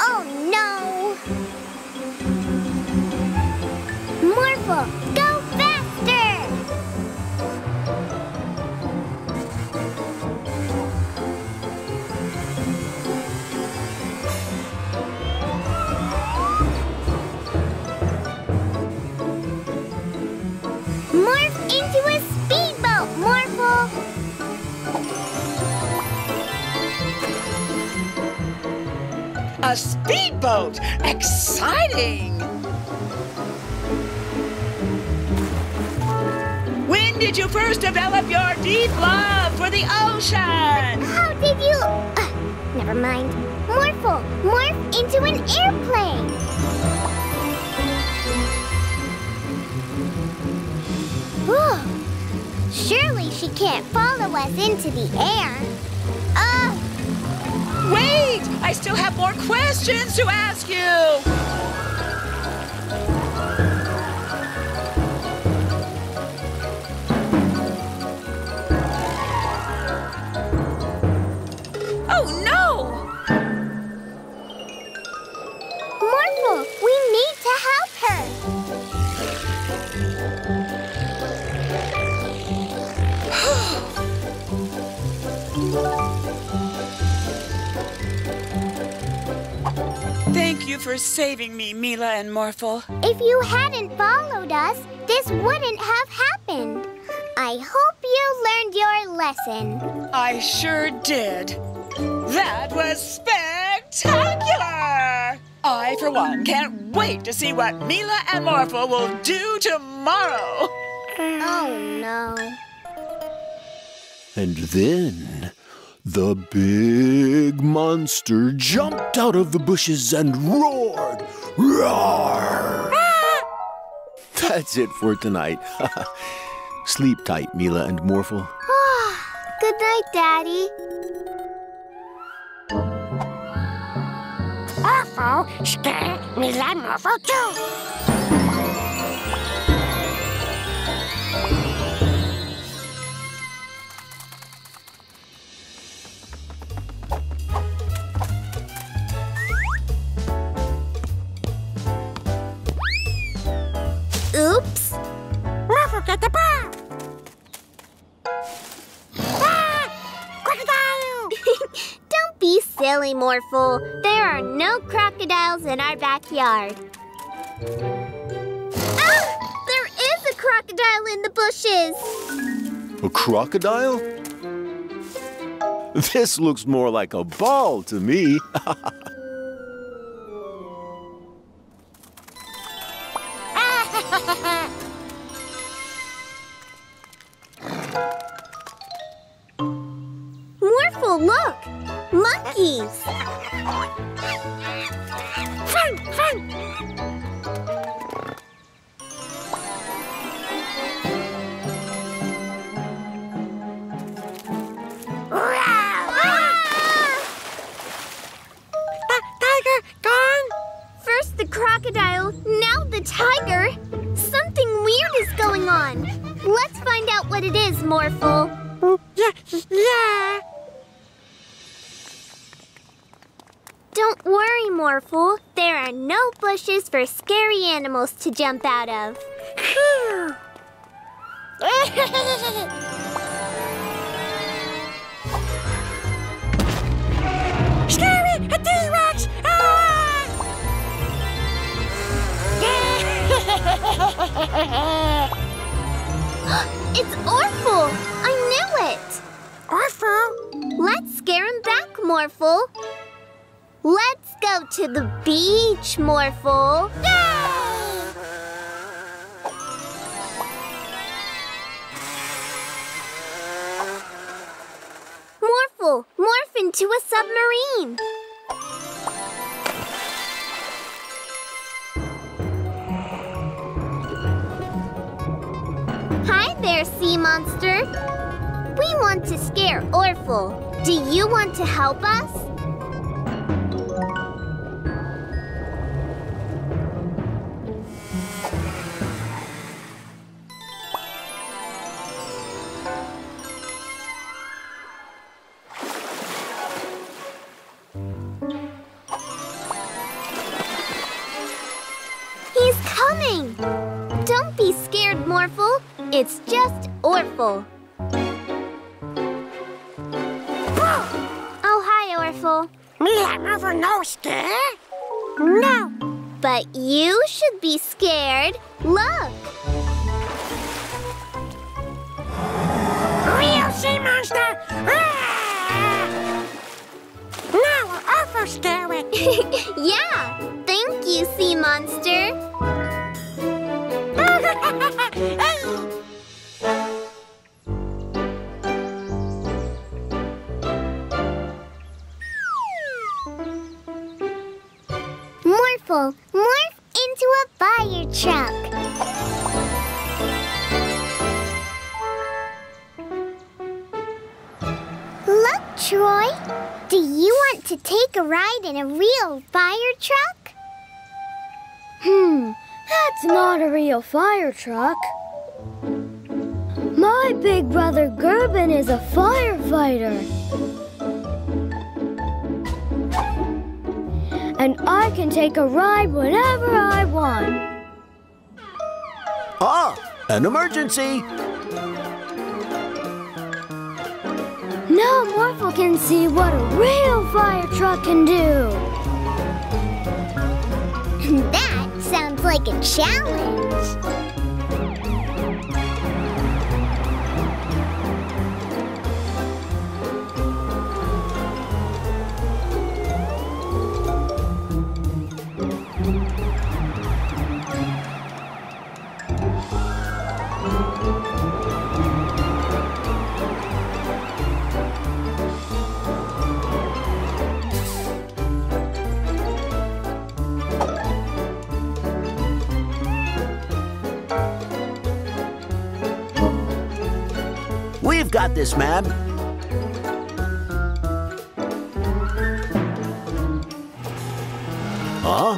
Oh no! Morphle, A speedboat! Exciting! When did you first develop your deep love for the ocean? How did you... Uh, never mind. Morphle, morph into an airplane! Whew. Surely she can't follow us into the air. Uh, Wait! I still have more questions to ask you! Oh no! Morphle, for saving me, Mila and Morphle. If you hadn't followed us, this wouldn't have happened. I hope you learned your lesson. I sure did. That was spectacular! I, for one, can't wait to see what Mila and Morphle will do tomorrow. Oh no. And then the big monster jumped out of the bushes and roared. Roar! That's it for tonight. Sleep tight, Mila and Morphle. Good night, Daddy. Morphle, scare Mila Morphle too. Morphle, get the ball. Ah! Crocodile! Don't be silly, Morphle. There are no crocodiles in our backyard. Ah! There is a crocodile in the bushes. A crocodile? This looks more like a ball to me. for scary animals to jump out of. Scary! A T-Rex! Ah! it's Orphle! I knew it! Orphle? Let's scare him back, Morphle. Let's go to the beach, Morphle. Morphle, morph into a submarine. Hi there, sea monster. We want to scare Orphle. Do you want to help us? It's just Orphle. Oh, hi, Orphle. Me and Morphle no scare? No. But you should be scared. Look! Real sea monster! Ah! Now Orphle scare it. yeah! Thank you, sea monster. Morph into a fire truck. Look, Troy. Do you want to take a ride in a real fire truck? Hmm, that's not a real fire truck. My big brother Gerben is a firefighter. And I can take a ride whenever I want. Ah, an emergency! Now Morphle can see what a real fire truck can do. That sounds like a challenge. Got this, Mab. Huh?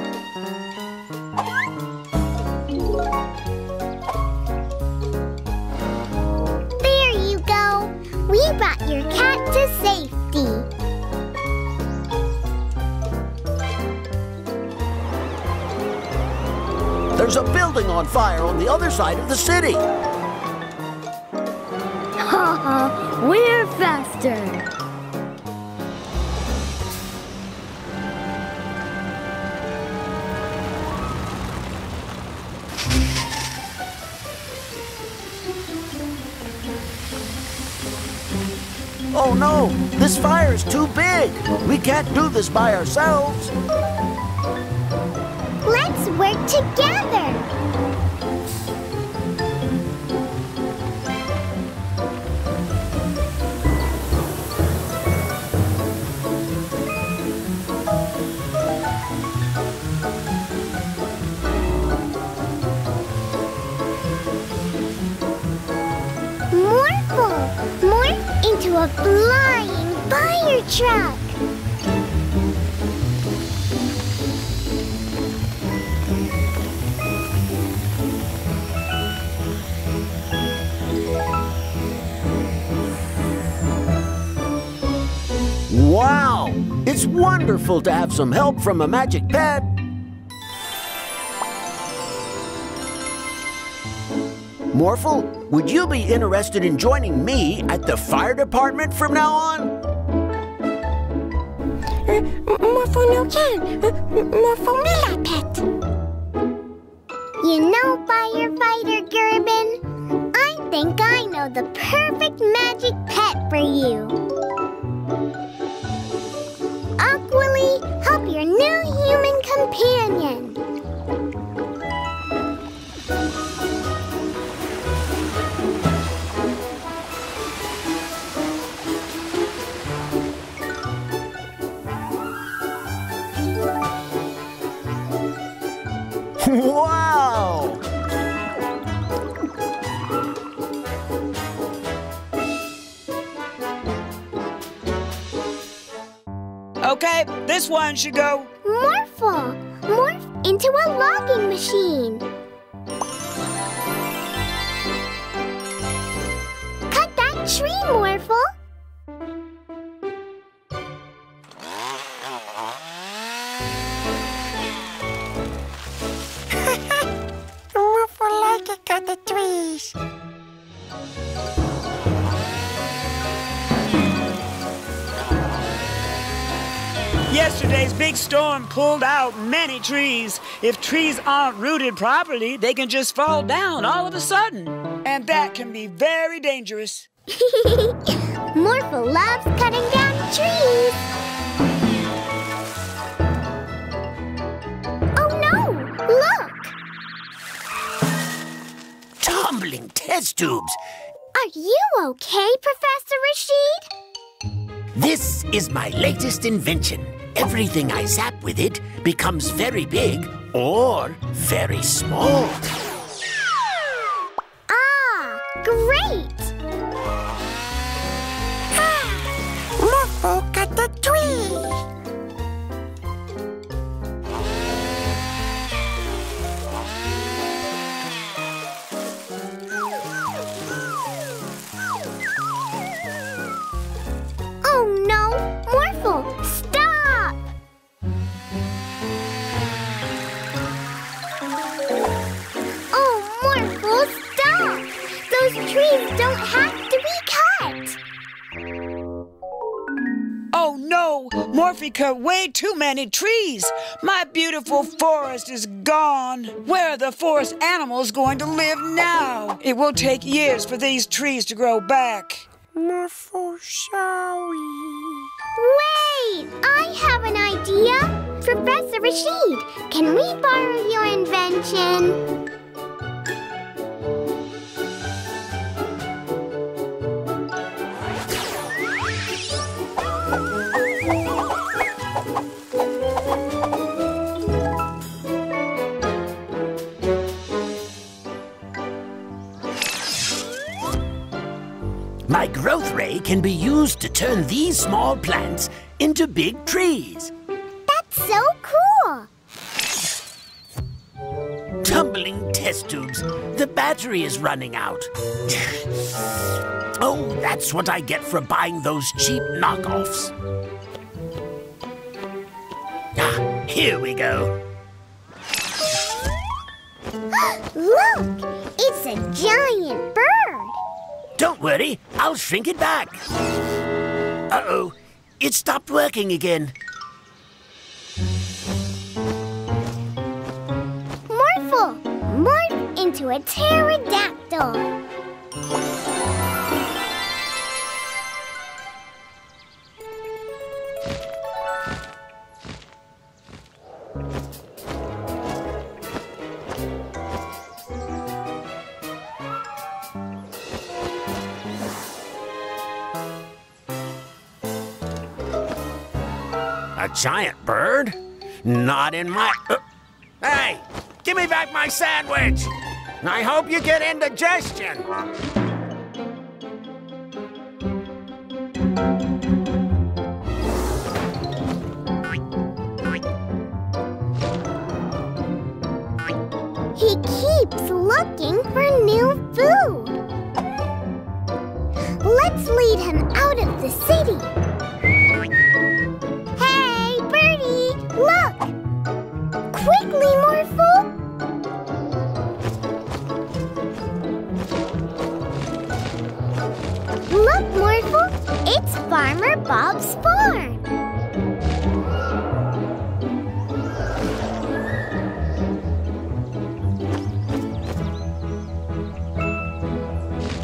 There you go. We brought your cat to safety. There's a building on fire on the other side of the city. Haha, we're faster. Oh no, this fire is too big. We can't do this by ourselves. Let's work together. Truck. Wow! It's wonderful to have some help from a magic pet. Morphle, would you be interested in joining me at the fire department from now on? Morphle no can. Morphle should go. Morphle, morph into a logging machine. Cut that tree. Morphle big storm pulled out many trees. If trees aren't rooted properly, they can just fall down all of a sudden. And that can be very dangerous. Morphle loves cutting down trees. Oh no! Look! Tumbling test tubes. Are you okay, Professor Rashid? This is my latest invention. Everything I zap with it becomes very big or very small. Ah, great! Those trees don't have to be cut! Oh no! Morphle cut way too many trees! My beautiful forest is gone! Where are the forest animals going to live now? It will take years for these trees to grow back. Morphle sorry. Wait! I have an idea! Professor Rashid, can we borrow your invention? My growth ray can be used to turn these small plants into big trees. That's so cool! Tumbling test tubes. The battery is running out. oh, that's what I get for buying those cheap knockoffs. Ah, here we go. Look! It's a giant bird! Don't worry, I'll shrink it back. Uh-oh, it stopped working again. Morphle! Morph into a pterodactyl! A giant bird? Not in my. Uh, hey, give me back my sandwich! I hope you get indigestion. He keeps looking for new food. Let's lead him out of the city. Look! Quickly, Morphle! Look, Morphle, it's Farmer Bob's farm.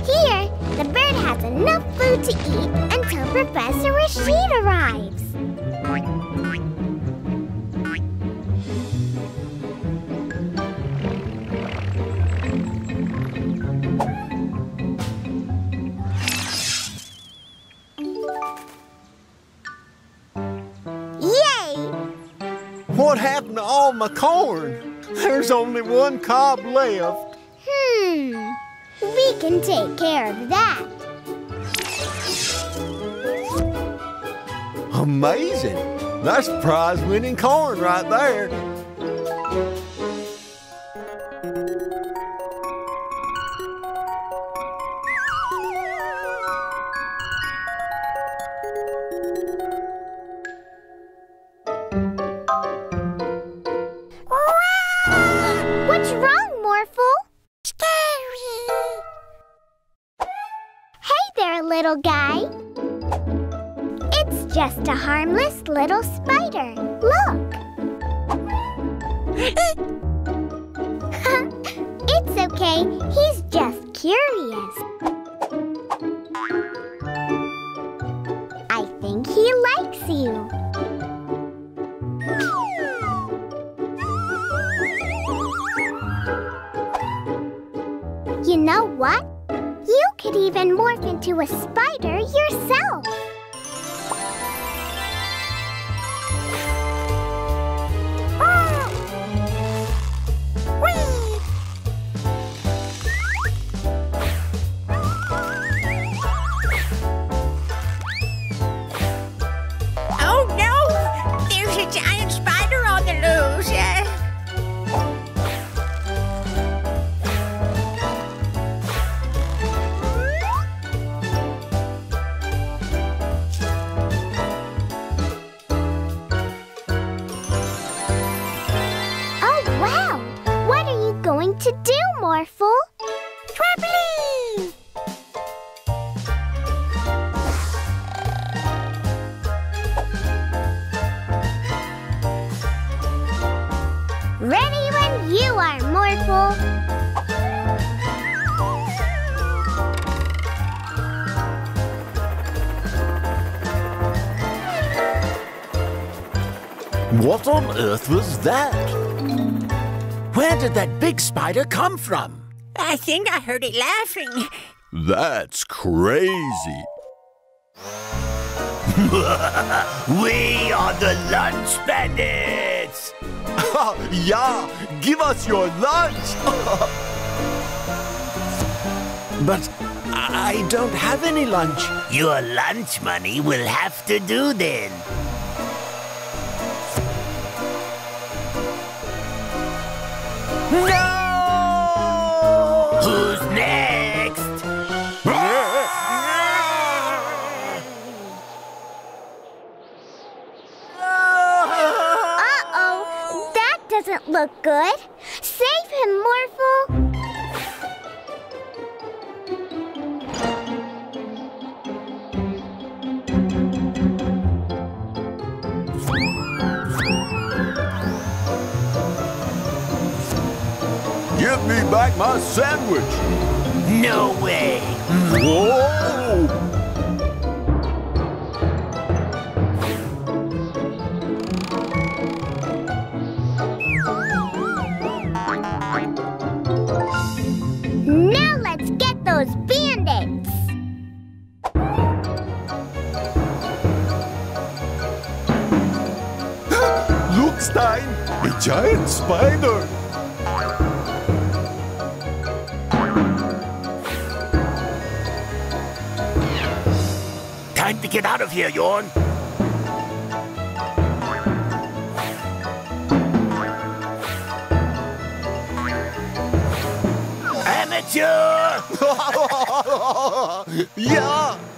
Here, the bird has enough food to eat until Professor Rashid arrives. All my corn? There's only one cob left. Hmm, we can take care of that. Amazing. That's prize winning corn right there. Little guy. It's just a harmless little spider. Look. it's okay. He's just curious. I think he likes you. You know what? Could even morph into a spider yourself. On earth was that? Where did that big spider come from? I think I heard it laughing. That's crazy. we are the lunch bandits! Oh, yeah, give us your lunch. but I don't have any lunch. Your lunch money will have to do then. No! Who's next? Uh-oh, that doesn't look good. Save him, Morphle. Me back my sandwich. No way. Whoa! Now let's get those bandits. Look, Stein, a giant spider. Get out of here, Yawn. Amateur! yeah.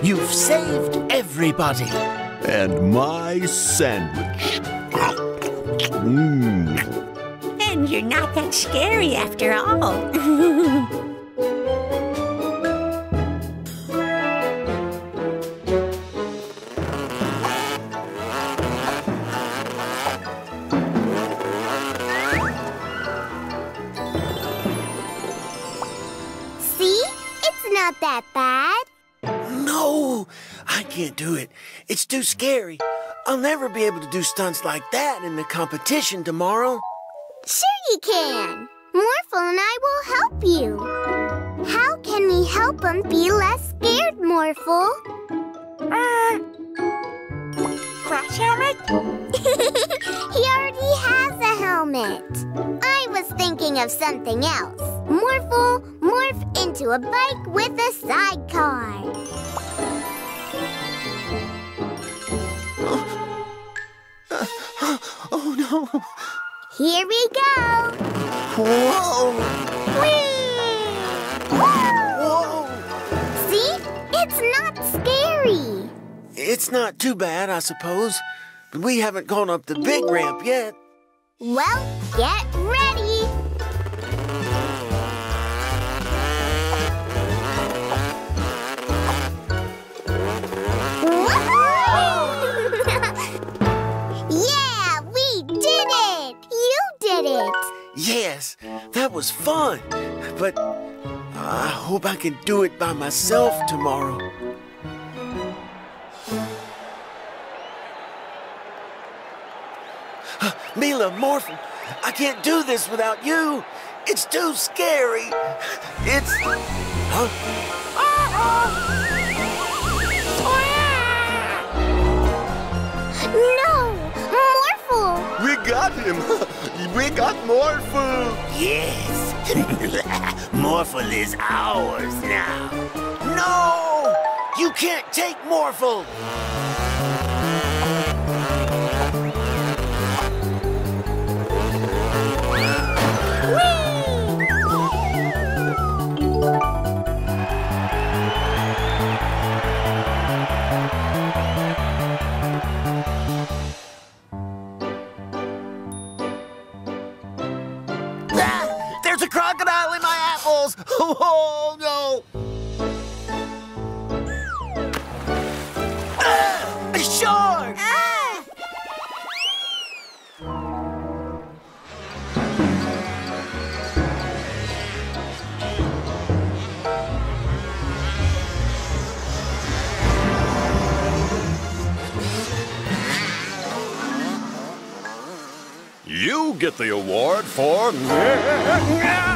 You've saved everybody. And my sandwich. Mmm. And you're not that scary after all. never be able to do stunts like that in the competition tomorrow. Sure you can. Morphle and I will help you. How can we help him be less scared, Morphle? Uh, crash helmet? he already has a helmet. I was thinking of something else. Morphle, morph into a bike with a sidecar. Oh no! Here we go. Whoa! Whee! Whoa! See? It's not scary. It's not too bad, I suppose. But we haven't gone up the big ramp yet. Well, get ready. Yes, that was fun. But I hope I can do it by myself tomorrow. Mila, Morphle, I can't do this without you. It's too scary. It's. Huh? Uh-huh. No! Morphle! We got him. we got more food. Yes. Morphle is ours now. No! You can't take Morphle! Ah, apples! Oh no! Ah, a shark! You get the award for.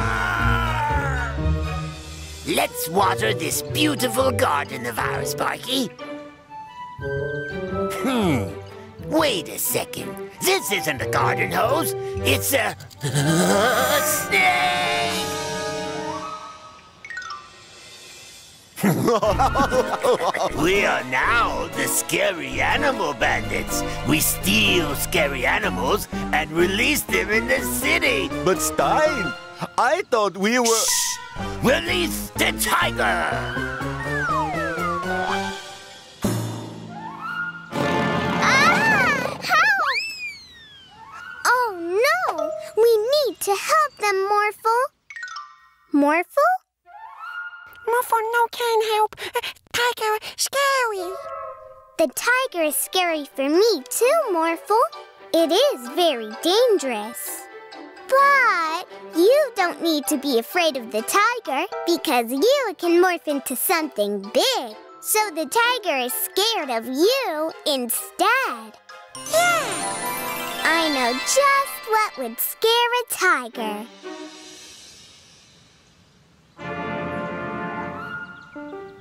Let's water this beautiful garden of ours, Sparky. Hmm. Wait a second. This isn't a garden hose. It's a snake. we are now the scary animal bandits. We steal scary animals and release them in the city. But Stein, I thought we were. Shh! Release the tiger! Ah! Help! Oh no! We need to help them, Morphle. Morphle? Morphle no can help. Tiger scary. The tiger is scary for me too, Morphle. It is very dangerous. But you don't need to be afraid of the tiger because you can morph into something big. So the tiger is scared of you instead. Yeah! I know just what would scare a tiger.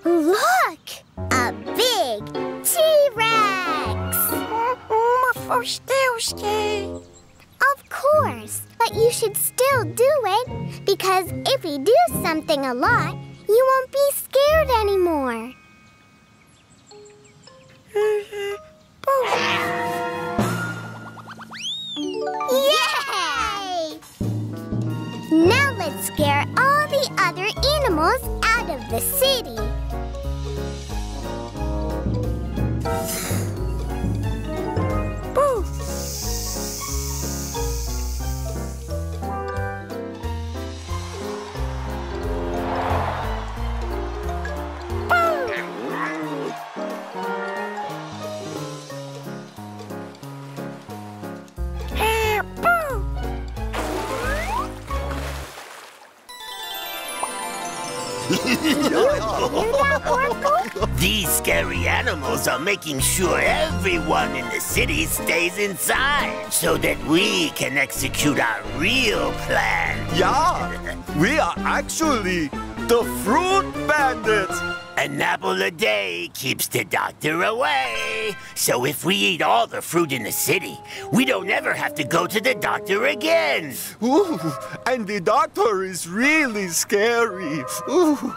Look! A big T-Rex! Scared. Of course, but you should still do it because if we do something a lot, you won't be scared anymore. Mm-hmm. Yay! Now let's scare all the other animals out of the city. Boo! These scary animals are making sure everyone in the city stays inside so that we can execute our real plan. Yeah, we are actually the fruit bandits. An apple a day keeps the doctor away. So if we eat all the fruit in the city, we don't ever have to go to the doctor again. Ooh, and the doctor is really scary. Ooh.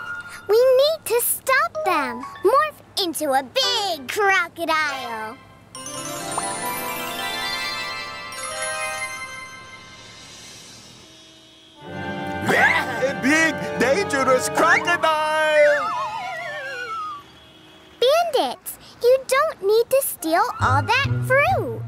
We need to stop them. Morph into a big crocodile. A big, dangerous crocodile! Bandits, you don't need to steal all that fruit.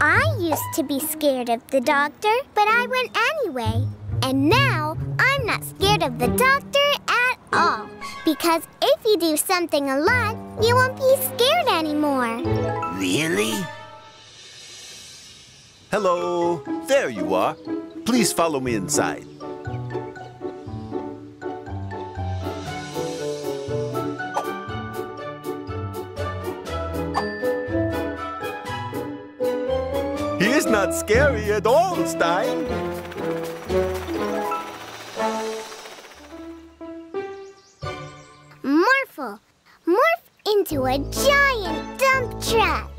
I used to be scared of the doctor, but I went anyway. And now I'm not scared of the doctor at all. Because if you do something a lot, you won't be scared anymore. Really? Hello, there you are. Please follow me inside. He is not scary at all, Stein. Into a giant dump truck.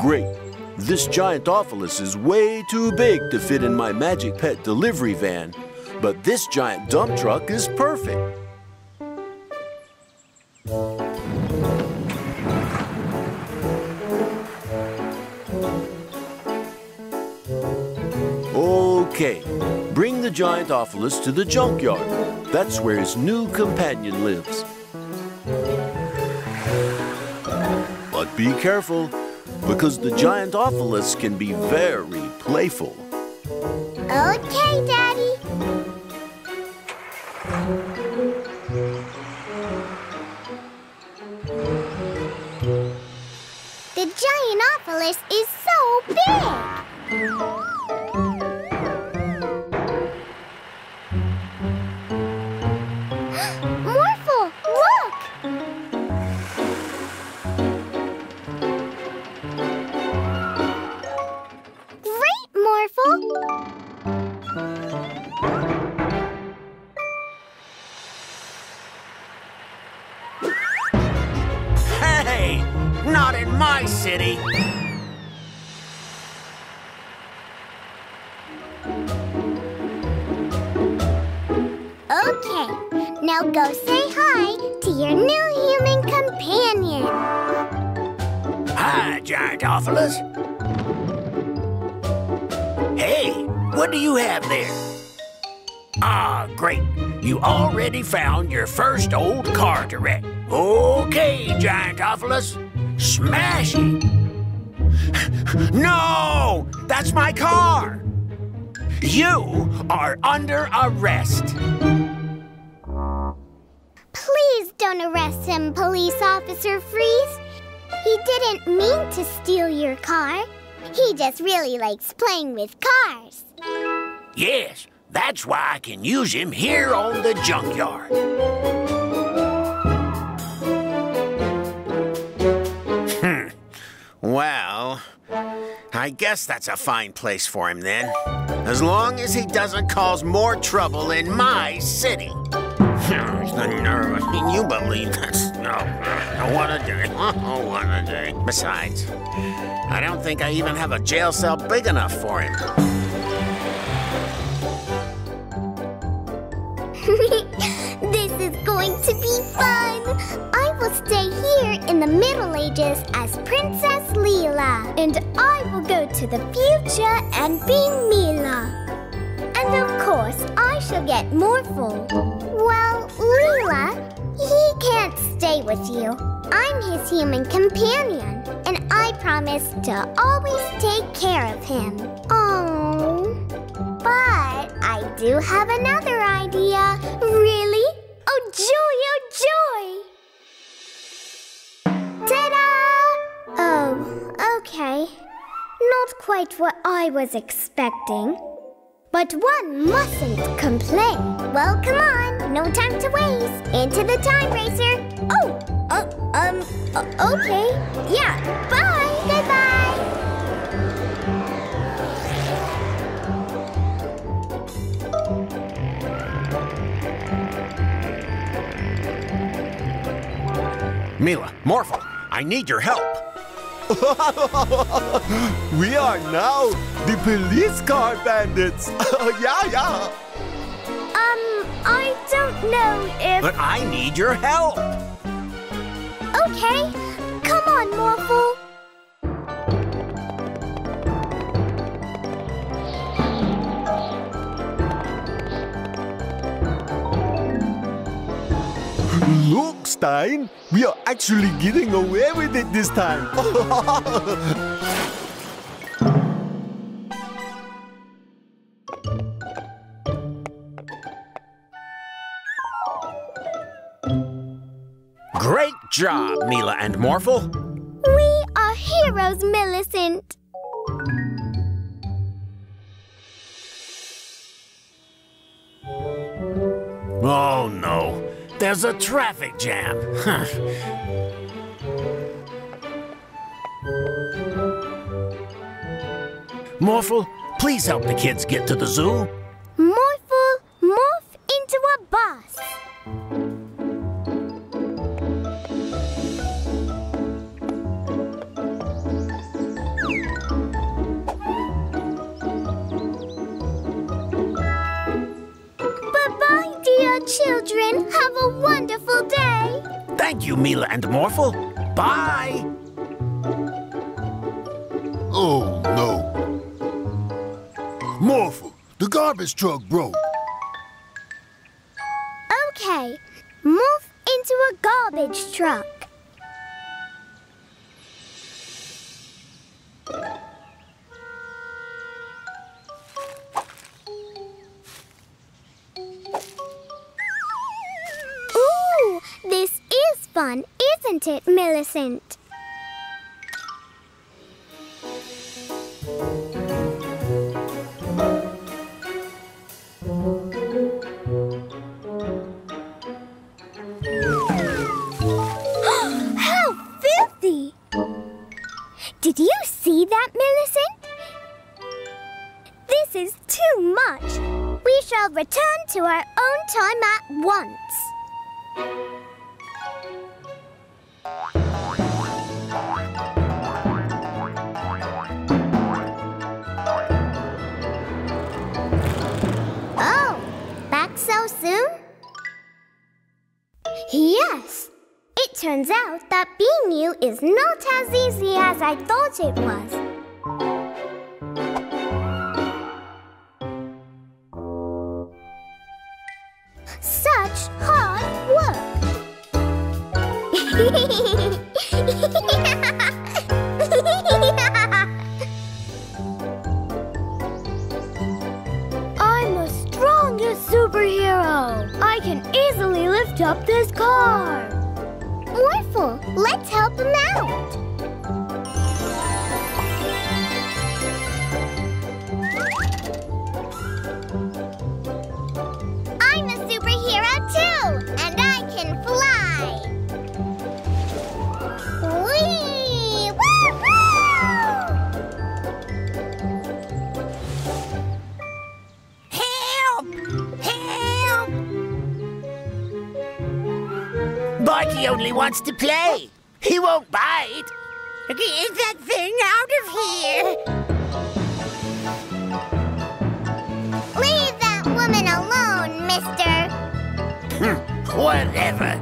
Great. This giant Ophilis is way too big to fit in my Magic Pet delivery van. But this giant dump truck is perfect. To the junkyard. That's where his new companion lives. But be careful, because the giant Ophilis can be very playful. Okay, Daddy. Really likes playing with cars. Yes, that's why I can use him here on the junkyard. Hmm. Well, I guess that's a fine place for him then. As long as he doesn't cause more trouble in my city. the nerve. Can you believe this? No. What a day. What a day. Besides, I don't think I even have a jail cell big enough for him. this is going to be fun. I will stay here in the Middle Ages as Princess Leela. And I will go to the future and be Mila. And of course, I shall get Morphle. Well, Leela, he can't stay with you. I'm his human companion, and I promise to always take care of him. Oh. But I do have another idea. Really? Oh, joy, oh, joy! Ta-da! Oh, okay. Not quite what I was expecting. But one mustn't complain. Well, come on. No time to waste. Into the time racer. Oh, uh, um, uh, okay. Yeah, bye. Goodbye. Mila, Morphle, I need your help. we are now the police car bandits. yeah, yeah. Um, I don't know if... But I need your help. Okay. Come on, Morphle. Look, Stein, we are actually getting away with it this time. job, Mila and Morphle. We are heroes, Millicent. Oh no, there's a traffic jam. Morphle, please help the kids get to the zoo. Morphle, morph into a bus. Dear children. Have a wonderful day. Thank you, Mila and Morphle. Bye. Oh, no. Morphle, the garbage truck broke. Okay, morph into a garbage truck. Fun, isn't it, Millicent? How filthy! Did you see that, Millicent? This is too much. We shall return to our own time at once. Oh, back so soon? Yes. It turns out that being you is not as easy as I thought it was. I'm the strongest superhero. I can easily lift up this car. Morphle, let's help him out. Barky only wants to play. He won't bite. Get that thing out of here! Leave that woman alone, mister. Hmm, whatever.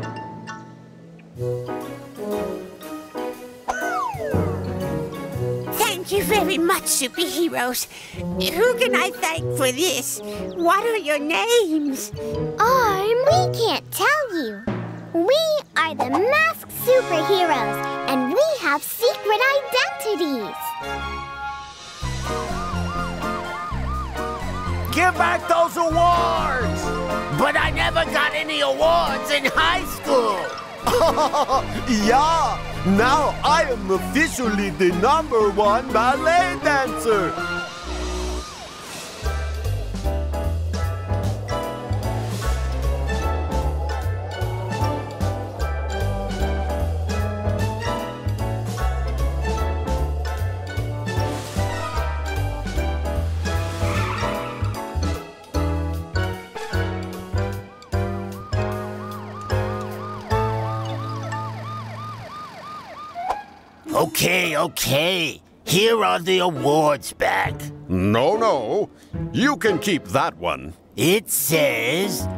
Thank you very much, superheroes. Who can I thank for this? What are your names? I'm. We can't tell you. We are the masked superheroes, and we have secret identities. Give back those awards! But I never got any awards in high school. yeah! Now I am officially the number one ballet dancer! Okay, okay. Here are the awards back. No, no. You can keep that one. It says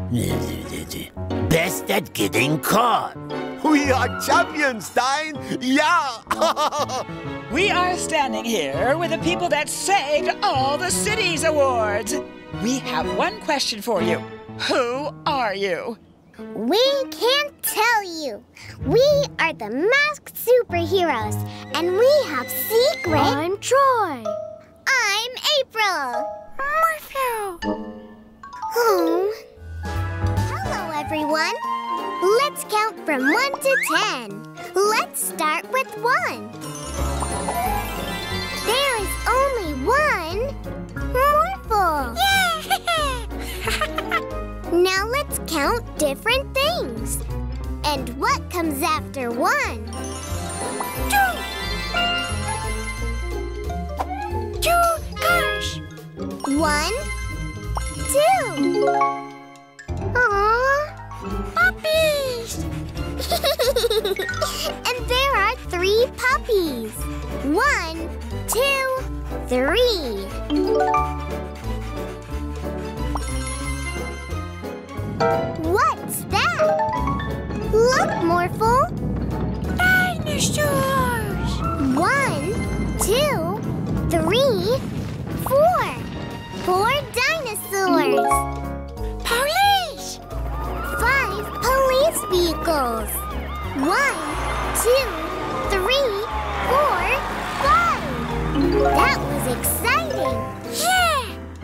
best at getting caught. We are champions, Stein! Yeah! We are standing here with the people that saved all the city's awards. We have one question for you. Who are you? We can't tell you. We are the masked superheroes, and we have secrets. I'm Troy. I'm April. Morphle. Oh. Hello, everyone. Let's count from one to ten. Let's start with one. There is only one Morphle. Now let's count different things. And what comes after one? Two. Two cars. One, two. Aww. Puppies. and there are three puppies. One, two, three. What's that? Look, Morphle. Dinosaurs. One, two, three, four. Four dinosaurs. Police. Five police vehicles. One, two, three, four, five. That was exciting. Yeah.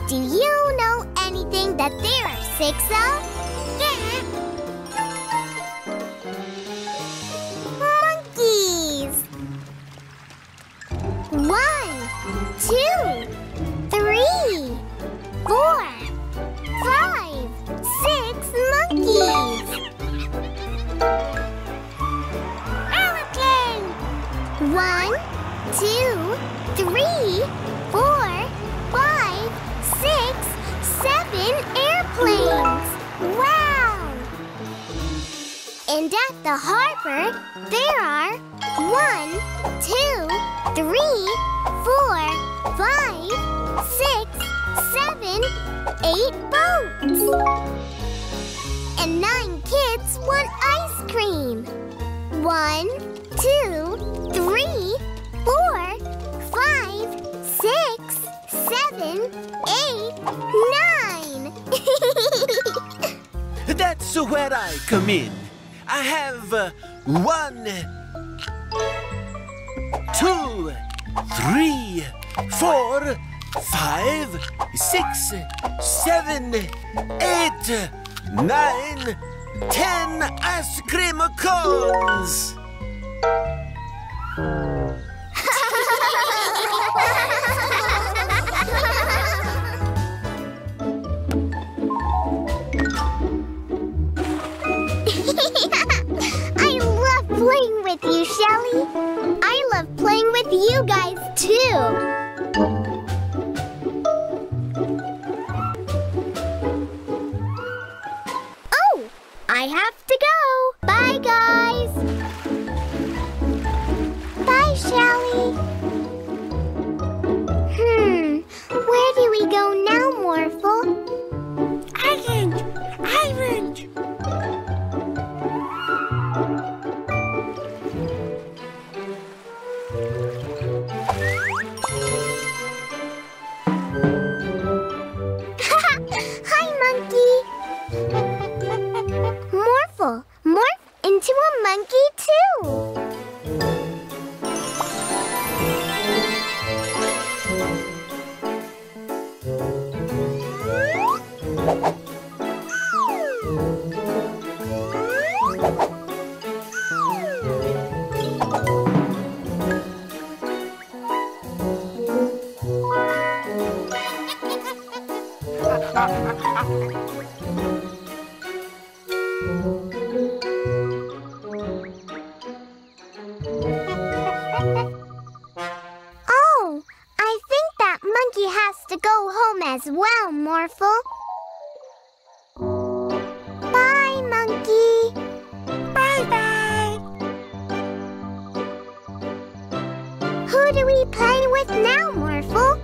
Do you know anything that there are six of? Yeah. Monkeys. One, two, three, four, five, six monkeys. Aeroplane. One, two, three, four, five, six, seven airplanes. Wow! And at the harbor, there are one, two, three, four, five, six, seven, eight boats. And nine kids want ice cream. One, two, three, four, five, six, seven, eight, nine. That's where I come in. I have uh, one, two, three, four, five, six, seven, eight, nine, ten ice cream cones. playing with you, Shelly. I love playing with you guys too. Oh, I have to go. Bye, guys. Bye, Shelly. Hmm, where do we go now, Morphle? Into a monkey too. As well, Morphle. Bye, monkey. Bye bye. Who do we play with now, Morphle?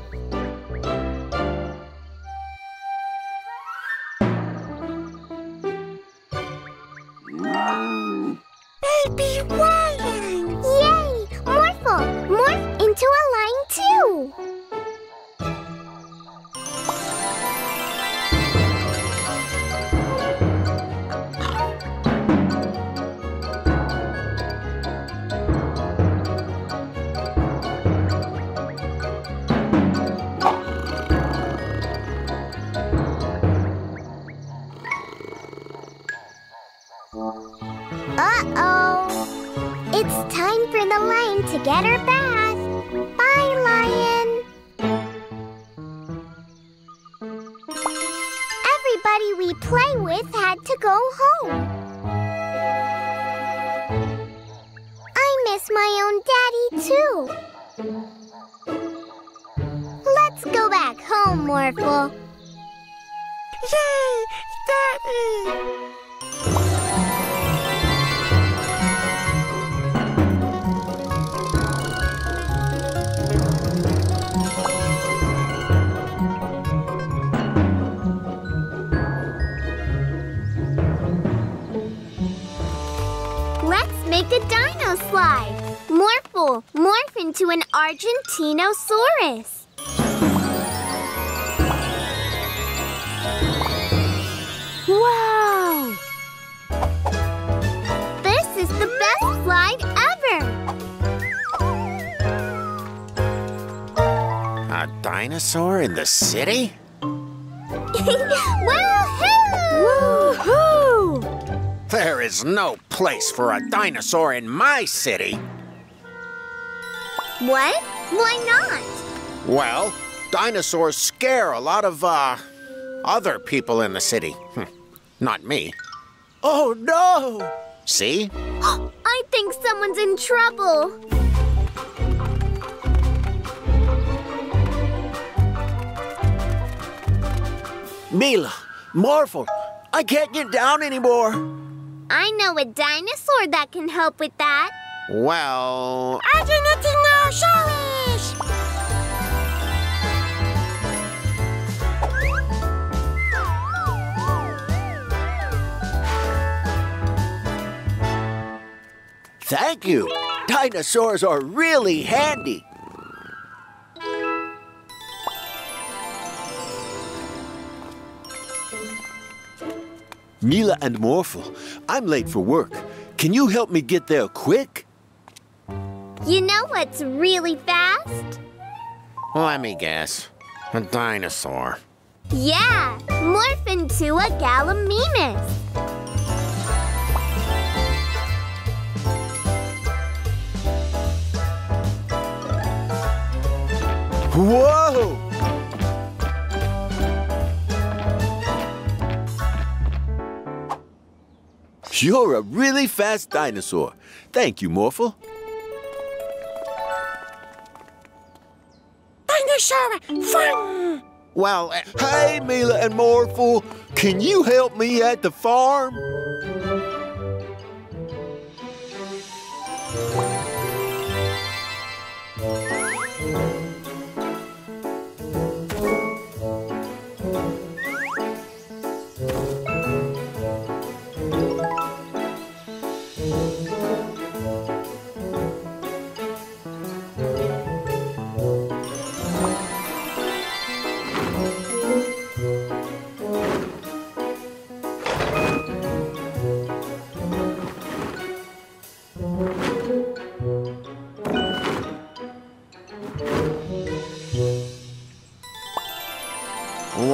Baby lion! Yay! Morphle, morph into a lion too. The lion to get her bath. Bye, lion. Everybody we play with had to go home. I miss my own daddy, too. Let's go back home, Morphle. Yay! Daddy! Make a dino slide. Morphle, morph into an Argentinosaurus. Wow! This is the best slide ever! A dinosaur in the city? Woohoo! Woohoo! There is no place for a dinosaur in my city. What? Why not? Well, dinosaurs scare a lot of, uh, other people in the city. Hm, Not me. Oh no! See? I think someone's in trouble. Mila, Morphle, I can't get down anymore. I know a dinosaur that can help with that. Well, Argentinosaurus! Thank you. Dinosaurs are really handy. Mila and Morphle, I'm late for work. Can you help me get there quick? You know what's really fast? Let me guess. A dinosaur. Yeah, morph into a Gallimimus. Whoa! You're a really fast dinosaur. Thank you, Morphle. Dinosaur fun! Well, uh, Hey, Mila and Morphle, can you help me at the farm?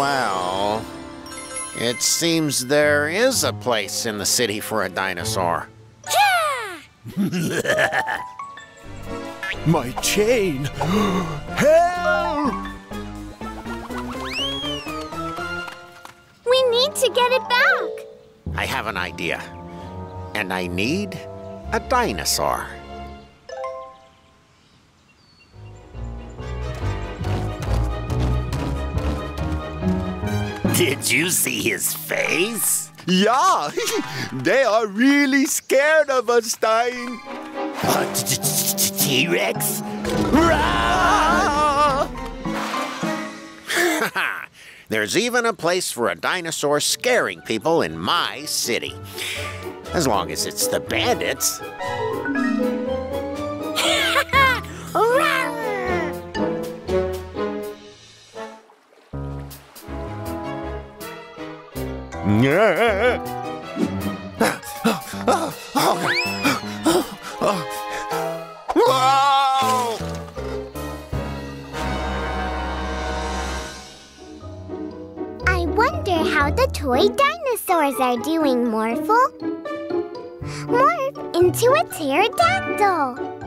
Well, it seems there is a place in the city for a dinosaur. My chain! Help! We need to get it back. I have an idea. And I need a dinosaur. Did you see his face? Yeah, they are really scared of us, Stein. T-Rex? There's even a place for a dinosaur scaring people in my city. As long as it's the bandits. I wonder how the toy dinosaurs are doing, Morphle. Morph into a pterodactyl.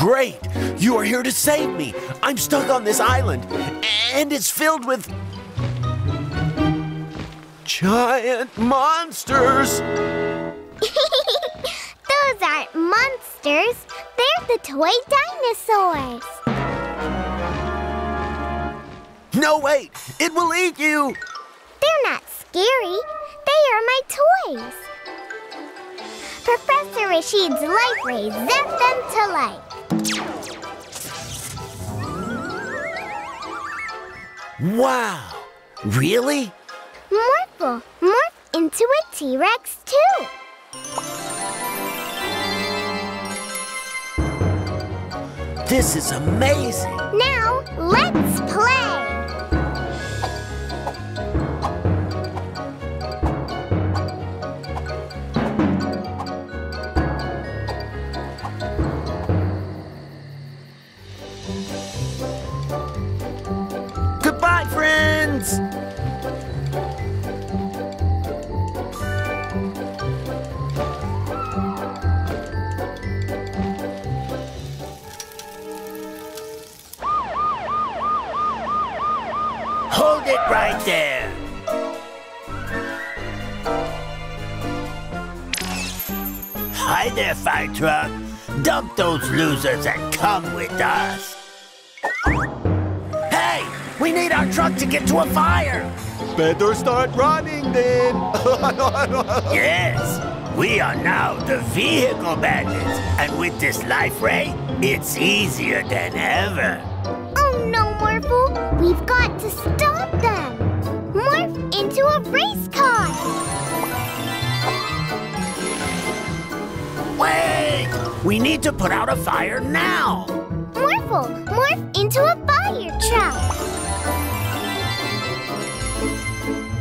Great! You are here to save me. I'm stuck on this island, and it's filled with Giant monsters! Those aren't monsters. They're the toy dinosaurs. No, wait! It will eat you! They're not scary. They are my toys. Professor Rashid's life rays zap them to life. Wow! Really? Morphle, morph into a T-Rex too. This is amazing! Now, let's play. Right there! Hi there, fire truck. Dump those losers and come with us. Hey, we need our truck to get to a fire. Better start running then. Yes, we are now the vehicle bandits, and with this life ray, It's easier than ever. Oh no, Morphle! We've got to stop them! Morph into a race car! Wait! We need to put out a fire now! Morphle, morph into a fire truck!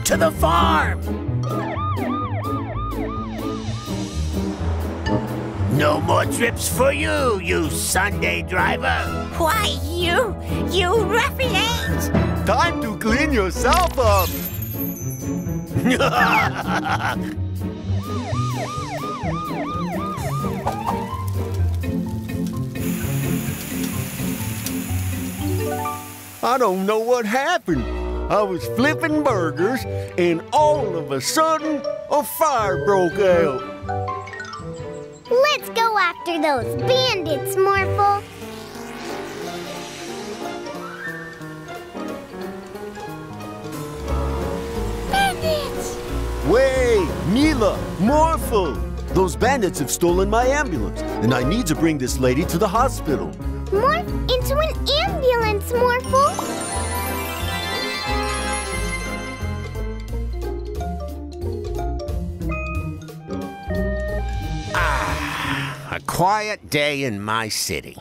To the farm! No more trips for you, you Sunday driver! Why, you, you ruffians! Time to clean yourself up! I don't know what happened. I was flipping burgers, and all of a sudden, a fire broke out. Let's go after those bandits, Morphle! Wait, Mila, Morphle! Those bandits have stolen my ambulance, and I need to bring this lady to the hospital. Morph into an ambulance, Morphle! Ah! A quiet day in my city.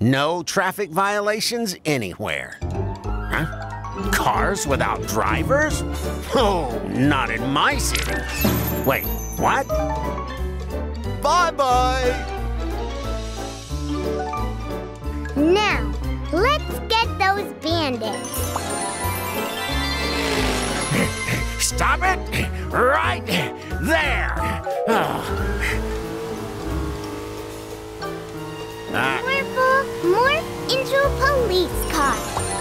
No traffic violations anywhere. Huh? Cars without drivers? Oh, not in my city. Wait, what? Bye-bye! Now, let's get those bandits. Stop it! Right there! Oh. Ah, Morphle, morph into a police car.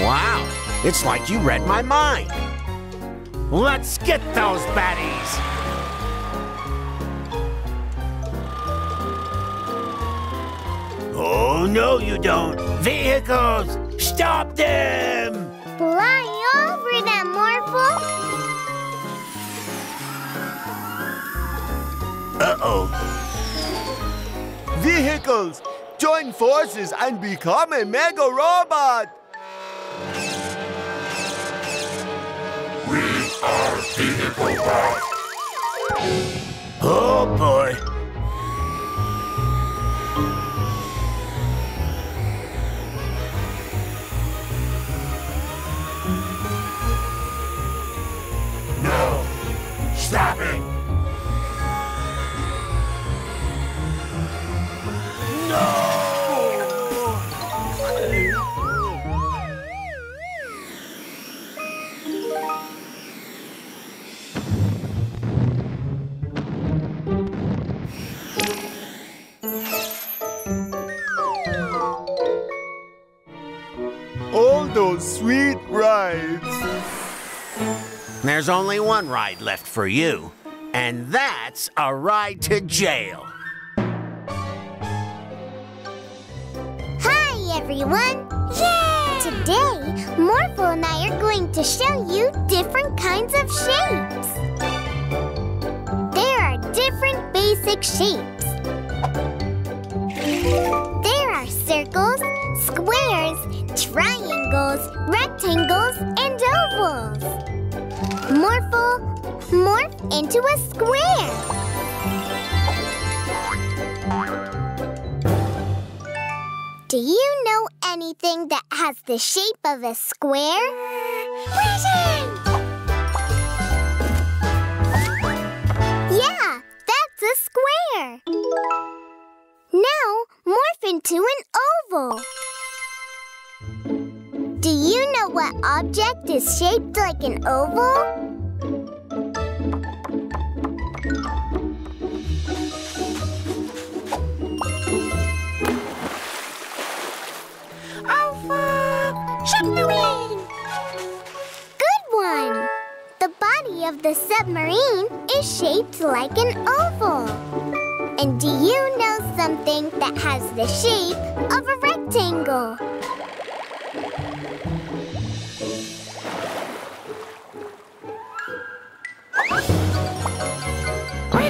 Wow, it's like you read my mind. Let's get those baddies! Oh, no, you don't. Vehicles, stop them! Fly over them, Morphle. Uh-oh. Vehicles, join forces and become a mega robot! Oh, boy. There's only one ride left for you, and that's a ride to jail. Hi, everyone. Yay! Today, Morphle and I are going to show you different kinds of shapes. There are different basic shapes. There are circles, squares, triangles, rectangles, and ovals. Morphle, morph into a square. Do you know anything that has the shape of a square? Present! Yeah, that's a square. Now, morph into an oval. Do you know what object is shaped like an oval? Oval submarine! Good one! The body of the submarine is shaped like an oval. And do you know something that has the shape of a rectangle?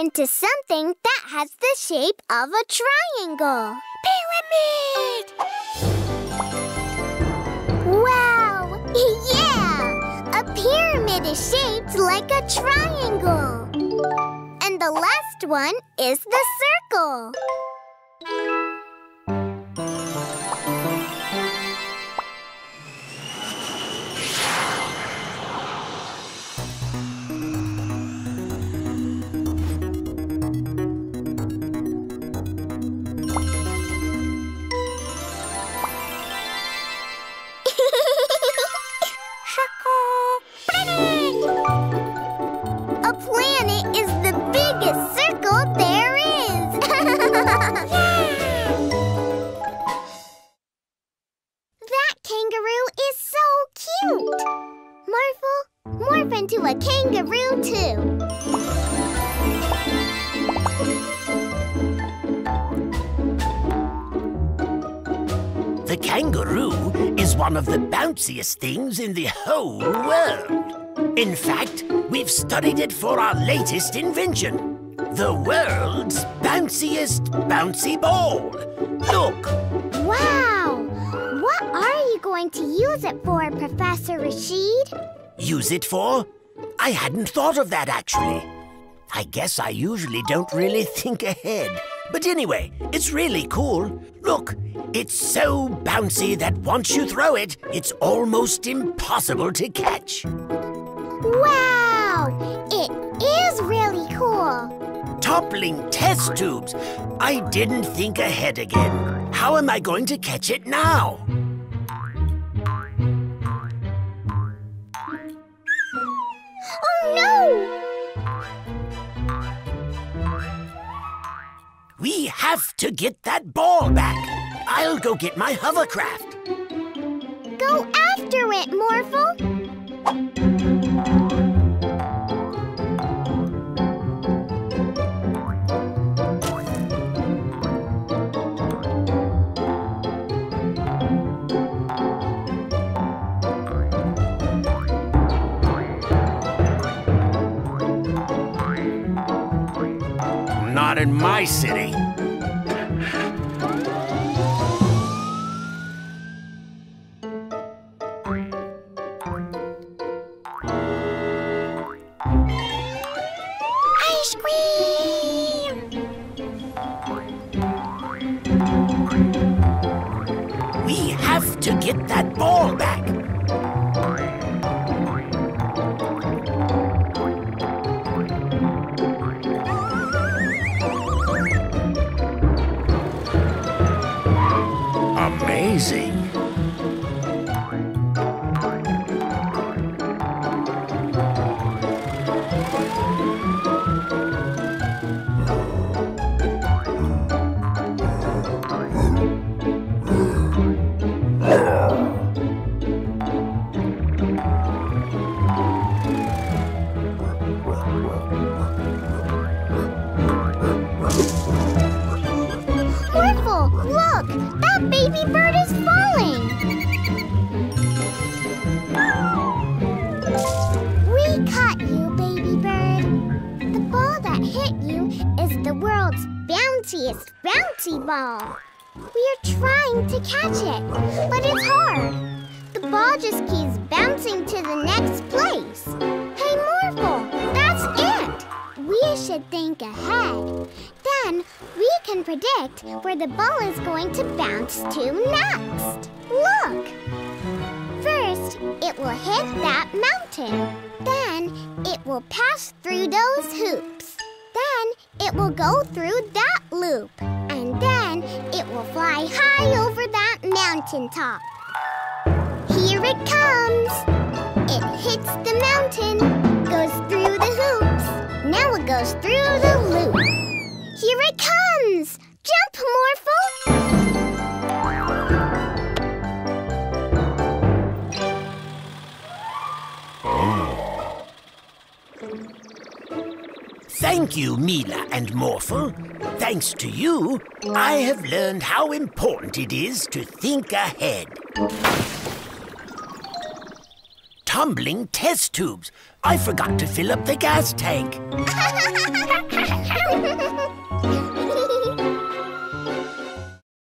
into something that has the shape of a triangle. Pyramid! Wow! yeah! A pyramid is shaped like a triangle. And the last one is the circle. One of the bounciest things in the whole world. In fact, we've studied it for our latest invention the world's bounciest bouncy ball. Look, Wow! What are you going to use it for, Professor Rashid? use it for? I hadn't thought of that actually. I guess I usually don't really think ahead. But anyway, it's really cool. Look, it's so bouncy that once you throw it, it's almost impossible to catch. Wow! It is really cool. Toppling test tubes. I didn't think ahead again. How am I going to catch it now? Oh no! We have to get that ball back. I'll go get my hovercraft. Go after it, Morphle. In my city. Ice cream! We have to get that ball back. Bouncy ball. We're trying to catch it, but it's hard. The ball just keeps bouncing to the next place. Hey, Morphle, that's it! We should think ahead. Then we can predict where the ball is going to bounce to next. Look! First, it will hit that mountain. Then it will pass through those hoops. Then it will go through that loop. And then it will fly high over that mountaintop. Here it comes. It hits the mountain, goes through the hoops. Now it goes through the loop. Here it comes! Jump, Morphle! Thank you, Mila and Morphle. Thanks to you, I have learned how important it is to think ahead. Tumbling test tubes. I forgot to fill up the gas tank.